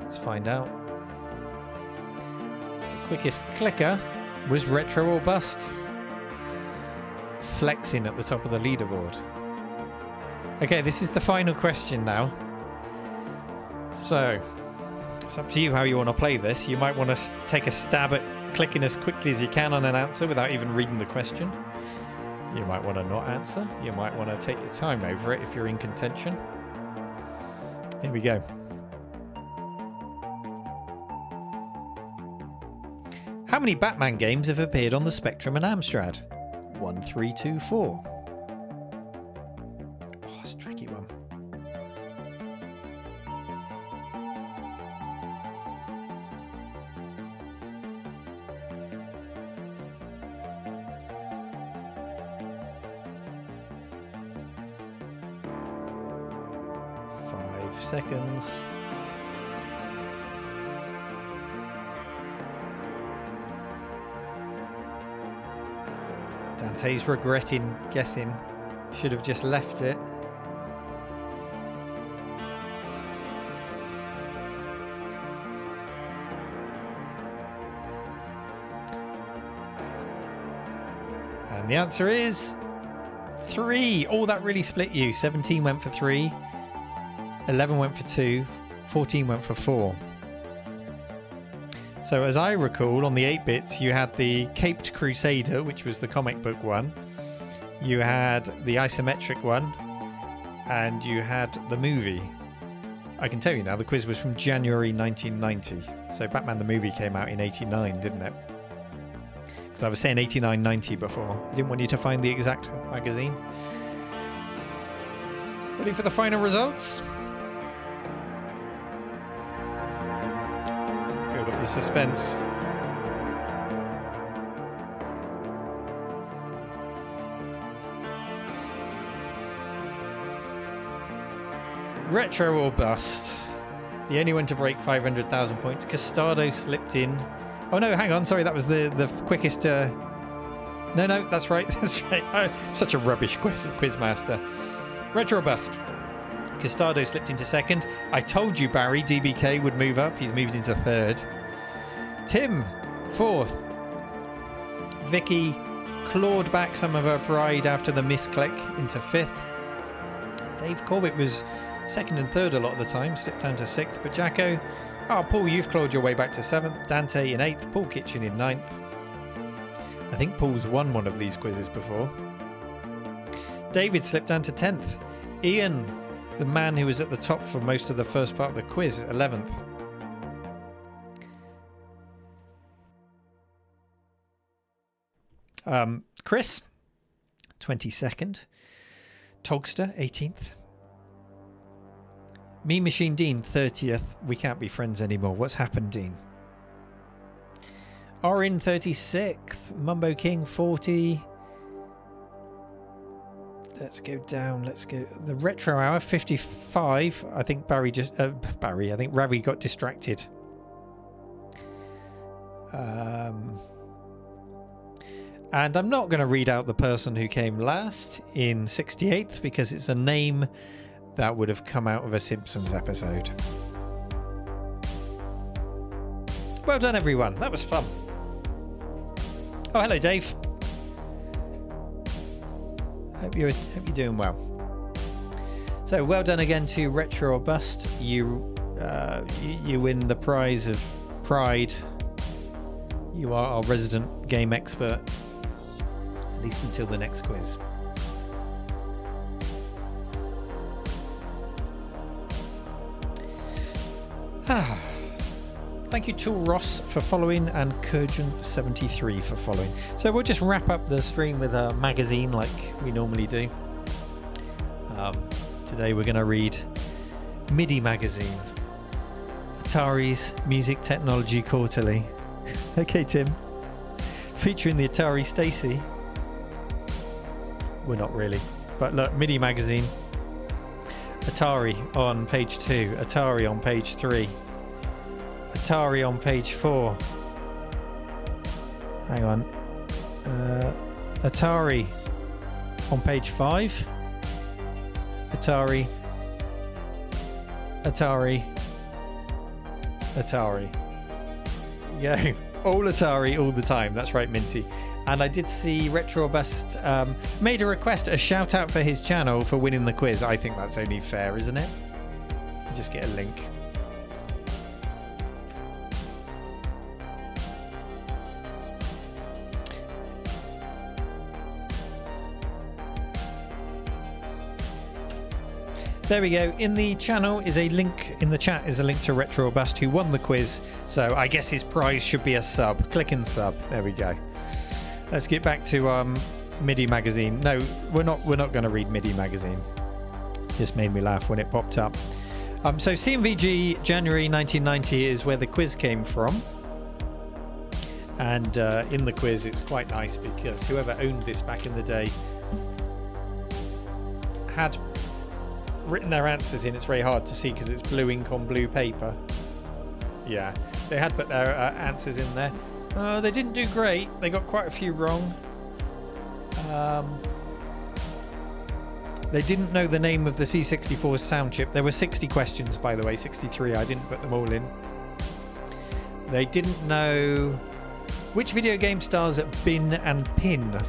Let's find out. Quickest clicker was Retro or Bust. Flexing at the top of the leaderboard. Okay, this is the final question now. So, it's up to you how you want to play this. You might want to take a stab at clicking as quickly as you can on an answer without even reading the question. You might want to not answer. You might want to take your time over it if you're in contention. Here we go. How many Batman games have appeared on the Spectrum and Amstrad? One, three, two, four. Oh, it's a tricky one. Five seconds. Dante's regretting guessing. Should have just left it. And the answer is three. Oh, that really split you. 17 went for three, 11 went for two, 14 went for four. So, as I recall, on the 8 bits, you had the Caped Crusader, which was the comic book one, you had the isometric one, and you had the movie. I can tell you now, the quiz was from January 1990. So, Batman the movie came out in 89, didn't it? Because I was saying 89 90 before. I didn't want you to find the exact magazine. Ready for the final results? Suspense. Retro or bust. The only one to break 500,000 points. Castado slipped in. Oh no, hang on. Sorry, that was the the quickest. Uh... No, no, that's right. That's right. Oh, such a rubbish quiz quizmaster. Retro or bust. Castado slipped into second. I told you Barry DBK would move up. He's moved into third. Tim, fourth. Vicky clawed back some of her pride after the misclick into fifth. Dave Corbett was second and third a lot of the time, slipped down to sixth. But Jacko, ah, oh, Paul, you've clawed your way back to seventh. Dante in eighth. Paul Kitchen in ninth. I think Paul's won one of these quizzes before. David slipped down to 10th. Ian, the man who was at the top for most of the first part of the quiz, 11th. Um, Chris, 22nd. Togster, 18th. Mean Machine Dean, 30th. We can't be friends anymore. What's happened, Dean? Orin, 36th. Mumbo King, 40. Let's go down. Let's go. The Retro Hour, 55. I think Barry just. Uh, Barry, I think Ravi got distracted. Um. And I'm not going to read out the person who came last in 68th because it's a name that would have come out of a Simpsons episode. Well done, everyone. That was fun. Oh, hello, Dave. Hope you're hope you're doing well. So, well done again to Retro or Bust. You uh, you, you win the prize of pride. You are our resident game expert, at least until the next quiz. Ah. Thank you to Ross for following and Kurjan73 for following. So we'll just wrap up the stream with a magazine like we normally do. Um, today we're going to read MIDI Magazine, Atari's Music Technology Quarterly. okay, Tim. Featuring the Atari Stacy. We're not really. But look, MIDI Magazine. Atari on page two. Atari on page three. Atari on page four. Hang on. Uh, Atari on page five. Atari. Atari. Atari. Yeah, all Atari all the time. That's right, Minty. And I did see Retrobust um, made a request, a shout out for his channel for winning the quiz. I think that's only fair, isn't it? Just get a link. There we go. In the channel is a link, in the chat is a link to Retro Bust who won the quiz. So I guess his prize should be a sub. Click and sub. There we go. Let's get back to um, MIDI magazine. No, we're not. We're not going to read MIDI magazine. Just made me laugh when it popped up. Um, so CMVG January 1990 is where the quiz came from. And uh, in the quiz, it's quite nice because whoever owned this back in the day had written their answers in. It's very hard to see because it's blue ink on blue paper. Yeah, they had put their uh, answers in there. Uh, they didn't do great. They got quite a few wrong. Um, they didn't know the name of the C64's sound chip. There were 60 questions, by the way, 63. I didn't put them all in. They didn't know which video game stars Bin and Pin.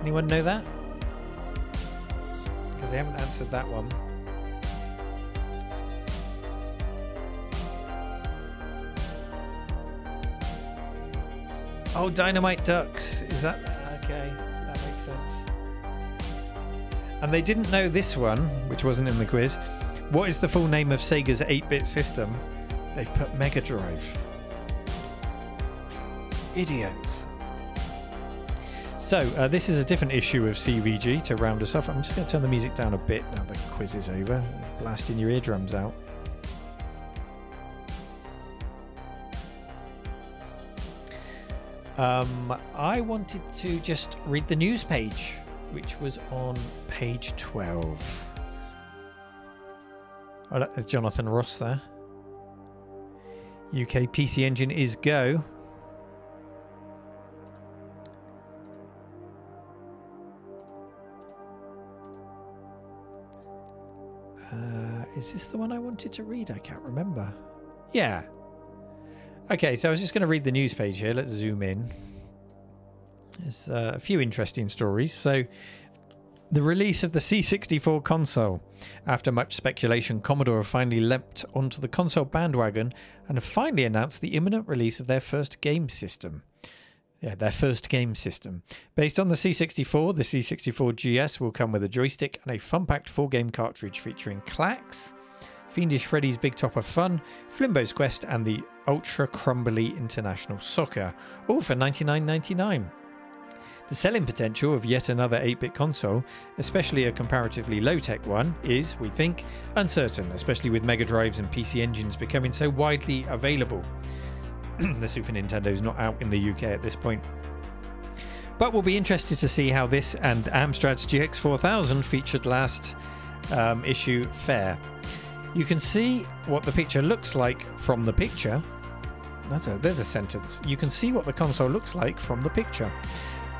Anyone know that? Because they haven't answered that one. Oh, Dynamite Dux. Is that okay? That makes sense. And they didn't know this one, which wasn't in the quiz. What is the full name of Sega's 8 bit system? They've put Mega Drive. Idiots. So, uh, this is a different issue of CVG to round us off. I'm just going to turn the music down a bit now the quiz is over. Blasting your eardrums out. Um, I wanted to just read the news page, which was on page 12. Oh, there's Jonathan Ross there. UK PC Engine is go. Uh, is this the one I wanted to read? I can't remember. Yeah. Okay, so I was just going to read the news page here. Let's zoom in. There's uh, a few interesting stories. So, the release of the C64 console. After much speculation, Commodore finally leapt onto the console bandwagon and have finally announced the imminent release of their first game system. Yeah, their first game system. Based on the C64, the C64 GS will come with a joystick and a fun-packed four game cartridge featuring Klax, Fiendish Freddy's Big Top of Fun, Flimbo's Quest, and the Ultra Crumbly International Soccer, all for $99.99. The selling potential of yet another 8 bit console, especially a comparatively low tech one, is, we think, uncertain, especially with Mega Drives and PC engines becoming so widely available. the Super Nintendo is not out in the UK at this point. But we'll be interested to see how this and Amstrad's GX4000 featured last um, issue fare. You can see what the picture looks like from the picture. That's a, there's a sentence. You can see what the console looks like from the picture.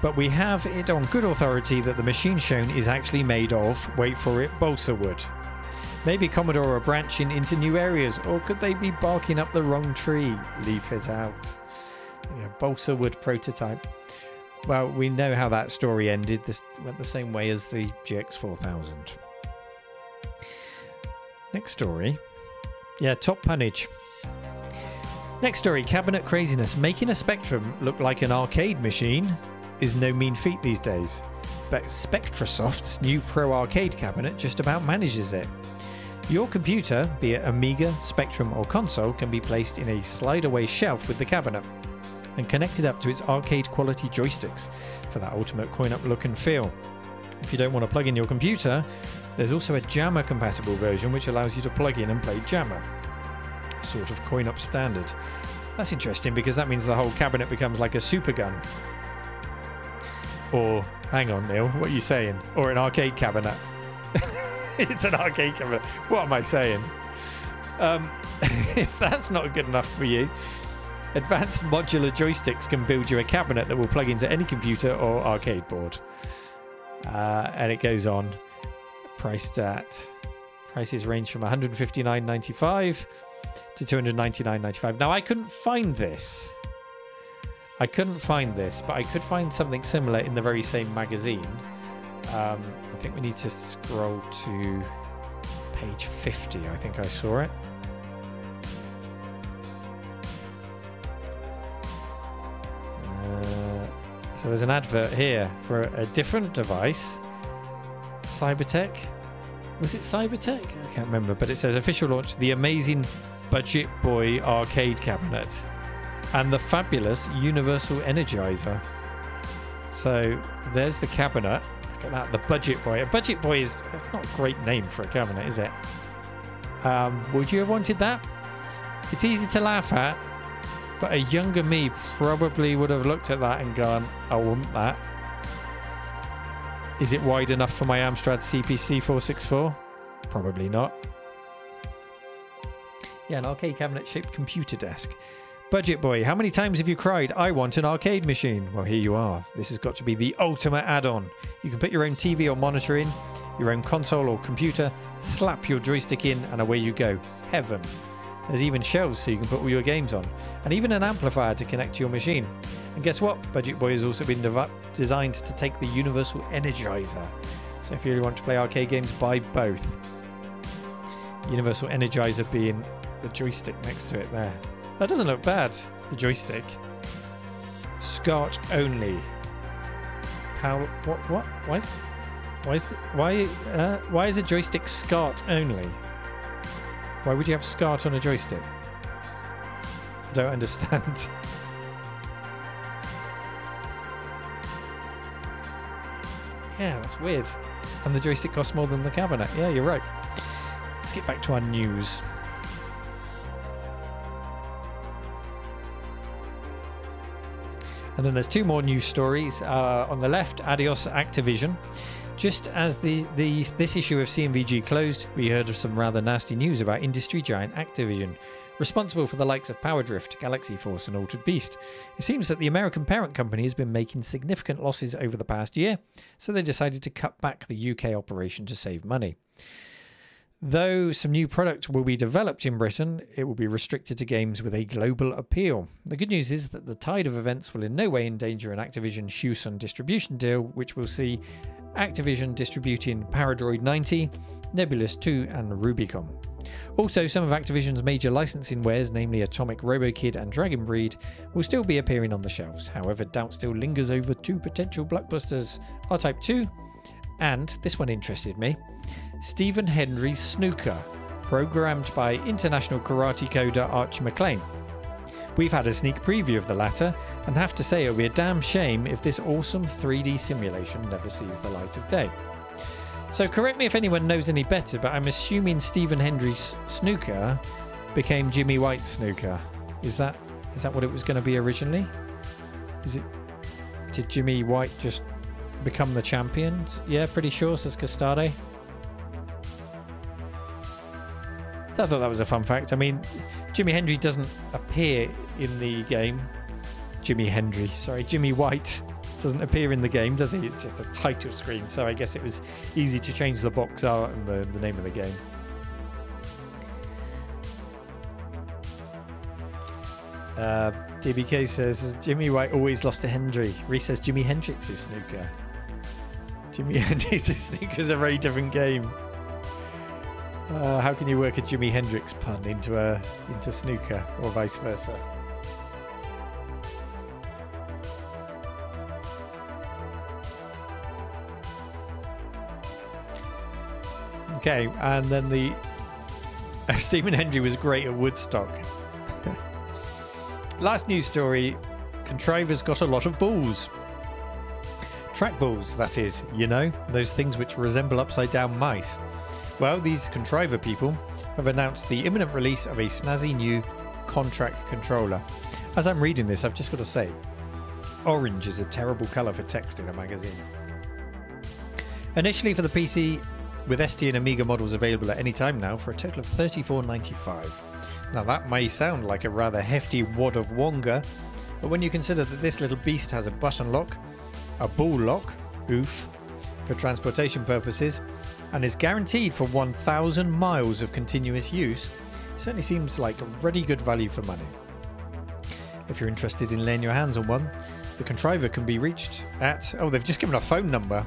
But we have it on good authority that the machine shown is actually made of, wait for it, balsa wood. Maybe Commodore are branching into new areas, or could they be barking up the wrong tree? Leave it out. Yeah, balsa wood prototype. Well, we know how that story ended. This went the same way as the GX4000. Next story. Yeah, top punnage. Next story cabinet craziness. Making a Spectrum look like an arcade machine is no mean feat these days. But Spectrasoft's new Pro Arcade cabinet just about manages it. Your computer, be it Amiga, Spectrum, or console, can be placed in a slide away shelf with the cabinet and connected up to its arcade quality joysticks for that ultimate coin up look and feel. If you don't want to plug in your computer, there's also a JAMMA compatible version which allows you to plug in and play JAMMA. Sort of coin up standard. That's interesting because that means the whole cabinet becomes like a super gun. Or, hang on, Neil, what are you saying? Or an arcade cabinet. it's an arcade cabinet. What am I saying? Um, if that's not good enough for you, advanced modular joysticks can build you a cabinet that will plug into any computer or arcade board. Uh, and it goes on. Priced at prices range from 159.95 to 299.95. Now I couldn't find this. I couldn't find this, but I could find something similar in the very same magazine. Um, I think we need to scroll to page 50. I think I saw it. Uh, so there's an advert here for a different device. Cybertech. Was it Cybertech? I can't remember, but it says official launch the amazing Budget Boy arcade cabinet and the fabulous Universal Energizer. So there's the cabinet. Look at that, the Budget Boy. A Budget Boy is that's not a great name for a cabinet, is it? Um, would you have wanted that? It's easy to laugh at, but a younger me probably would have looked at that and gone, I want that. Is it wide enough for my Amstrad CPC 464? Probably not. Yeah, an arcade cabinet shaped computer desk. Budget Boy, how many times have you cried, I want an arcade machine? Well, here you are. This has got to be the ultimate add on. You can put your own TV or monitor in, your own console or computer, slap your joystick in, and away you go. Heaven. There's even shelves so you can put all your games on, and even an amplifier to connect to your machine. And guess what? Budget Boy has also been designed to take the Universal Energizer. So if you really want to play arcade games, buy both. Universal Energizer being the joystick next to it there. That doesn't look bad, the joystick. SCART only. How? What? What? Why is? Why is? Why? Uh, why is a joystick SCART only? Why would you have SCART on a joystick? I don't understand. yeah, that's weird. And the joystick costs more than the cabinet. Yeah, you're right. Let's get back to our news. And then there's two more news stories. Uh, on the left, Adios Activision. Just as the, the this issue of CMVG closed, we heard of some rather nasty news about industry giant Activision, responsible for the likes of Power Drift, Galaxy Force, and Altered Beast. It seems that the American parent company has been making significant losses over the past year, so they decided to cut back the UK operation to save money. Though some new product will be developed in Britain, it will be restricted to games with a global appeal. The good news is that the tide of events will in no way endanger an Activision Hewson distribution deal, which will see Activision distributing Paradroid 90, Nebulus 2, and Rubicon. Also, some of Activision's major licensing wares, namely Atomic RoboKid and Dragon Breed, will still be appearing on the shelves. However, doubt still lingers over two potential blockbusters R Type 2 and, this one interested me, Stephen Hendry's Snooker, programmed by international karate coder Archer Maclean. We've had a sneak preview of the latter, and have to say it'll be a damn shame if this awesome 3D simulation never sees the light of day. So correct me if anyone knows any better, but I'm assuming Stephen Hendry's Snooker became Jimmy White's Snooker. Is that is that what it was going to be originally? Is it? Did Jimmy White just become the champion? Yeah, pretty sure, says Castade. I thought that was a fun fact. I mean, Jimmy Hendry doesn't appear in the game. Jimmy Hendry, sorry, Jimmy White doesn't appear in the game, does he? It's just a title screen, so I guess it was easy to change the box art and the, the name of the game. Uh, DBK says Jimmy White always lost to Hendry. Reese says Jimi Hendrix is snooker. Jimi is snooker is a very different game. Uh, how can you work a Jimi Hendrix pun into a into snooker or vice versa? Okay, and then the uh, Stephen Hendry was great at Woodstock. Last news story: Contriver's got a lot of balls. Track balls, that is, you know, those things which resemble upside down mice. Well, these contriver people have announced the imminent release of a snazzy new contract controller. As I'm reading this, I've just got to say, orange is a terrible colour for text in a magazine. Initially for the PC with ST and Amiga models available at any time now for a total of $34.95. Now that may sound like a rather hefty wad of wonga, but when you consider that this little beast has a button lock, a ball lock, oof, for transportation purposes, and is guaranteed for 1,000 miles of continuous use, certainly seems like a really good value for money. If you're interested in laying your hands on one, the contriver can be reached at. Oh, they've just given a phone number.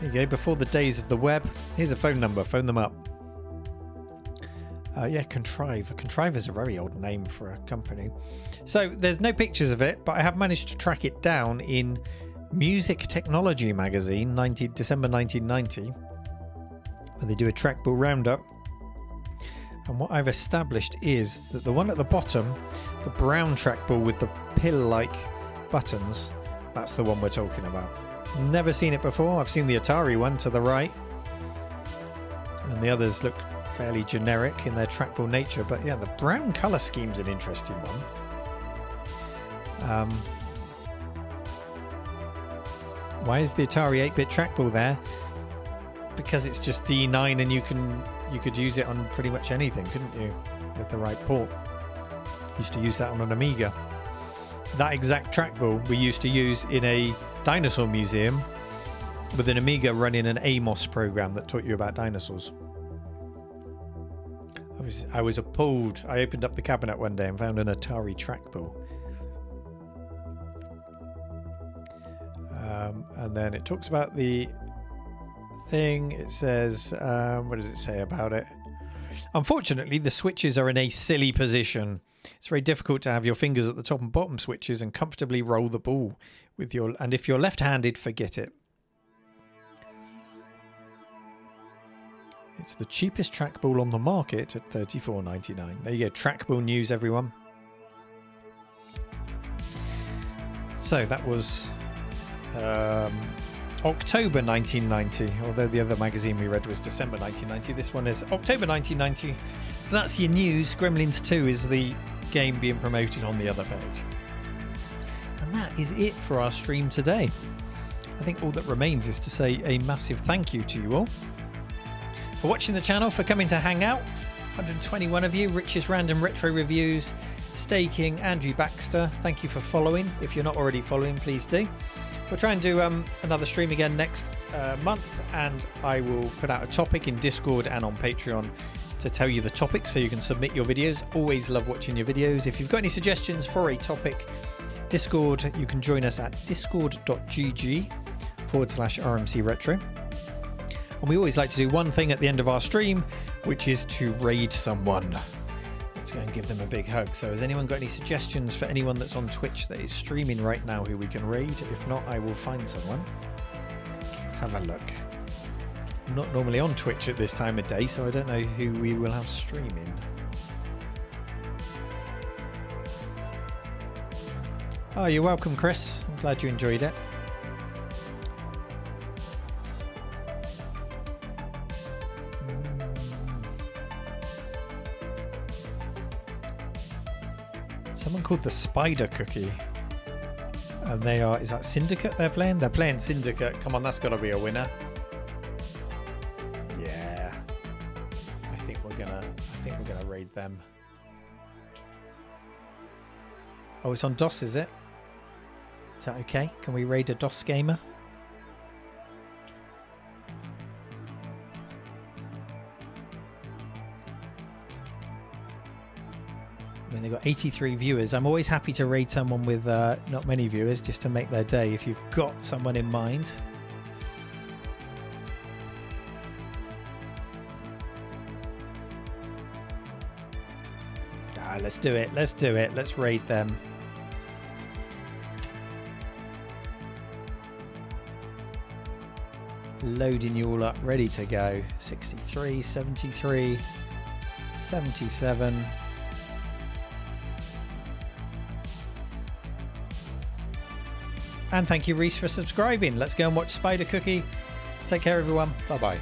There you go, before the days of the web. Here's a phone number, phone them up. Uh, yeah, Contrive. Contrive is a very old name for a company. So there's no pictures of it, but I have managed to track it down in Music Technology magazine, 90, December 1990, they do a trackball roundup. And what I've established is that the one at the bottom, the brown trackball with the pill-like buttons, that's the one we're talking about. Never seen it before. I've seen the Atari one to the right, and the others look fairly generic in their trackball nature. But yeah, the brown color scheme's an interesting one. Um, why is the Atari 8-bit trackball there? Because it's just D9 and you can you could use it on pretty much anything, couldn't you? With the right port. Used to use that on an Amiga. That exact trackball we used to use in a dinosaur museum with an Amiga running an Amos program that taught you about dinosaurs. I was I was appalled. I opened up the cabinet one day and found an Atari trackball. Um, and then it talks about the thing. It says, um, what does it say about it? Unfortunately, the switches are in a silly position. It's very difficult to have your fingers at the top and bottom switches and comfortably roll the ball with your. And if you're left-handed, forget it. It's the cheapest trackball on the market at $34.99. There you go, trackball news, everyone. So that was um, October 1990, although the other magazine we read was December 1990. This one is October 1990. That's your news. Gremlins 2 is the game being promoted on the other page. And that is it for our stream today. I think all that remains is to say a massive thank you to you all for watching the channel, for coming to hang out. 121 of you, Rich's Random Retro Reviews, Staking, Andrew Baxter. Thank you for following. If you're not already following, please do. We'll try and do um, another stream again next uh, month, and I will put out a topic in Discord and on Patreon to tell you the topic so you can submit your videos. Always love watching your videos. If you've got any suggestions for a topic, Discord, you can join us at discord.gg forward slash RMC Retro. And we always like to do one thing at the end of our stream, which is to raid someone. Let's go and give them a big hug. So, has anyone got any suggestions for anyone that's on Twitch that is streaming right now who we can raid? If not, I will find someone. Let's have a look. I'm not normally on Twitch at this time of day, so I don't know who we will have streaming. Oh, you're welcome, Chris. I'm glad you enjoyed it. Someone called the Spider Cookie. And they are, is that Syndicate they're playing? They're playing Syndicate. Come on, that's got to be a winner. Yeah. I think we're gonna, I think we're gonna raid them. Oh, it's on DOS, is it? Is that okay? Can we raid a DOS gamer? I mean, they've got 83 viewers. I'm always happy to raid someone with uh, not many viewers just to make their day if you've got someone in mind. Ah, let's do it. Let's do it. Let's raid them. Loading you all up, ready to go. 63, 73, 77. And thank you, Reese, for subscribing. Let's go and watch Spider Cookie. Take care, everyone. Bye bye.